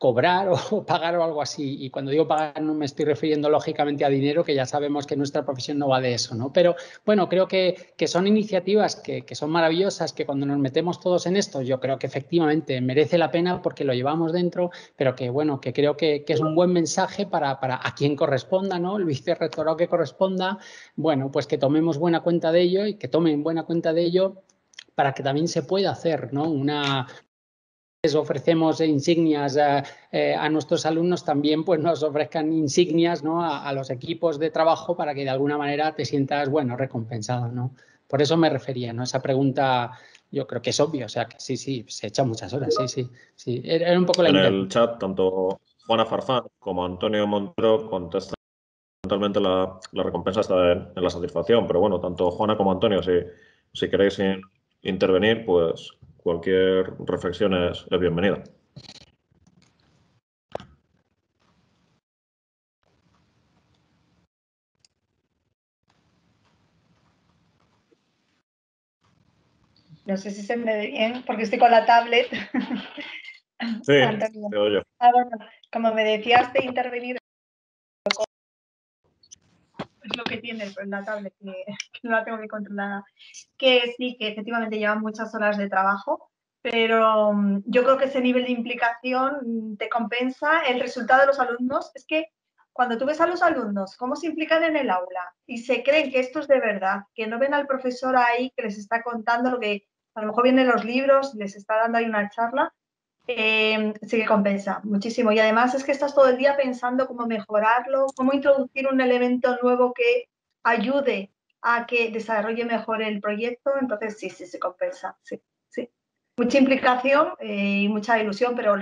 cobrar o pagar o algo así. Y cuando digo pagar no me estoy refiriendo lógicamente a dinero, que ya sabemos que nuestra profesión no va de eso, ¿no? Pero bueno, creo que, que son iniciativas que, que, son maravillosas, que cuando nos metemos todos en esto, yo creo que efectivamente merece la pena porque lo llevamos dentro, pero que bueno, que creo que, que es un buen mensaje para, para, a quien corresponda, ¿no? El vicerrectorado que corresponda, bueno, pues que tomemos buena cuenta de ello y que tomen buena cuenta de ello para que también se pueda hacer ¿no? una, ofrecemos insignias eh, a, nuestros alumnos, también pues nos ofrezcan insignias ¿no? a, los equipos de trabajo para que de alguna manera te sientas, bueno, recompensado, ¿no? Por eso me refería, ¿no? Esa pregunta yo creo que es obvio, o sea, que sí, sí, se echa muchas horas, sí, sí, sí. Era un poco la En el chat, tanto Juana Farfán como Antonio Montero contestan totalmente la, recompensa está en, la satisfacción, pero bueno, tanto Juana como Antonio, si, si queréis intervenir, pues cualquier reflexión es, bienvenida. No sé si se me ve bien, porque estoy con la tablet. Sí, te oye. Ah, bueno, como me decías de intervenir, es lo que tiene la tablet, que, no la tengo que controlar. Que sí, que efectivamente llevan muchas horas de trabajo, pero mm, yo creo que ese nivel de implicación mm, te compensa. El resultado de los alumnos es que cuando tú ves a los alumnos cómo se implican en el aula y se creen que esto es de verdad, que no ven al profesor ahí que les está contando lo que a lo mejor vienen los libros, les está dando ahí una charla, eh, sí que compensa muchísimo. Y además es que estás todo el día pensando cómo mejorarlo, cómo introducir un elemento nuevo que ayude a que desarrolle mejor el proyecto. Entonces sí, sí, se compensa. Sí, sí. Mucha implicación eh, y mucha ilusión, pero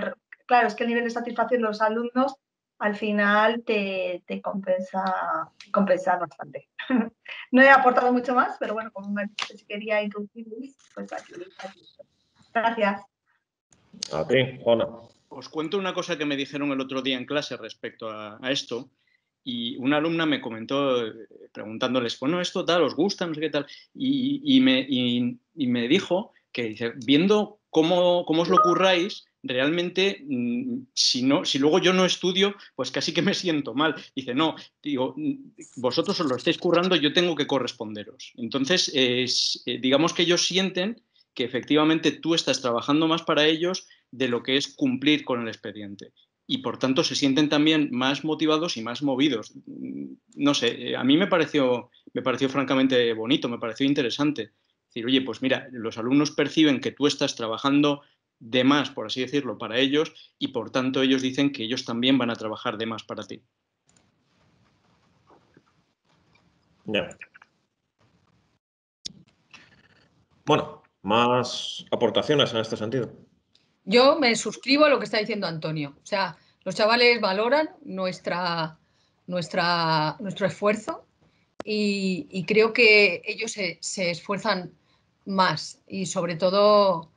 claro, es que el nivel de satisfacción de los alumnos al final te, compensa, compensa bastante. no he aportado mucho más, pero bueno, como me si quería introducir pues aquí. Gracias. A ti. Os cuento una cosa que me dijeron el otro día en clase respecto a, esto. Y una alumna me comentó preguntándoles, bueno, esto tal, os gusta, no sé qué tal, y, me, dijo que viendo cómo, cómo os lo curráis, realmente, mm, si, no, si luego yo no estudio, pues casi que me siento mal. Dice, no, digo, mm, vosotros os lo estáis currando, yo tengo que corresponderos. Entonces, eh, digamos que ellos sienten que efectivamente tú estás trabajando más para ellos de lo que es cumplir con el expediente. Y por tanto se sienten también más motivados y más movidos. Mm, no sé, eh, a mí me pareció, me pareció francamente bonito, me pareció interesante. Decir, oye, pues mira, los alumnos perciben que tú estás trabajando de más, por así decirlo, para ellos y por tanto ellos dicen que ellos también van a trabajar de más para ti. Bueno, más aportaciones en este sentido. Yo me suscribo a lo que está diciendo Antonio. O sea, los chavales valoran nuestra, nuestra, nuestro esfuerzo y, creo que ellos se, se esfuerzan más y sobre todo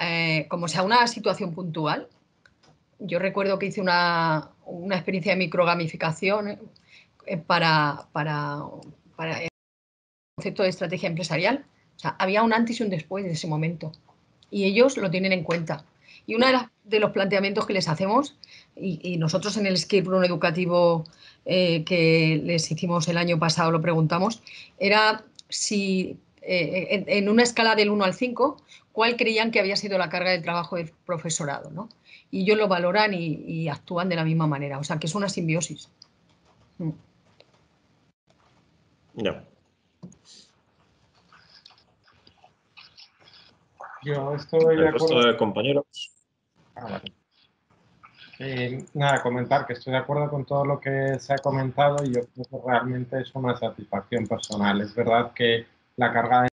eh, como sea una situación puntual, yo recuerdo que hice una, experiencia de microgamificación eh, para, para, el concepto de estrategia empresarial. Había un antes y un después de ese momento. Y ellos lo tienen en cuenta. Y uno de, los planteamientos que les hacemos, y, nosotros en el Escape Room educativo eh, que les hicimos el año pasado lo preguntamos, era si en, en, una escala del 1 al 5, cuál creían que había sido la carga del trabajo del profesorado, ¿no? Y ellos lo valoran y, actúan de la misma manera, o sea que es una simbiosis. Mm. Ya. Yo estoy de acuerdo. de compañeros. Ah, eh, nada, comentar que estoy de acuerdo con todo lo que se ha comentado y yo creo que realmente es una satisfacción personal. Es verdad que la carga de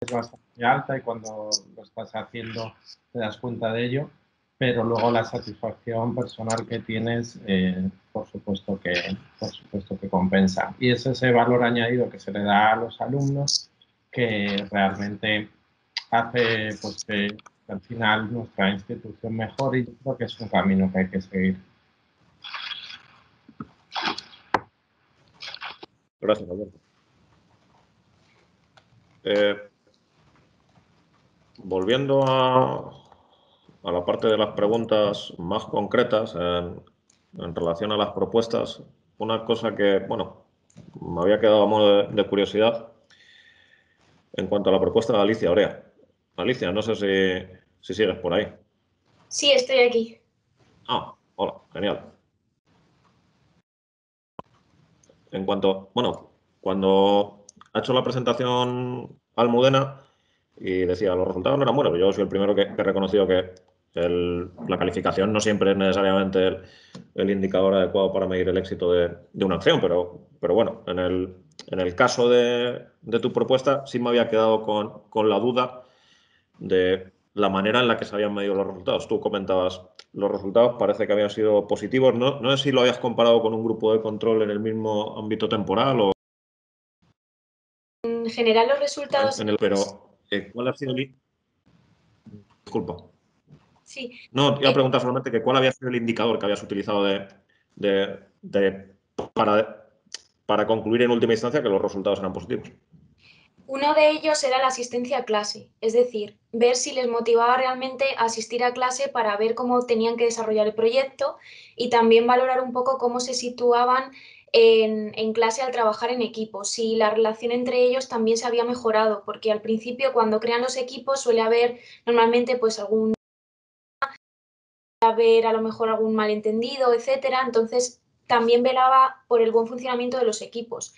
es bastante alta y cuando lo estás haciendo te das cuenta de ello, pero luego la satisfacción personal que tienes, eh, por, supuesto que, por supuesto que compensa. Y es ese valor añadido que se le da a los alumnos que realmente hace pues, que al final nuestra institución mejore y creo que es un camino que hay que seguir. Gracias, Alberto. Eh, volviendo a, la parte de las preguntas más concretas en, relación a las propuestas, una cosa que, bueno, me había quedado a modo de, curiosidad en cuanto a la propuesta de Alicia Orea. Alicia, no sé si, si sigues por ahí. Sí, estoy aquí. Ah, hola, genial. En cuanto, bueno, cuando ha hecho la presentación Almudena, y decía, los resultados no eran buenos. Yo soy el primero que, he reconocido que la calificación no siempre es necesariamente el, indicador adecuado para medir el éxito de, una acción, pero, pero bueno, en el, en el caso de, tu propuesta sí me había quedado con, la duda de la manera en la que se habían medido los resultados. Tú comentabas, los resultados parece que habían sido positivos. No, no sé si lo habías comparado con un grupo de control en el mismo ámbito temporal o... En general los resultados... En el, pero eh, ¿cuál ha sido el... Disculpa. Sí. No, te iba a eh, preguntar solamente que cuál había sido el indicador que habías utilizado de, para, para concluir en última instancia que los resultados eran positivos. Uno de ellos era la asistencia a clase, es decir, ver si les motivaba realmente a asistir a clase para ver cómo tenían que desarrollar el proyecto y también valorar un poco cómo se situaban en, clase al trabajar en equipo, si la relación entre ellos también se había mejorado, porque al principio cuando crean los equipos suele haber normalmente pues algún haber a lo mejor algún malentendido, etcétera, entonces también velaba por el buen funcionamiento de los equipos.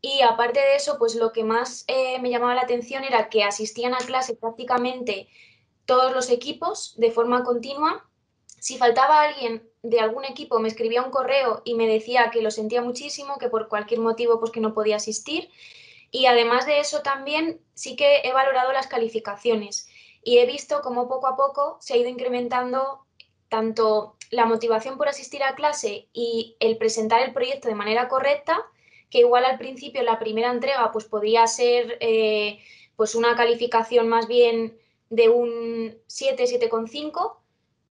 Y aparte de eso, pues lo que más eh, me llamaba la atención era que asistían a clase prácticamente todos los equipos de forma continua. Si faltaba alguien de algún equipo me escribía un correo y me decía que lo sentía muchísimo, que por cualquier motivo pues que no podía asistir. Y además de eso también sí que he valorado las calificaciones y he visto cómo poco a poco se ha ido incrementando tanto la motivación por asistir a clase y el presentar el proyecto de manera correcta, que igual al principio la primera entrega pues podría ser eh, pues una calificación más bien de un 7, 7,5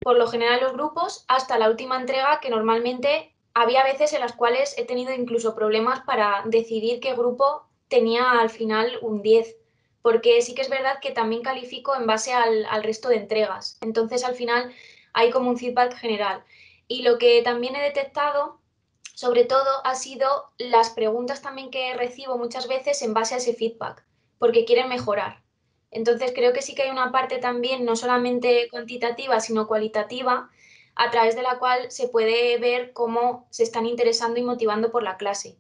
por lo general los grupos, hasta la última entrega, que normalmente había veces en las cuales he tenido incluso problemas para decidir qué grupo tenía al final un 10, porque sí que es verdad que también califico en base al, al resto de entregas. Entonces, al final hay como un feedback general. Y lo que también he detectado, sobre todo, ha sido las preguntas también que recibo muchas veces en base a ese feedback, porque quieren mejorar. Entonces, creo que sí que hay una parte también, no solamente cuantitativa, sino cualitativa, a través de la cual se puede ver cómo se están interesando y motivando por la clase.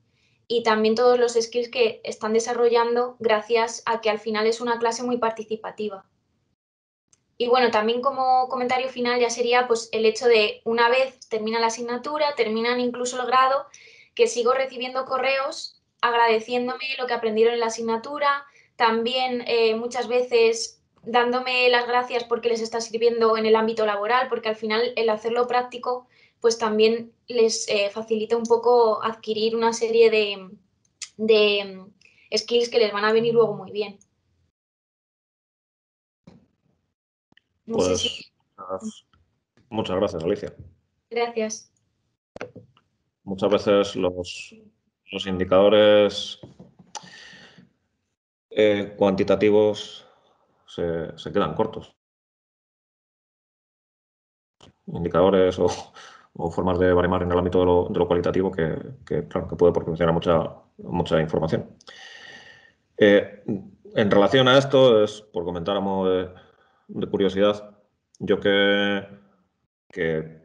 Y también todos los skills que están desarrollando gracias a que al final es una clase muy participativa. Y bueno, también como comentario final ya sería pues el hecho de una vez termina la asignatura, terminan incluso el grado, que sigo recibiendo correos agradeciéndome lo que aprendieron en la asignatura, también eh, muchas veces dándome las gracias porque les está sirviendo en el ámbito laboral, porque al final el hacerlo práctico pues también les eh, facilita un poco adquirir una serie de, de skills que les van a venir luego muy bien. Pues muchas gracias, Alicia. Gracias. Muchas veces los, los indicadores eh, cuantitativos se, se, quedan cortos. Indicadores o, o, formas de baremar en el ámbito de lo, de lo cualitativo que, que, claro, que puede proporcionar mucha, mucha información. Eh, en relación a esto, es por comentar a modo de, de curiosidad, yo que, que,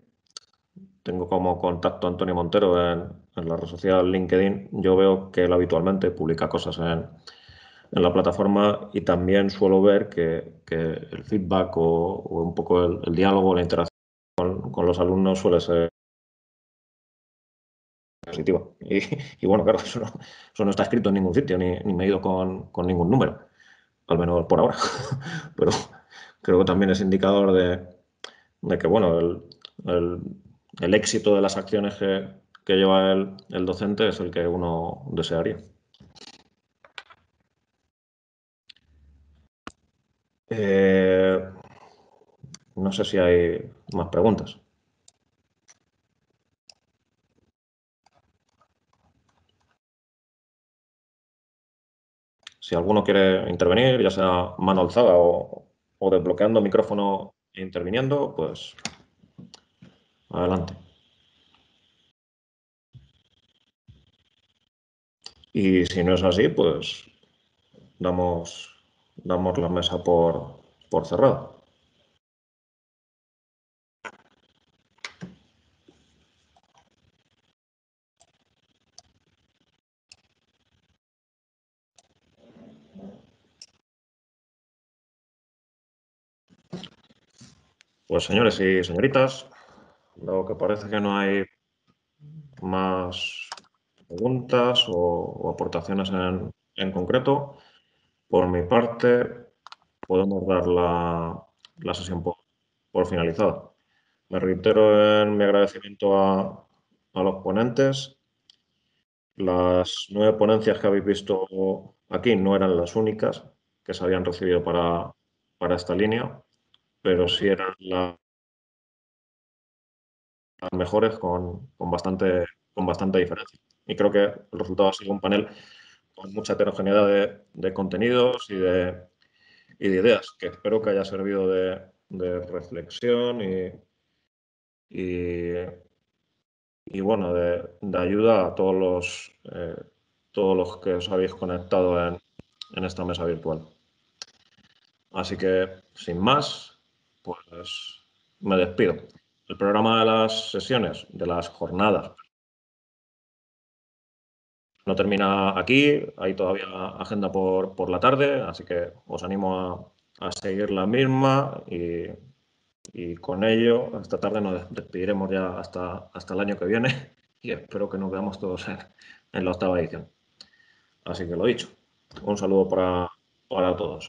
tengo como contacto a Antonio Montero en, en, la red social LinkedIn, yo veo que él habitualmente publica cosas en, en la plataforma y también suelo ver que, que el feedback o, un poco el, el diálogo, la interacción con, con, los alumnos suele ser positiva. Y, y bueno, claro, eso no, eso no, está escrito en ningún sitio, ni, ni medido con, con ningún número, al menos por ahora. Pero creo que también es indicador de, que bueno, el, éxito de las acciones que, lleva el, el, docente es el que uno desearía. Eh, no sé si hay más preguntas. Si alguno quiere intervenir, ya sea mano alzada o, o desbloqueando micrófono e interviniendo, pues adelante. Y si no es así, pues damos, damos la mesa por, por cerrada. Pues señores y señoritas, lo que parece que no hay más preguntas o, o aportaciones en, en, concreto, por mi parte podemos dar la, la sesión por, por, finalizada. Me reitero en mi agradecimiento a, a los ponentes. Las nueve ponencias que habéis visto aquí no eran las únicas que se habían recibido para, para esta línea pero sí eran la, las mejores con, con, bastante, con bastante diferencia. Y creo que el resultado ha sido un panel con mucha heterogeneidad de, de contenidos y de, y de, ideas, que espero que haya servido de, de reflexión y, y, y, bueno, de, ayuda a todos los, eh, todos los que os habéis conectado en, en esta mesa virtual. Así que, sin más, pues me despido. El programa de las sesiones, de las jornadas, no termina aquí, hay todavía agenda por, por la tarde, así que os animo a, a seguir la misma y, y, con ello esta tarde nos despediremos ya hasta, hasta el año que viene y espero que nos veamos todos en, la octava edición. Así que lo dicho, un saludo para, para todos.